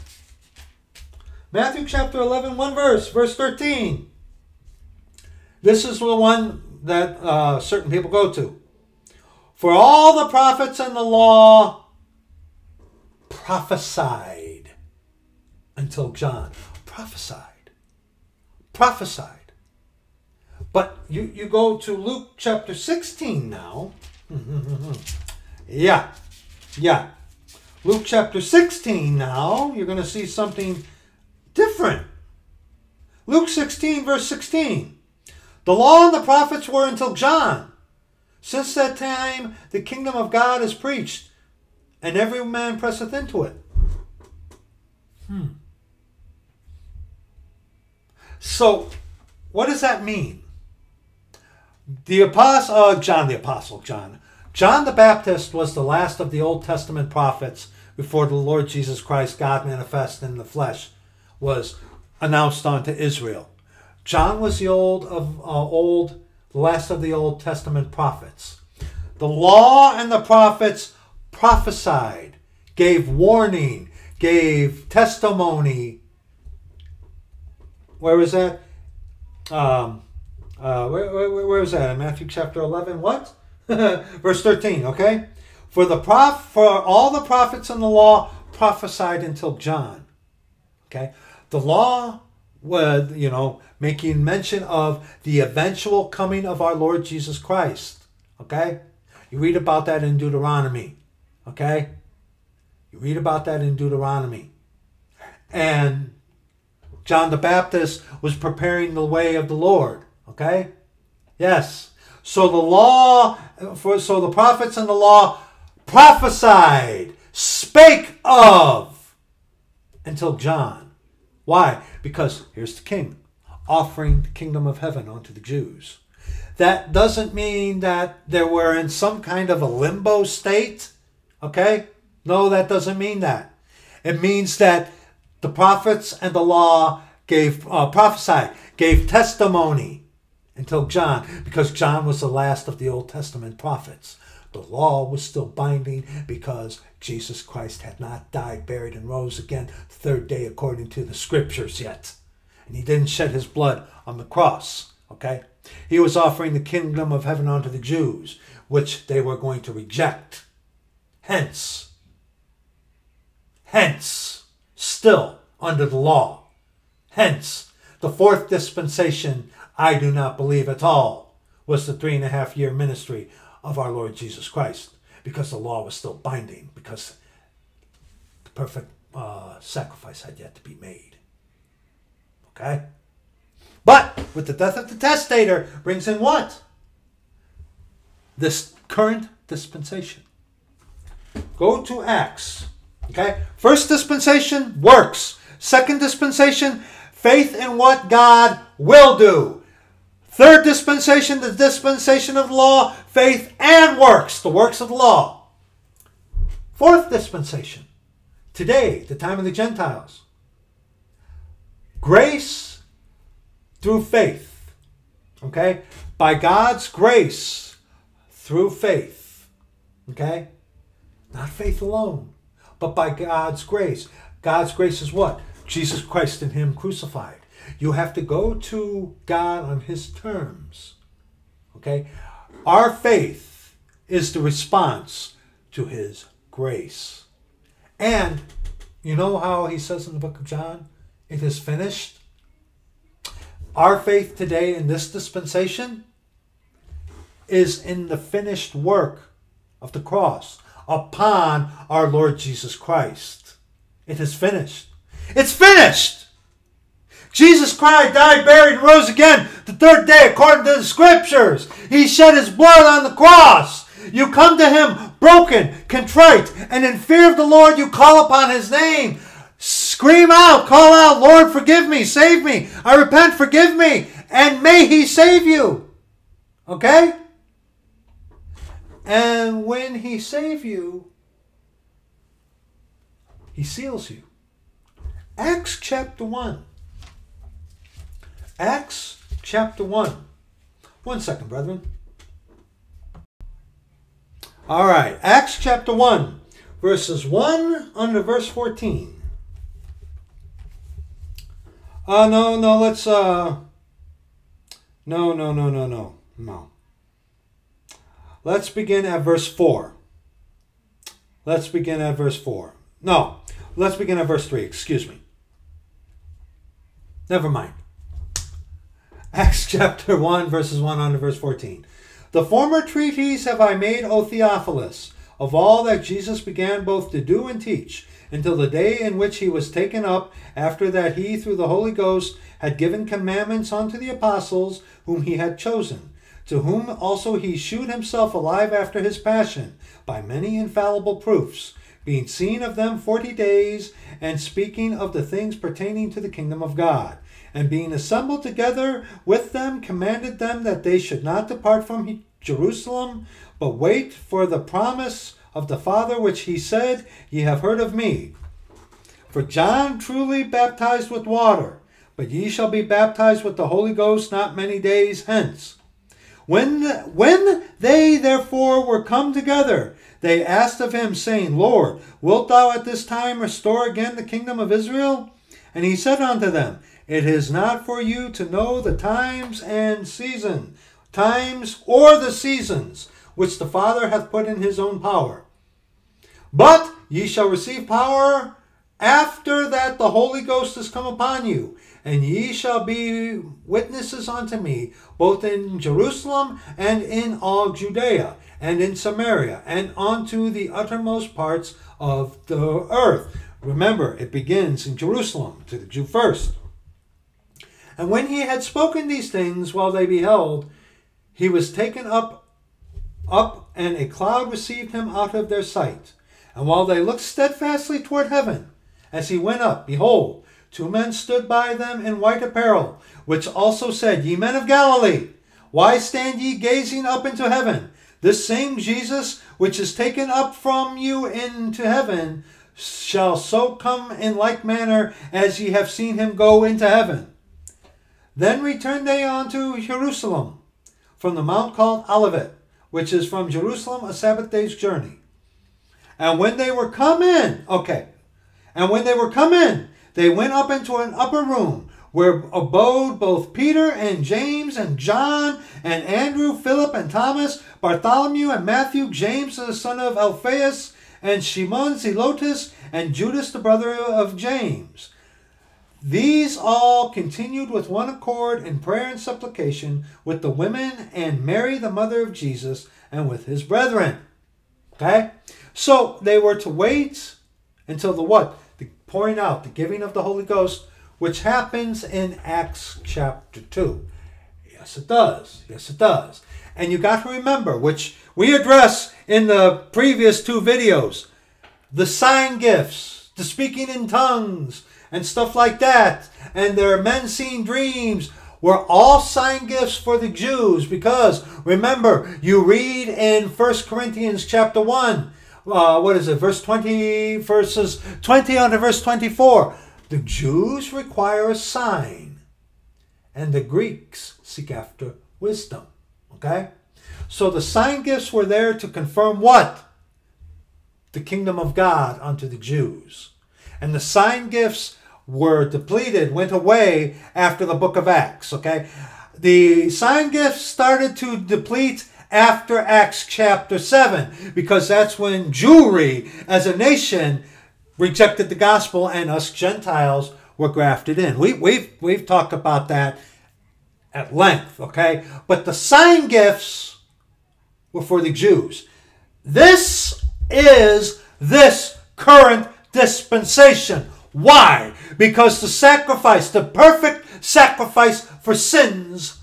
Matthew chapter 11, one verse, verse 13. This is the one that uh, certain people go to. For all the prophets and the law prophesied until John. Prophesied. Prophesied. But you, you go to Luke chapter 16 now. Yeah. Yeah. Luke chapter 16 now, you're going to see something different. Luke 16, verse 16. The law and the prophets were until John. Since that time, the kingdom of God is preached, and every man presseth into it. Hmm. So, what does that mean? The apostle, uh, John the apostle, John. John the Baptist was the last of the Old Testament prophets before the Lord Jesus Christ, God manifest in the flesh, was announced unto Israel. John was the old of uh, old, last of the Old Testament prophets. The law and the prophets prophesied, gave warning, gave testimony. Where was that? Um, uh, where, where, where was that? In Matthew chapter 11, what? Verse 13, okay? For the prof, for all the prophets in the law prophesied until John. Okay? The law was, you know, making mention of the eventual coming of our Lord Jesus Christ. Okay? You read about that in Deuteronomy. Okay? You read about that in Deuteronomy. And John the Baptist was preparing the way of the Lord. Okay? Yes. So the law, for so the prophets and the law prophesied, spake of until John. Why? Because here's the king offering the kingdom of heaven unto the Jews. That doesn't mean that they were in some kind of a limbo state. Okay? No, that doesn't mean that. It means that the prophets and the law gave uh, prophesied, gave testimony until John, because John was the last of the Old Testament prophets. The law was still binding because Jesus Christ had not died, buried, and rose again the third day according to the scriptures yet. And he didn't shed his blood on the cross. Okay? He was offering the kingdom of heaven unto the Jews, which they were going to reject. Hence, hence, still under the law. Hence, the fourth dispensation, I do not believe at all, was the three and a half year ministry of our Lord Jesus Christ because the law was still binding, because the perfect uh, sacrifice had yet to be made. Okay? But with the death of the testator brings in what? This current dispensation. Go to Acts. Okay? First dispensation, works. Second dispensation, faith in what God will do. Third dispensation, the dispensation of law, faith and works, the works of law. Fourth dispensation, today, the time of the Gentiles. Grace through faith. Okay? By God's grace through faith. Okay? Not faith alone, but by God's grace. God's grace is what? Jesus Christ and Him crucified. You have to go to God on His terms. Okay? Our faith is the response to His grace. And you know how He says in the book of John, it is finished? Our faith today in this dispensation is in the finished work of the cross upon our Lord Jesus Christ. It is finished. It's finished! Jesus Christ died, buried, and rose again the third day according to the scriptures. He shed his blood on the cross. You come to him broken, contrite, and in fear of the Lord you call upon his name. Scream out, call out, Lord, forgive me, save me. I repent, forgive me, and may he save you. Okay? And when he save you, he seals you. Acts chapter 1. Acts chapter 1. One second, brethren. All right, Acts chapter 1, verses 1 under verse 14. Uh, no, no, let's, uh, no, no, no, no, no, no. Let's begin at verse 4. Let's begin at verse 4. No, let's begin at verse 3, excuse me. Never mind. Acts chapter 1, verses 1 on to verse 14. The former treatise have I made, O Theophilus, of all that Jesus began both to do and teach, until the day in which he was taken up, after that he, through the Holy Ghost, had given commandments unto the apostles whom he had chosen, to whom also he shewed himself alive after his passion, by many infallible proofs, being seen of them forty days, and speaking of the things pertaining to the kingdom of God. And being assembled together with them, commanded them that they should not depart from Jerusalem, but wait for the promise of the Father, which he said, Ye have heard of me. For John truly baptized with water, but ye shall be baptized with the Holy Ghost not many days hence. When, when they therefore were come together, they asked of him, saying, Lord, wilt thou at this time restore again the kingdom of Israel? And he said unto them, It is not for you to know the times and season, times or the seasons, which the Father hath put in his own power. But ye shall receive power after that the Holy Ghost is come upon you, and ye shall be witnesses unto me, both in Jerusalem and in all Judea, and in Samaria, and unto the uttermost parts of the earth. Remember, it begins in Jerusalem, to the Jew first. And when he had spoken these things while they beheld, he was taken up, up, and a cloud received him out of their sight. And while they looked steadfastly toward heaven, as he went up, behold, two men stood by them in white apparel, which also said, Ye men of Galilee, why stand ye gazing up into heaven? This same Jesus, which is taken up from you into heaven, shall so come in like manner as ye have seen him go into heaven. Then returned they unto Jerusalem from the mount called Olivet, which is from Jerusalem a Sabbath day's journey. And when they were come in, okay, and when they were come in, they went up into an upper room where abode both Peter and James and John and Andrew, Philip and Thomas, Bartholomew and Matthew, James the son of Alphaeus, and Simon Zelotes, and Judas the brother of James. These all continued with one accord in prayer and supplication with the women and Mary, the mother of Jesus, and with his brethren. Okay? So they were to wait until the what? The pouring out, the giving of the Holy Ghost, which happens in Acts chapter 2. Yes, it does. Yes, it does. And you got to remember, which we address in the previous two videos, the sign gifts, the speaking in tongues, and stuff like that, and their men seeing dreams were all sign gifts for the Jews because remember, you read in 1 Corinthians chapter 1, uh, what is it, verse 20, verses 20 on to verse 24. The Jews require a sign, and the Greeks seek after wisdom. Okay? So the sign gifts were there to confirm what? The kingdom of God unto the Jews. And the sign gifts were depleted, went away after the book of Acts. Okay? The sign gifts started to deplete after Acts chapter 7 because that's when Jewry as a nation rejected the gospel and us Gentiles were grafted in. We, we've, we've talked about that at length, okay? But the sign gifts were for the Jews. This is this current dispensation. Why? Because the sacrifice, the perfect sacrifice for sins,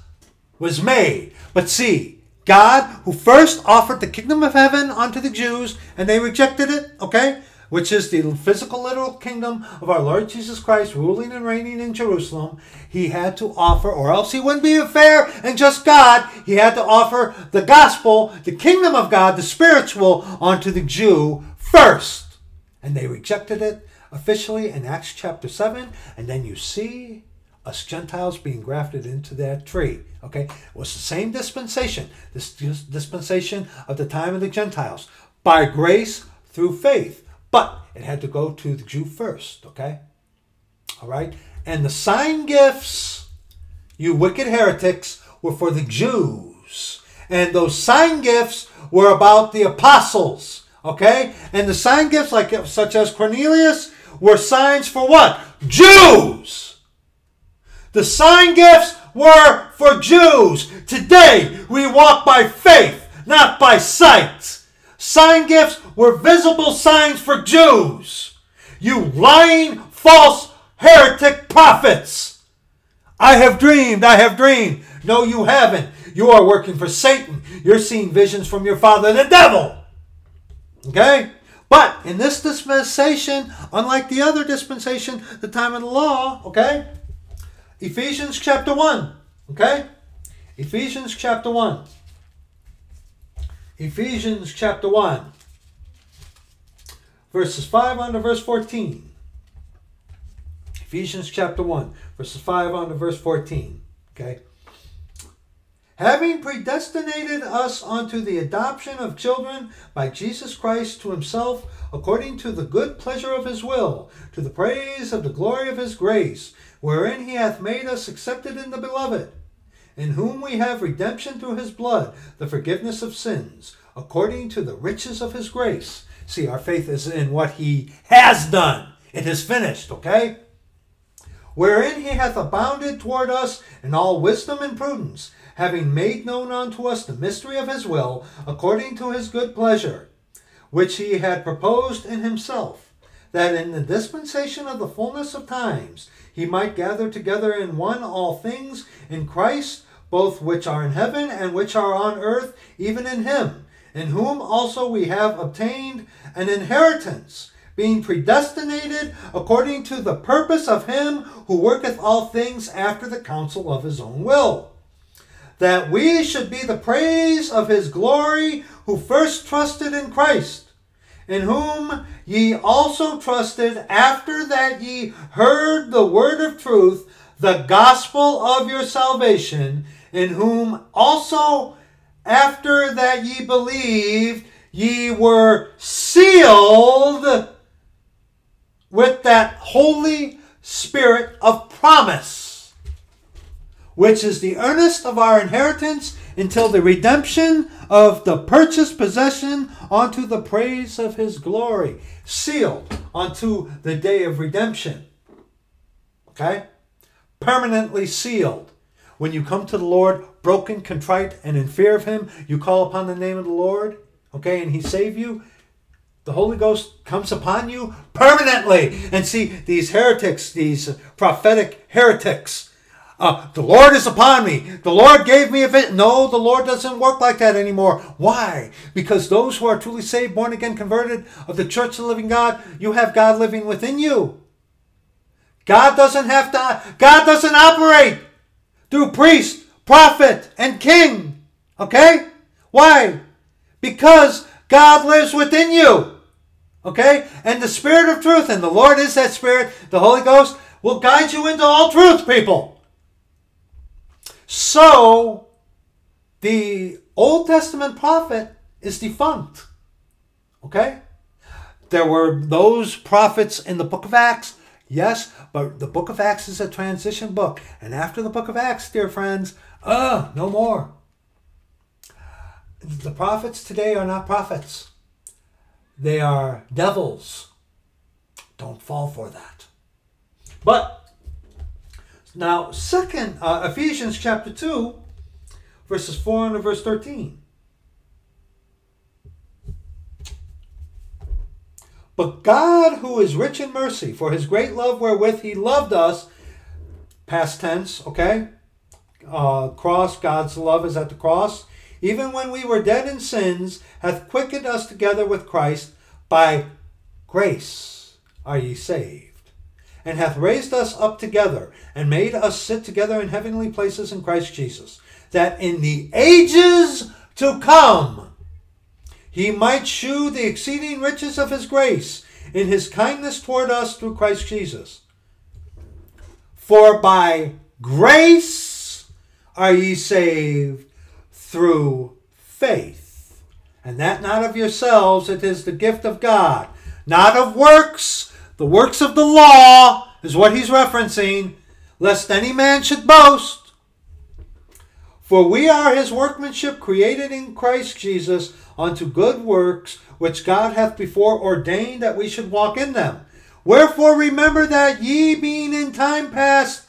was made. But see, God, who first offered the kingdom of heaven unto the Jews, and they rejected it, okay? Which is the physical, literal kingdom of our Lord Jesus Christ ruling and reigning in Jerusalem. He had to offer, or else he wouldn't be a fair and just God. He had to offer the gospel, the kingdom of God, the spiritual, unto the Jew first. And they rejected it officially in Acts chapter 7. And then you see us Gentiles being grafted into that tree. Okay, it was the same dispensation, this dispensation of the time of the Gentiles, by grace through faith. But it had to go to the Jew first. Okay, all right, and the sign gifts, you wicked heretics, were for the Jews, and those sign gifts were about the apostles. Okay, and the sign gifts, like such as Cornelius, were signs for what? Jews. The sign gifts were for Jews. Today we walk by faith, not by sight. sign gifts were visible signs for Jews. You lying, false, heretic prophets. I have dreamed, I have dreamed. No, you haven't. You are working for Satan. You're seeing visions from your father, the devil. Okay? But in this dispensation, unlike the other dispensation, the time of the law, okay? Ephesians chapter 1, okay? Ephesians chapter 1. Ephesians chapter 1, verses 5 on to verse 14. Ephesians chapter 1, verses 5 on to verse 14. Okay? Having predestinated us unto the adoption of children by Jesus Christ to himself, according to the good pleasure of his will, to the praise of the glory of his grace, wherein he hath made us accepted in the beloved in whom we have redemption through his blood, the forgiveness of sins, according to the riches of his grace. See, our faith is in what he has done. It is finished, okay? Wherein he hath abounded toward us in all wisdom and prudence, having made known unto us the mystery of his will, according to his good pleasure, which he had proposed in himself, that in the dispensation of the fullness of times he might gather together in one all things in Christ, both which are in heaven and which are on earth, even in him, in whom also we have obtained an inheritance, being predestinated according to the purpose of him who worketh all things after the counsel of his own will. That we should be the praise of his glory, who first trusted in Christ in whom ye also trusted after that ye heard the word of truth, the gospel of your salvation, in whom also after that ye believed, ye were sealed with that Holy Spirit of promise, which is the earnest of our inheritance until the redemption of the purchased possession unto the praise of his glory, sealed unto the day of redemption. Okay? Permanently sealed. When you come to the Lord broken, contrite, and in fear of him, you call upon the name of the Lord, okay, and he save you, the Holy Ghost comes upon you permanently. And see, these heretics, these prophetic heretics, uh, the Lord is upon me. The Lord gave me a vision. No, the Lord doesn't work like that anymore. Why? Because those who are truly saved, born again, converted of the church of the living God, you have God living within you. God doesn't have to, God doesn't operate through priest, prophet, and king. Okay? Why? Because God lives within you. Okay? And the Spirit of truth, and the Lord is that Spirit, the Holy Ghost, will guide you into all truth, people. So, the Old Testament prophet is defunct. Okay? There were those prophets in the book of Acts, yes, but the book of Acts is a transition book. And after the book of Acts, dear friends, uh, no more. The prophets today are not prophets, they are devils. Don't fall for that. But now, second, uh, Ephesians chapter 2, verses 4 and verse 13. But God, who is rich in mercy, for his great love wherewith he loved us, past tense, okay? Uh, cross, God's love is at the cross. Even when we were dead in sins, hath quickened us together with Christ. By grace are ye saved and hath raised us up together, and made us sit together in heavenly places in Christ Jesus, that in the ages to come he might shew the exceeding riches of his grace in his kindness toward us through Christ Jesus. For by grace are ye saved through faith, and that not of yourselves, it is the gift of God, not of works the works of the law is what he's referencing, lest any man should boast. For we are his workmanship created in Christ Jesus unto good works, which God hath before ordained that we should walk in them. Wherefore remember that ye, being in time past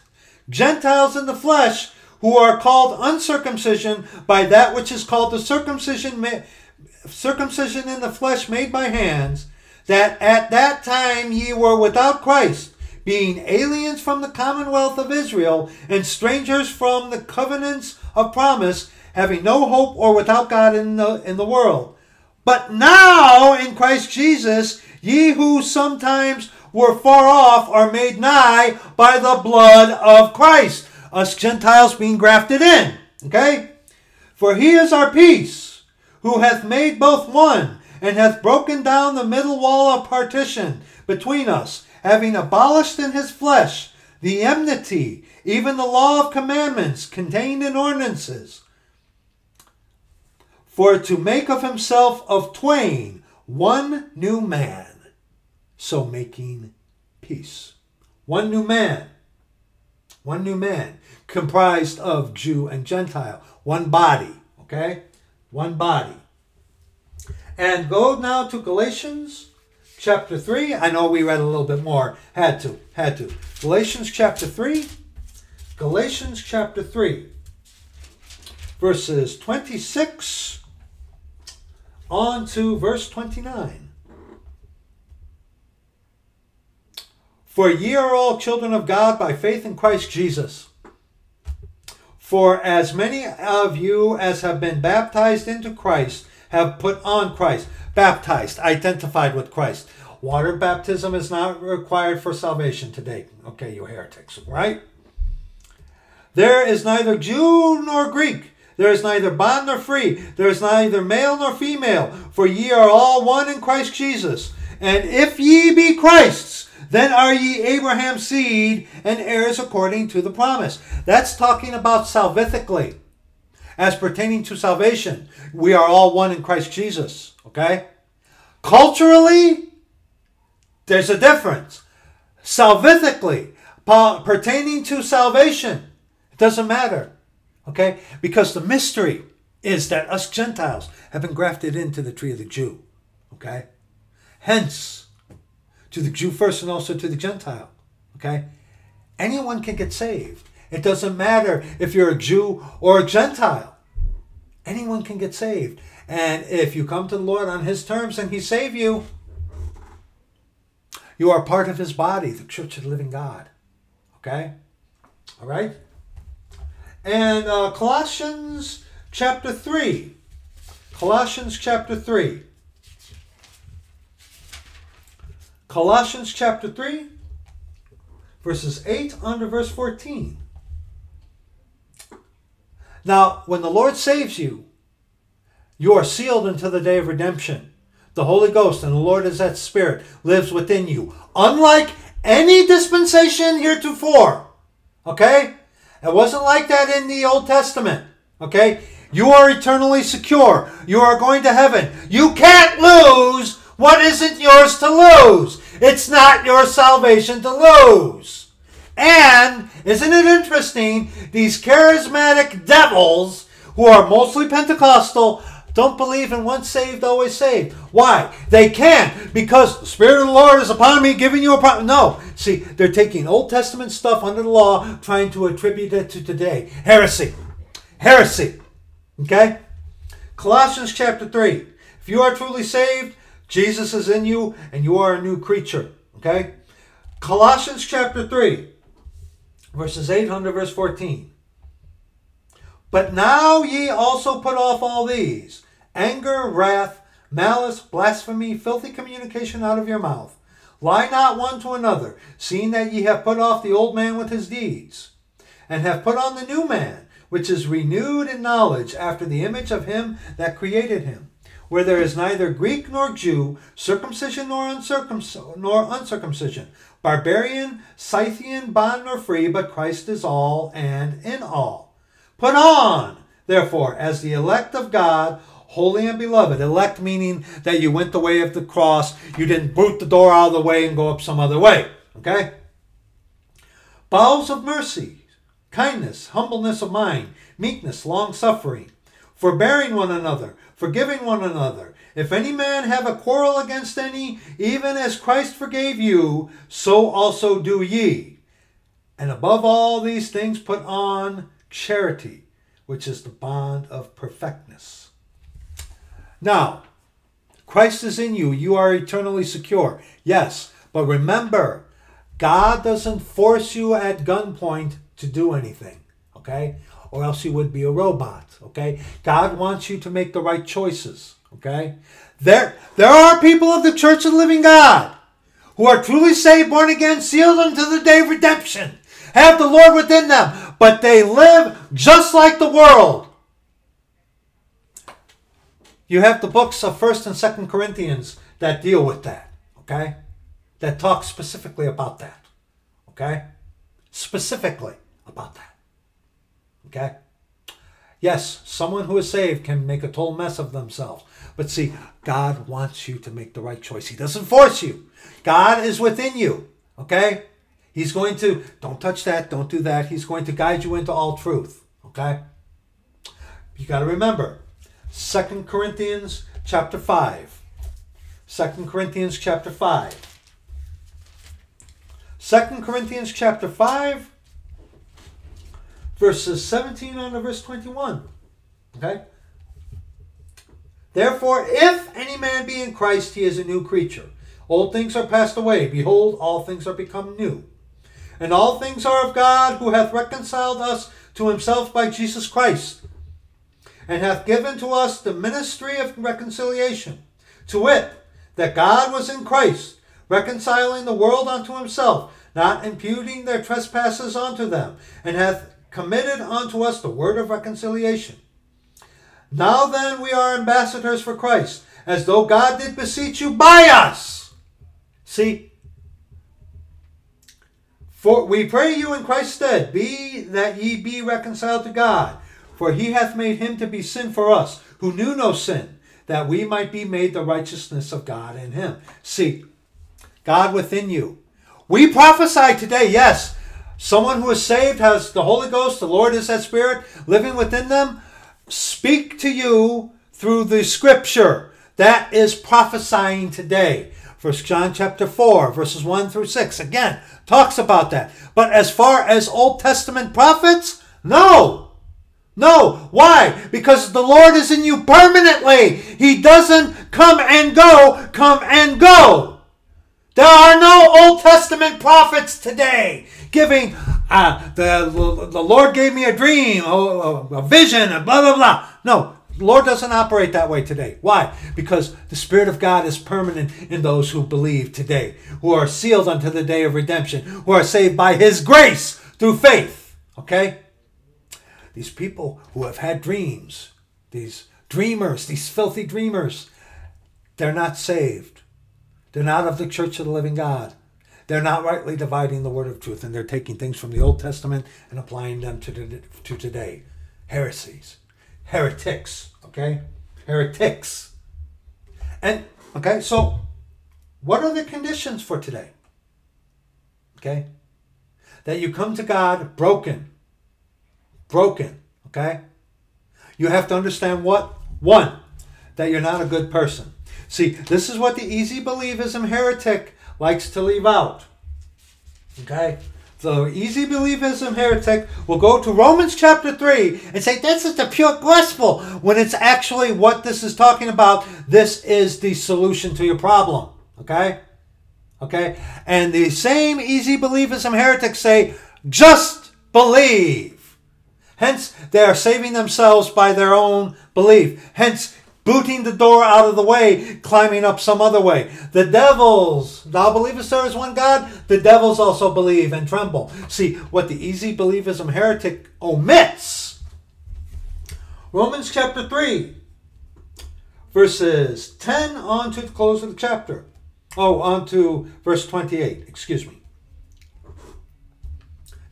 Gentiles in the flesh, who are called uncircumcision by that which is called the circumcision circumcision in the flesh made by hands, that at that time ye were without Christ, being aliens from the commonwealth of Israel, and strangers from the covenants of promise, having no hope or without God in the, in the world. But now in Christ Jesus, ye who sometimes were far off are made nigh by the blood of Christ. Us Gentiles being grafted in. Okay? For he is our peace, who hath made both one, and hath broken down the middle wall of partition between us, having abolished in his flesh the enmity, even the law of commandments contained in ordinances, for to make of himself of twain one new man, so making peace. One new man. One new man, comprised of Jew and Gentile. One body, okay? One body. And go now to Galatians chapter 3. I know we read a little bit more. Had to, had to. Galatians chapter 3. Galatians chapter 3. Verses 26 on to verse 29. For ye are all children of God by faith in Christ Jesus. For as many of you as have been baptized into Christ have put on Christ. Baptized, identified with Christ. Water baptism is not required for salvation today. Okay, you heretics, right? There is neither Jew nor Greek. There is neither bond nor free. There is neither male nor female. For ye are all one in Christ Jesus. And if ye be Christ's, then are ye Abraham's seed and heirs according to the promise. That's talking about salvifically. As pertaining to salvation, we are all one in Christ Jesus. Okay? Culturally, there's a difference. Salvifically, pertaining to salvation, it doesn't matter. Okay? Because the mystery is that us Gentiles have been grafted into the tree of the Jew. Okay? Hence, to the Jew first and also to the Gentile. Okay? Anyone can get saved. It doesn't matter if you're a Jew or a Gentile. Anyone can get saved. And if you come to the Lord on His terms and He save you, you are part of His body, the church of the living God. Okay? All right? And uh, Colossians chapter 3. Colossians chapter 3. Colossians chapter 3, verses 8 under verse 14. Now, when the Lord saves you, you are sealed until the day of redemption. The Holy Ghost and the Lord is that Spirit lives within you. Unlike any dispensation heretofore. Okay? It wasn't like that in the Old Testament. Okay? You are eternally secure. You are going to heaven. You can't lose what isn't yours to lose. It's not your salvation to lose. And isn't it interesting? These charismatic devils who are mostly Pentecostal don't believe in once saved, always saved. Why? They can't because the Spirit of the Lord is upon me, giving you a. No. See, they're taking Old Testament stuff under the law, trying to attribute it to today. Heresy. Heresy. Okay? Colossians chapter 3. If you are truly saved, Jesus is in you and you are a new creature. Okay? Colossians chapter 3, verses 8 under verse 14. But now ye also put off all these anger, wrath, malice, blasphemy, filthy communication out of your mouth. Lie not one to another, seeing that ye have put off the old man with his deeds, and have put on the new man, which is renewed in knowledge after the image of him that created him where there is neither Greek nor Jew, circumcision nor, uncircum- nor uncircumcision, barbarian, Scythian, bond nor free, but Christ is all and in all. Put on, therefore, as the elect of God, holy and beloved. Elect meaning that you went the way of the cross, you didn't boot the door out of the way and go up some other way. Okay? Bowels of mercy, kindness, humbleness of mind, meekness, long suffering, forbearing one another forgiving one another. If any man have a quarrel against any, even as Christ forgave you, so also do ye. And above all these things put on charity, which is the bond of perfectness. Now, Christ is in you, you are eternally secure. Yes, but remember, God doesn't force you at gunpoint to do anything, okay? Or else you would be a robot, okay? God wants you to make the right choices, okay? There, there are people of the Church of the Living God who are truly saved, born again, sealed unto the day of redemption, have the Lord within them, but they live just like the world. You have the books of 1st and 2nd Corinthians that deal with that, okay? That talk specifically about that, okay? Specifically about that, okay? Yes, someone who is saved can make a total mess of themselves. But see, God wants you to make the right choice. He doesn't force you. God is within you. Okay? He's going to, don't touch that, don't do that. He's going to guide you into all truth. Okay? You got to remember, Second Corinthians chapter 5. 2 Corinthians chapter 5. 2 Corinthians chapter 5, verses 17 on to verse 21. Okay? Therefore, if any man be in Christ, he is a new creature. Old things are passed away. Behold, all things are become new. And all things are of God, who hath reconciled us to himself by Jesus Christ, and hath given to us the ministry of reconciliation. To wit, that God was in Christ, reconciling the world unto himself, not imputing their trespasses unto them, and hath committed unto us the word of reconciliation. Now then, we are ambassadors for Christ, as though God did beseech you by us. See, for we pray you in Christ's stead, be that ye be reconciled to God. For he hath made him to be sin for us, who knew no sin, that we might be made the righteousness of God in him. See, God within you. We prophesy today, yes. Someone who is saved has the Holy Ghost, the Lord is that Spirit living within them speak to you through the scripture. That is prophesying today. First John chapter 4, verses 1 through 6, again, talks about that. But as far as Old Testament prophets, no. No. Why? Because the Lord is in you permanently. He doesn't come and go, come and go. There are no Old Testament prophets today giving uh, the, the Lord gave me a dream, a, vision, blah, blah, blah. No, Lord doesn't operate that way today. Why? Because the Spirit of God is permanent in those who believe today, who are sealed unto the day of redemption, who are saved by His grace through faith. Okay? These people who have had dreams, these dreamers, these filthy dreamers, they're not saved. They're not of the church of the living God. They're not rightly dividing the word of truth, and they're taking things from the Old Testament and applying them to, to today. Heresies, heretics, okay? Heretics. And, okay, so what are the conditions for today? Okay? That you come to God broken. Broken, okay? You have to understand what? One, that you're not a good person. See, this is what the easy believism heretic likes to leave out. Okay? The easy believism heretic will go to Romans chapter 3 and say, This is the pure gospel, when it's actually what this is talking about. This is the solution to your problem. Okay? Okay? And the same easy believism heretics say, Just believe. Hence, they are saving themselves by their own belief. Hence, booting the door out of the way, climbing up some other way. The devils, thou believest there is one God? The devils also believe and tremble. See, what the easy believism heretic omits. Romans chapter 3, verses 10 on to the close of the chapter. Oh, on to verse 28, excuse me.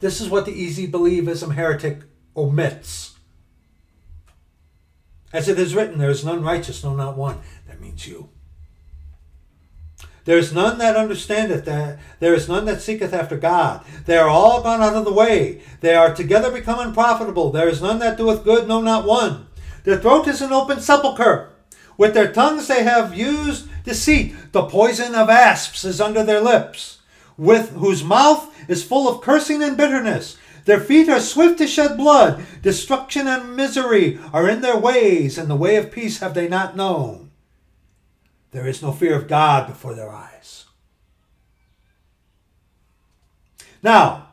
This is what the easy believism heretic omits. As it is written, there is none righteous, no, not one. That means you. There is none that understandeth that there is none that seeketh after God. They are all gone out of the way. They are together become unprofitable. There is none that doeth good, no, not one. Their throat is an open sepulchre. With their tongues they have used deceit. The poison of asps is under their lips, with whose mouth is full of cursing and bitterness. Their feet are swift to shed blood. Destruction and misery are in their ways, and the way of peace have they not known. There is no fear of God before their eyes. Now,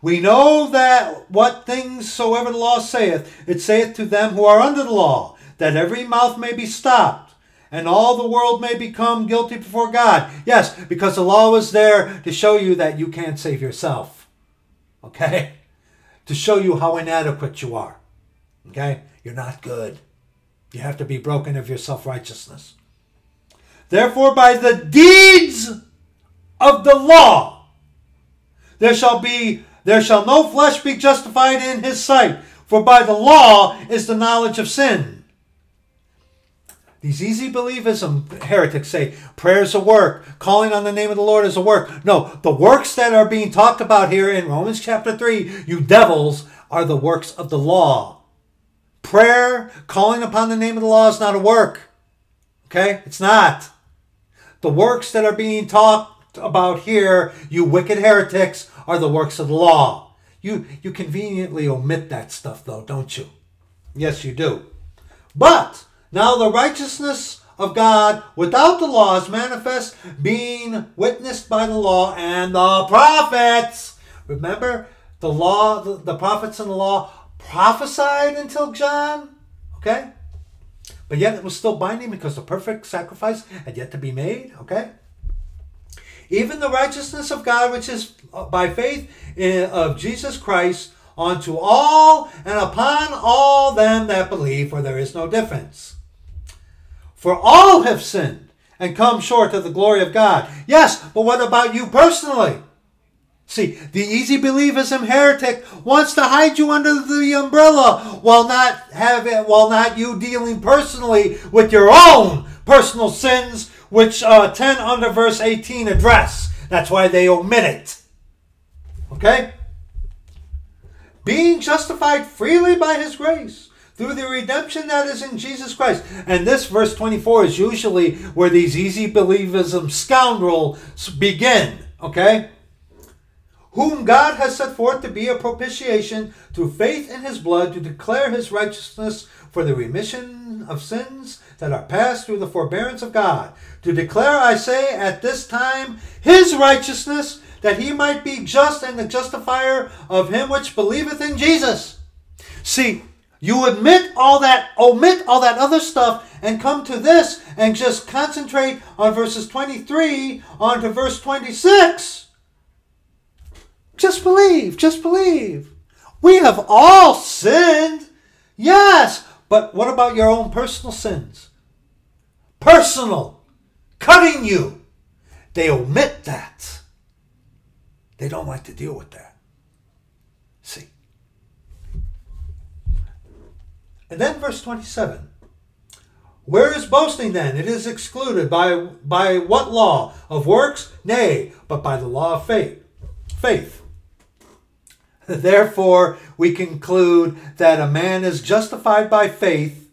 we know that what things soever the law saith, it saith to them who are under the law, that every mouth may be stopped, and all the world may become guilty before God. Yes, because the law was there to show you that you can't save yourself. Okay? To show you how inadequate you are. Okay? You're not good. You have to be broken of your self righteousness. Therefore, by the deeds of the law, there shall be there shall no flesh be justified in his sight, for by the law is the knowledge of sin. These easy believism heretics say prayer is a work, calling on the name of the Lord is a work. No, the works that are being talked about here in Romans chapter 3, you devils, are the works of the law. Prayer, calling upon the name of the law is not a work. Okay? It's not. The works that are being talked about here, you wicked heretics, are the works of the law. You, you conveniently omit that stuff, though, don't you? Yes, you do. But now the righteousness of God without the law is manifest, being witnessed by the law and the prophets. Remember, the law, the, the prophets and the law prophesied until John. Okay? But yet it was still binding because the perfect sacrifice had yet to be made. Okay? Even the righteousness of God, which is uh, by faith in, of Jesus Christ, unto all and upon all them that believe, for there is no difference. For all have sinned and come short of the glory of God. Yes, but what about you personally? See, the easy believism heretic wants to hide you under the umbrella while not have it, while not you dealing personally with your own personal sins, which uh, 10 under verse 18 address. That's why they omit it. Okay? Being justified freely by his grace through the redemption that is in Jesus Christ. And this verse 24 is usually where these easy believism scoundrels begin. Okay? whom God has set forth to be a propitiation through faith in his blood to declare his righteousness for the remission of sins that are passed through the forbearance of God. To declare, I say, at this time his righteousness, that he might be just and the justifier of him which believeth in Jesus. See, you admit all that, omit all that other stuff, and come to this and just concentrate on verses 23 on to verse 26 just believe, just believe. We have all sinned. Yes, but what about your own personal sins? Personal, cutting you. They omit that. They don't like to deal with that. See. And then verse 27. Where is boasting then? It is excluded by by what law? Of works? Nay, but by the law of faith. Faith. Therefore, we conclude that a man is justified by faith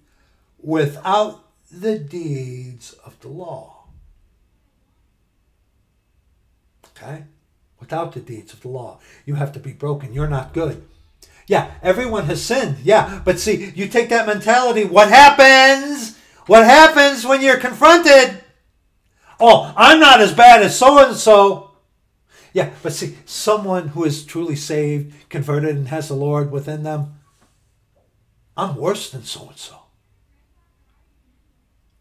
without the deeds of the law. Okay? Without the deeds of the law. You have to be broken. You're not good. Yeah, everyone has sinned. Yeah, but see, you take that mentality. What happens? What happens when you're confronted? Oh, I'm not as bad as so and so. Yeah, but see, someone who is truly saved, converted, and has the Lord within them, I'm worse than so and so.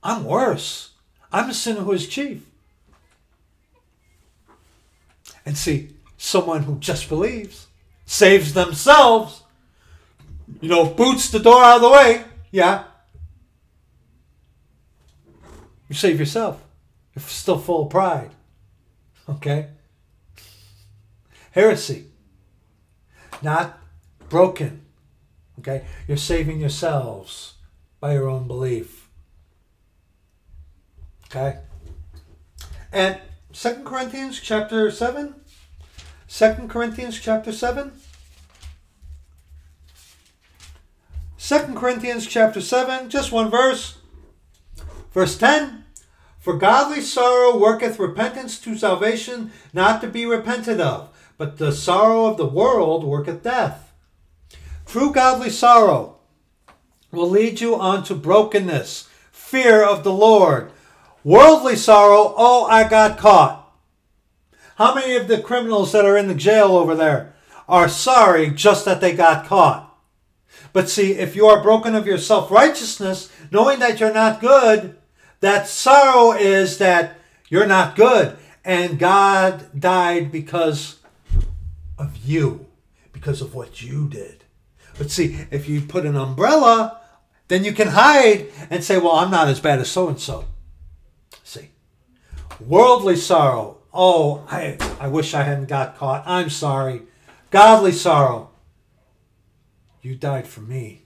I'm worse. I'm a sinner who is chief. And see, someone who just believes, saves themselves, you know, boots the door out of the way, yeah. You save yourself. You're still full of pride. Okay? heresy, not broken. Okay? You're saving yourselves by your own belief. Okay? And Second Corinthians chapter 7. 2 Corinthians chapter 7. 2 Corinthians chapter 7, just one verse. Verse 10 For godly sorrow worketh repentance to salvation, not to be repented of but the sorrow of the world worketh death. True godly sorrow will lead you on to brokenness, fear of the Lord, Worldly sorrow, oh, I got caught. How many of the criminals that are in the jail over there are sorry just that they got caught? But see, if you are broken of your self righteousness, knowing that you're not good, that sorrow is that you're not good. And God died because of you, because of what you did. But see, if you put an umbrella, then you can hide and say, well, I'm not as bad as so and so. See, worldly sorrow. Oh, I, I wish I hadn't got caught. I'm sorry. Godly sorrow. You died for me.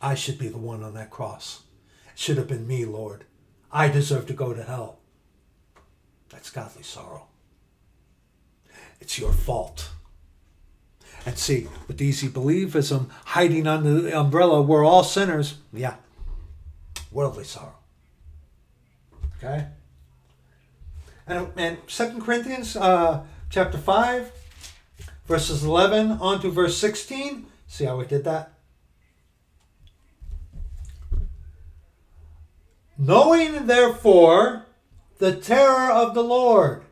I should be the one on that cross. It should have been me, Lord. I deserve to go to hell. That's godly sorrow. It's your fault. And see, with easy believism hiding under the umbrella, we're all sinners. Yeah. Worldly sorrow. Okay? And, and 2 Corinthians uh, chapter 5, verses 11 on to verse 16. See how we did that? Knowing therefore the terror of the Lord.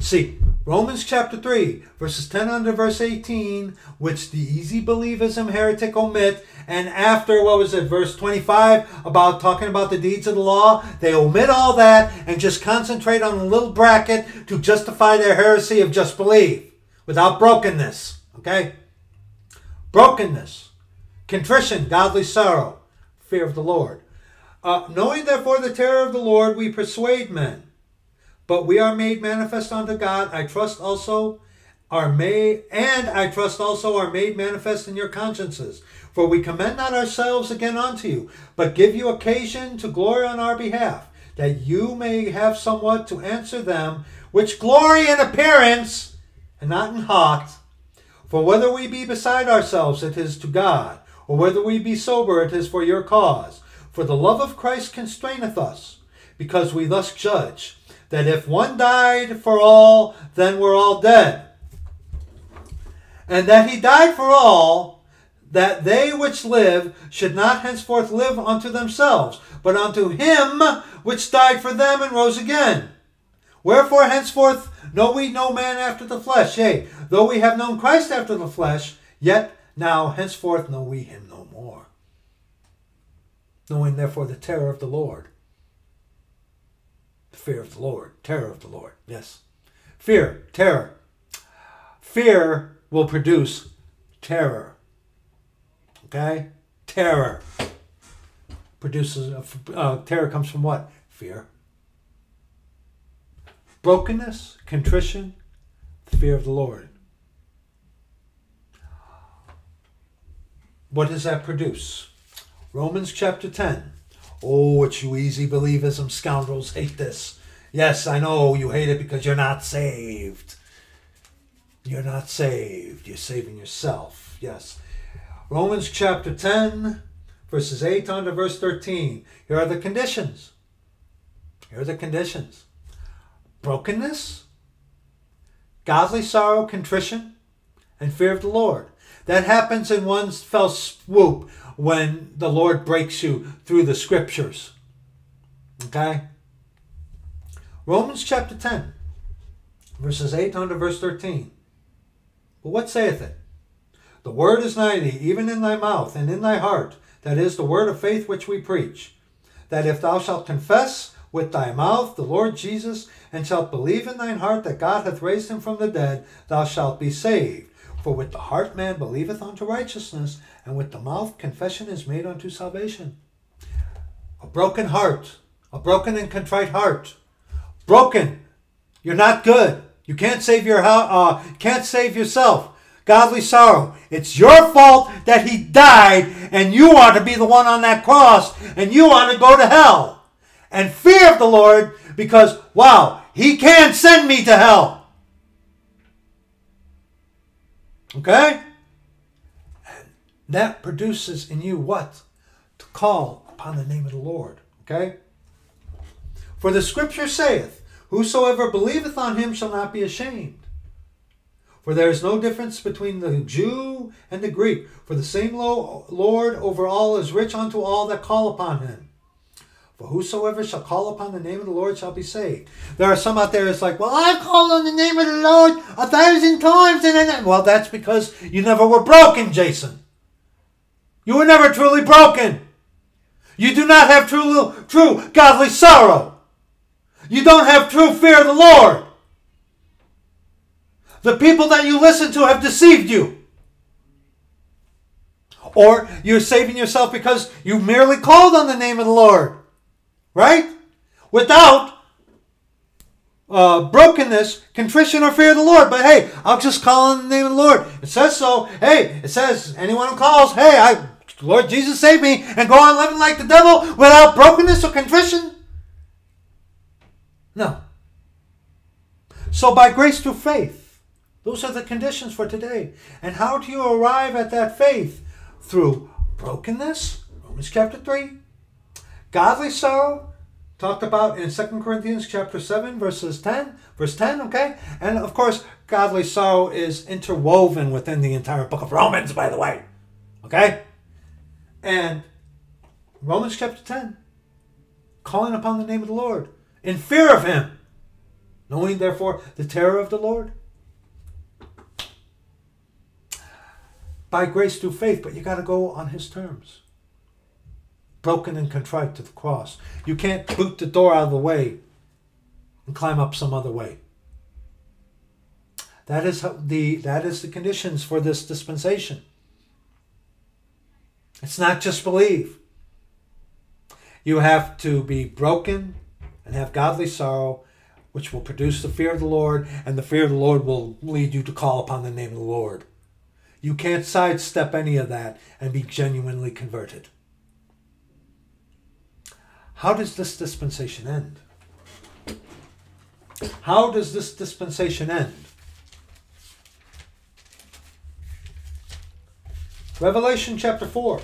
See, Romans chapter 3, verses 10 under verse 18, which the easy believism heretic omit, and after, what was it, verse 25, about talking about the deeds of the law, they omit all that and just concentrate on a little bracket to justify their heresy of just believe without brokenness. Okay? Brokenness, contrition, godly sorrow, fear of the Lord. Uh, knowing therefore the terror of the Lord, we persuade men. But we are made manifest unto God. I trust also are made, and I trust also are made manifest in your consciences. For we commend not ourselves again unto you, but give you occasion to glory on our behalf, that you may have somewhat to answer them which glory in appearance, and not in heart. For whether we be beside ourselves, it is to God, or whether we be sober, it is for your cause. For the love of Christ constraineth us, because we thus judge, that if one died for all, then we're all dead. And that he died for all, that they which live should not henceforth live unto themselves, but unto him which died for them and rose again. Wherefore henceforth know we no man after the flesh. Yea, though we have known Christ after the flesh, yet now henceforth know we him no more knowing therefore the terror of the Lord. The fear of the Lord, terror of the Lord, yes. Fear, terror. Fear will produce terror. Okay? Terror. Produces, uh, terror comes from what? Fear. Brokenness, contrition, the fear of the Lord. What does that produce? Romans chapter 10. Oh, it's you easy believism scoundrels hate this. Yes, I know you hate it because you're not saved. You're not saved. You're saving yourself. Yes. Romans chapter 10, verses 8 on to verse 13. Here are the conditions. Here are the conditions brokenness, godly sorrow, contrition, and fear of the Lord. That happens in one fell swoop when the Lord breaks you through the scriptures. Okay? Romans chapter 10, verses 8 on to verse 13. But what saith it? The word is nigh thee, even in thy mouth and in thy heart. That is the word of faith which we preach. That if thou shalt confess with thy mouth the Lord Jesus, and shalt believe in thine heart that God hath raised him from the dead, thou shalt be saved. For with the heart man believeth unto righteousness, and with the mouth confession is made unto salvation. A broken heart, a broken and contrite heart. Broken. You're not good. You can't save your uh, can't save yourself. Godly sorrow. It's your fault that he died, and you are to be the one on that cross, and you are to go to hell. And fear of the Lord, because wow, he can't send me to hell. Okay? And that produces in you what? To call upon the name of the Lord. Okay? For the scripture saith, Whosoever believeth on him shall not be ashamed. For there is no difference between the Jew and the Greek, for the same Lord over all is rich unto all that call upon him. For whosoever shall call upon the name of the Lord shall be saved. There are some out there that's like, well, I've called on the name of the Lord a thousand times. And then, well, that's because you never were broken, Jason. You were never truly broken. You do not have true, true godly sorrow. You don't have true fear of the Lord. The people that you listen to have deceived you. Or you're saving yourself because you merely called on the name of the Lord. Right? Without uh, brokenness, contrition, or fear of the Lord. But hey, I'll just call on the name of the Lord. It says so. Hey, it says anyone who calls, hey, I Lord Jesus save me, and go on living like the devil without brokenness or contrition? No. So by grace through faith, those are the conditions for today. And how do you arrive at that faith? Through brokenness, Romans chapter 3, godly sorrow, talked about in 2 Corinthians chapter 7, verses 10, verse 10, okay? And of course, godly sorrow is interwoven within the entire book of Romans, by the way. Okay? And Romans chapter 10, calling upon the name of the Lord in fear of him, knowing therefore the terror of the Lord. By grace through faith, but you got to go on his terms. Broken and contrite to the cross. You can't boot the door out of the way and climb up some other way. That is the that is the conditions for this dispensation. It's not just believe. You have to be broken and have godly sorrow, which will produce the fear of the Lord, and the fear of the Lord will lead you to call upon the name of the Lord. You can't sidestep any of that and be genuinely converted. How does this dispensation end? How does this dispensation end? Revelation chapter 4.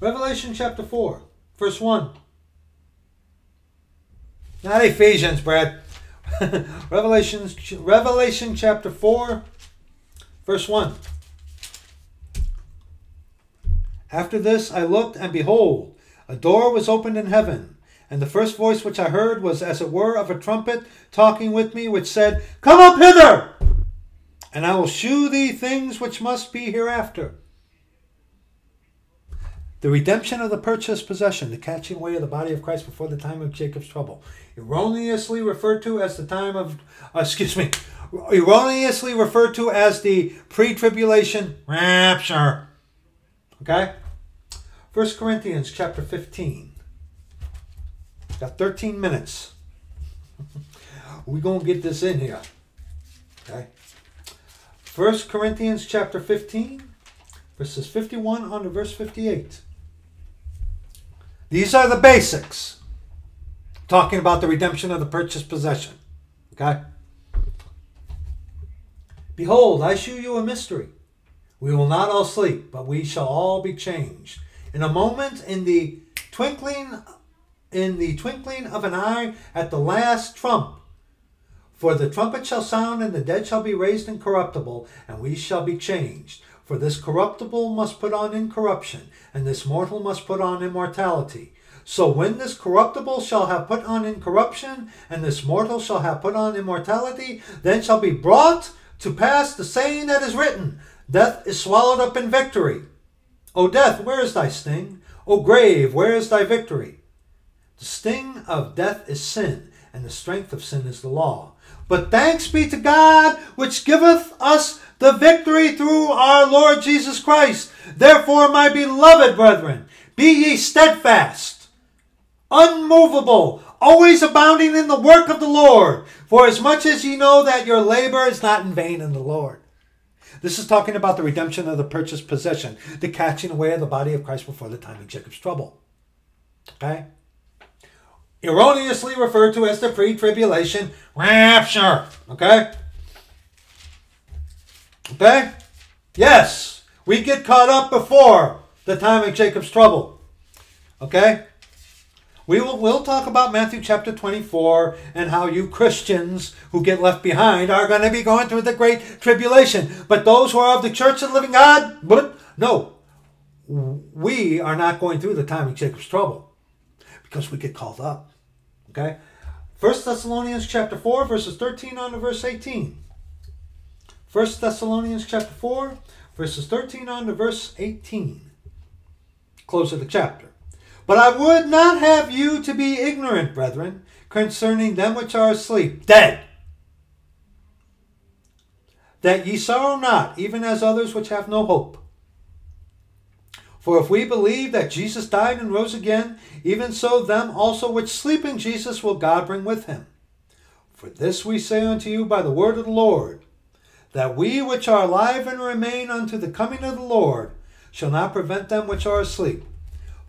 Revelation chapter 4, verse 1. Not Ephesians, Brad. Revelation, Revelation chapter 4, verse 1. After this I looked, and behold, a door was opened in heaven. And the first voice which I heard was as it were of a trumpet talking with me, which said, Come up hither, and I will shew thee things which must be hereafter. The redemption of the purchased possession, the catching away of the body of Christ before the time of Jacob's trouble, erroneously referred to as the time of, uh, excuse me, erroneously referred to as the pre-tribulation rapture. Okay? 1 Corinthians chapter 15. Got 13 minutes. We're going to get this in here. Okay? 1 Corinthians chapter 15, verses 51 on to verse 58. These are the basics. Talking about the redemption of the purchased possession. Okay? Behold, I shew you a mystery. We will not all sleep, but we shall all be changed. In a moment, in the twinkling, in the twinkling of an eye, at the last trump. For the trumpet shall sound, and the dead shall be raised incorruptible, and we shall be changed. For this corruptible must put on incorruption, and this mortal must put on immortality. So when this corruptible shall have put on incorruption, and this mortal shall have put on immortality, then shall be brought to pass the saying that is written Death is swallowed up in victory. O death, where is thy sting? O grave, where is thy victory? The sting of death is sin, and the strength of sin is the law. But thanks be to God, which giveth us the victory through our Lord Jesus Christ. Therefore, my beloved brethren, be ye steadfast, unmovable, always abounding in the work of the Lord, for as much as ye know that your labor is not in vain in the Lord. This is talking about the redemption of the purchased possession, the catching away of the body of Christ before the time of Jacob's trouble. Okay? Erroneously referred to as the pre tribulation rapture. Okay? Okay? Yes, we get caught up before the time of Jacob's trouble. Okay? We will we'll talk about Matthew chapter 24 and how you Christians who get left behind are going to be going through the great tribulation. But those who are of the church of the living God, but no. we are not going through the time of Jacob's trouble because we get called up. Okay? First Thessalonians chapter 4, verses 13 on to verse 18. First Thessalonians chapter 4, verses 13 on to verse 18. Close of the chapter. But I would not have you to be ignorant, brethren, concerning them which are asleep, dead. That ye sorrow not, even as others which have no hope. For if we believe that Jesus died and rose again, even so them also which sleep in Jesus will God bring with him. For this we say unto you by the word of the Lord, that we which are alive and remain unto the coming of the Lord shall not prevent them which are asleep.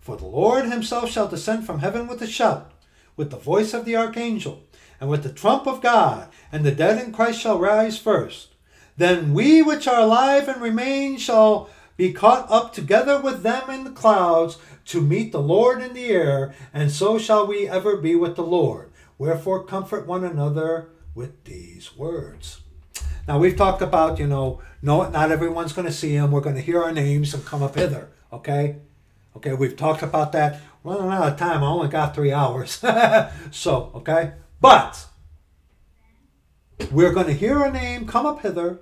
For the Lord himself shall descend from heaven with a shout, with the voice of the archangel, and with the trump of God, and the dead in Christ shall rise first. Then we which are alive and remain shall be caught up together with them in the clouds to meet the Lord in the air, and so shall we ever be with the Lord. Wherefore comfort one another with these words. Now we've talked about, you know, no, not everyone's going to see him. We're going to hear our names and come up hither. Okay, okay. We've talked about that. Running out of time. I only got three hours. so okay, but we're going to hear a name come up hither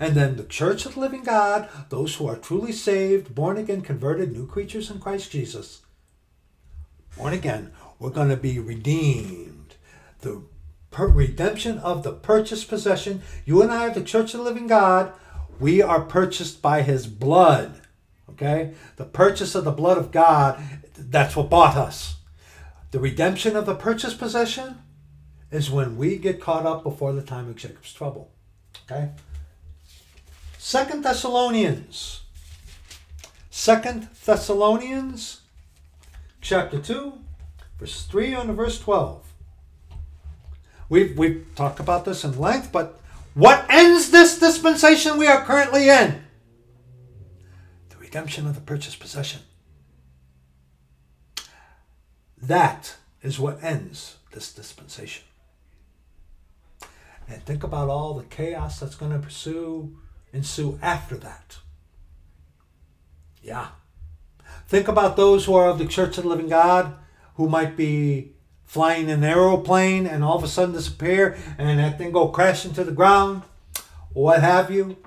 and then the church of the living God, those who are truly saved, born again, converted, new creatures in Christ Jesus, born again, we're going to be redeemed. The redemption of the purchased possession. You and I are the church of the living God. We are purchased by his blood. Okay? The purchase of the blood of God, that's what bought us. The redemption of the purchased possession is when we get caught up before the time of Jacob's trouble. Okay? Second Thessalonians. Second Thessalonians chapter 2, verse 3 on to verse 12. We've, we've talked about this in length, but what ends this dispensation we are currently in? Redemption of the purchased possession. That is what ends this dispensation. And think about all the chaos that's going to pursue ensue after that. Yeah. Think about those who are of the Church of the Living God who might be flying an aeroplane and all of a sudden disappear and that thing go crashing to the ground what have you.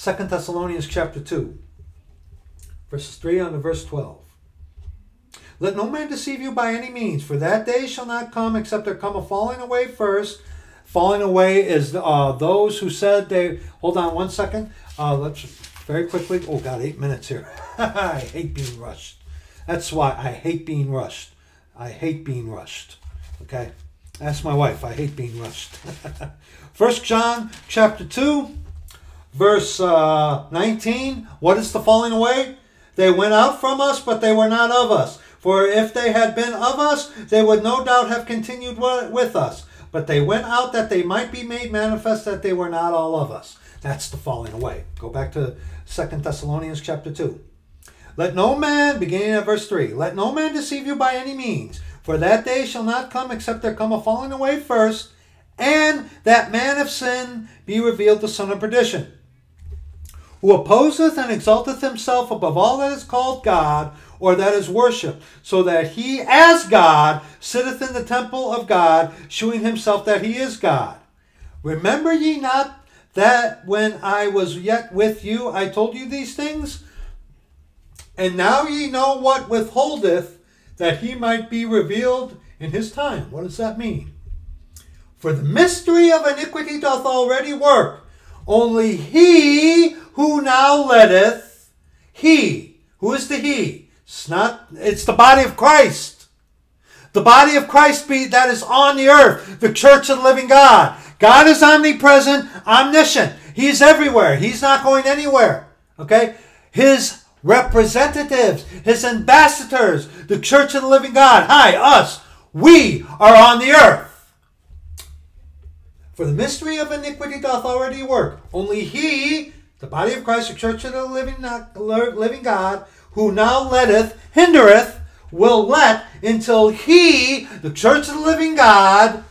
Second Thessalonians chapter 2, verses 3 on to verse 12. Let no man deceive you by any means, for that day shall not come except there come a falling away first, Falling away is uh, those who said they. Hold on one second. Uh, let's very quickly. Oh, got eight minutes here. I hate being rushed. That's why I hate being rushed. I hate being rushed. Okay, ask my wife. I hate being rushed. First John chapter two, verse uh, nineteen. What is the falling away? They went out from us, but they were not of us. For if they had been of us, they would no doubt have continued with us. But they went out that they might be made manifest that they were not all of us. That's the falling away. Go back to Second Thessalonians chapter 2. Let no man, beginning at verse 3, let no man deceive you by any means, for that day shall not come except there come a falling away first, and that man of sin be revealed the son of perdition, who opposeth and exalteth himself above all that is called God or that is worshipped, so that he, as God, sitteth in the temple of God, shewing himself that he is God. Remember ye not that when I was yet with you, I told you these things? And now ye know what withholdeth, that he might be revealed in his time. What does that mean? For the mystery of iniquity doth already work. Only he who now letteth, he, who is the he? It's not, it's the body of Christ. The body of Christ be that is on the earth, the church of the living God. God is omnipresent, omniscient. He's everywhere. He's not going anywhere. Okay? His representatives, his ambassadors, the church of the living God, hi, us, we are on the earth. For the mystery of iniquity doth already work. Only he, the body of Christ, the church of the living, living God, who now letteth, hindereth, will let until he, the church of the living God,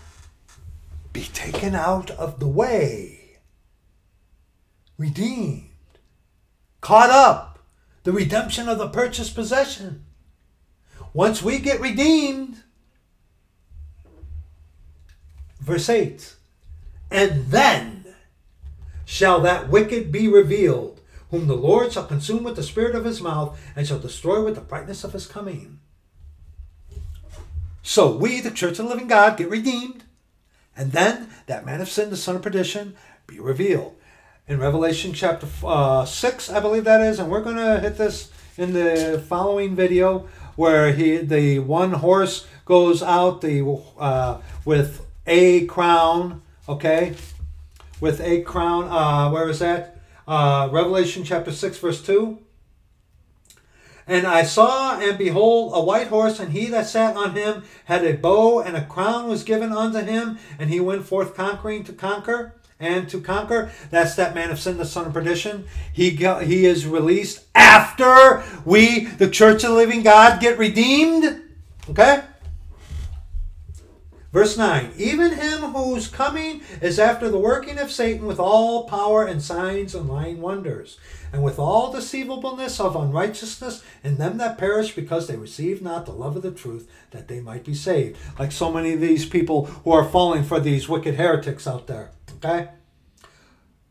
be taken out of the way, redeemed. caught up, the redemption of the purchased possession. Once we get redeemed, verse 8, and then shall that wicked be revealed, whom the Lord shall consume with the spirit of his mouth, and shall destroy with the brightness of his coming. So we, the church of the living God, get redeemed, and then that man of sin, the son of perdition, be revealed. In Revelation chapter uh, 6, I believe that is, and we're going to hit this in the following video where he the one horse goes out the uh, with a crown, okay, with a crown. Uh, where is that? Uh, Revelation chapter six, verse two. And I saw, and behold, a white horse, and he that sat on him had a bow, and a crown was given unto him, and he went forth conquering to conquer and to conquer. That's that man of sin, the son of perdition. He he is released after we, the church of the living God, get redeemed. Okay? Verse 9 Even him whose coming is after the working of Satan with all power and signs and lying wonders, and with all deceivableness of unrighteousness in them that perish because they receive not the love of the truth that they might be saved. Like so many of these people who are falling for these wicked heretics out there. Okay?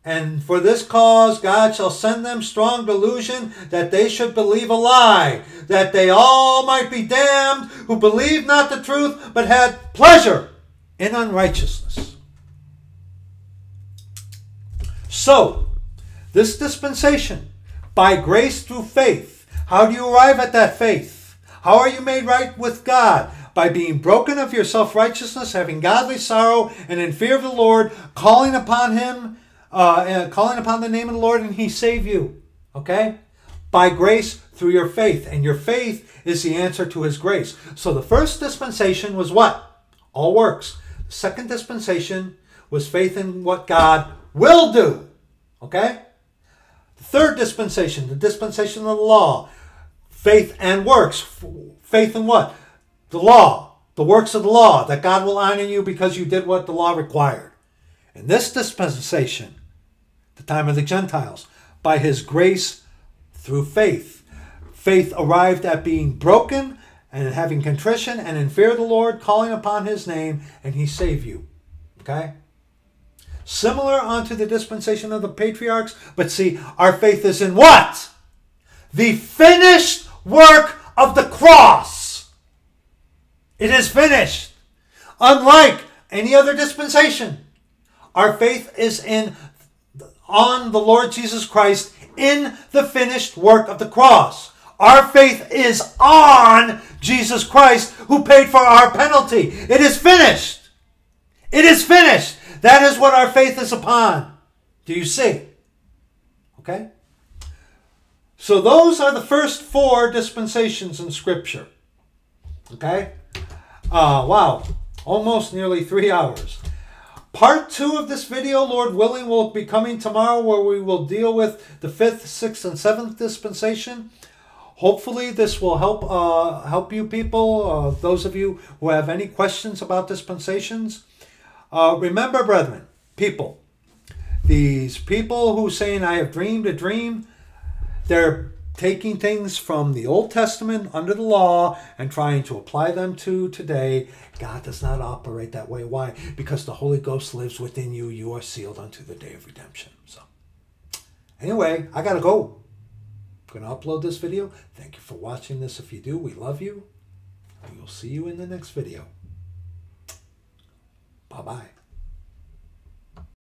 And for this cause God shall send them strong delusion that they should believe a lie, that they all might be damned who believed not the truth, but had pleasure in unrighteousness. So, this dispensation, by grace through faith, how do you arrive at that faith? How are you made right with God? By being broken of your self righteousness, having godly sorrow, and in fear of the Lord, calling upon Him uh, calling upon the name of the Lord and He save you. Okay? By grace through your faith. And your faith is the answer to His grace. So the first dispensation was what? All works. The second dispensation was faith in what God will do. Okay? The third dispensation, the dispensation of the law, faith and works. Faith in what? The law, the works of the law, that God will honor you because you did what the law required. In this dispensation, the time of the Gentiles, by his grace through faith. Faith arrived at being broken and having contrition and in fear of the Lord, calling upon his name, and he saved you. Okay? Similar unto the dispensation of the patriarchs, but see, our faith is in what? The finished work of the cross. It is finished. Unlike any other dispensation, our faith is in on the Lord Jesus Christ in the finished work of the cross. Our faith is on Jesus Christ who paid for our penalty. It is finished. It is finished. That is what our faith is upon. Do you see? Okay? So those are the first four dispensations in Scripture. Okay? Uh, wow. Almost nearly three hours. Part two of this video, Lord willing, will be coming tomorrow where we will deal with the fifth, sixth, and seventh dispensation. Hopefully, this will help uh, help you people, uh, those of you who have any questions about dispensations. Uh, remember, brethren, people, these people who saying, I have dreamed a dream, they're taking things from the Old Testament under the law and trying to apply them to today. God does not operate that way. Why? Because the Holy Ghost lives within you. You are sealed unto the day of redemption. So, anyway, I got to go. I'm going to upload this video. Thank you for watching this. If you do, we love you. We will see you in the next video. Bye bye.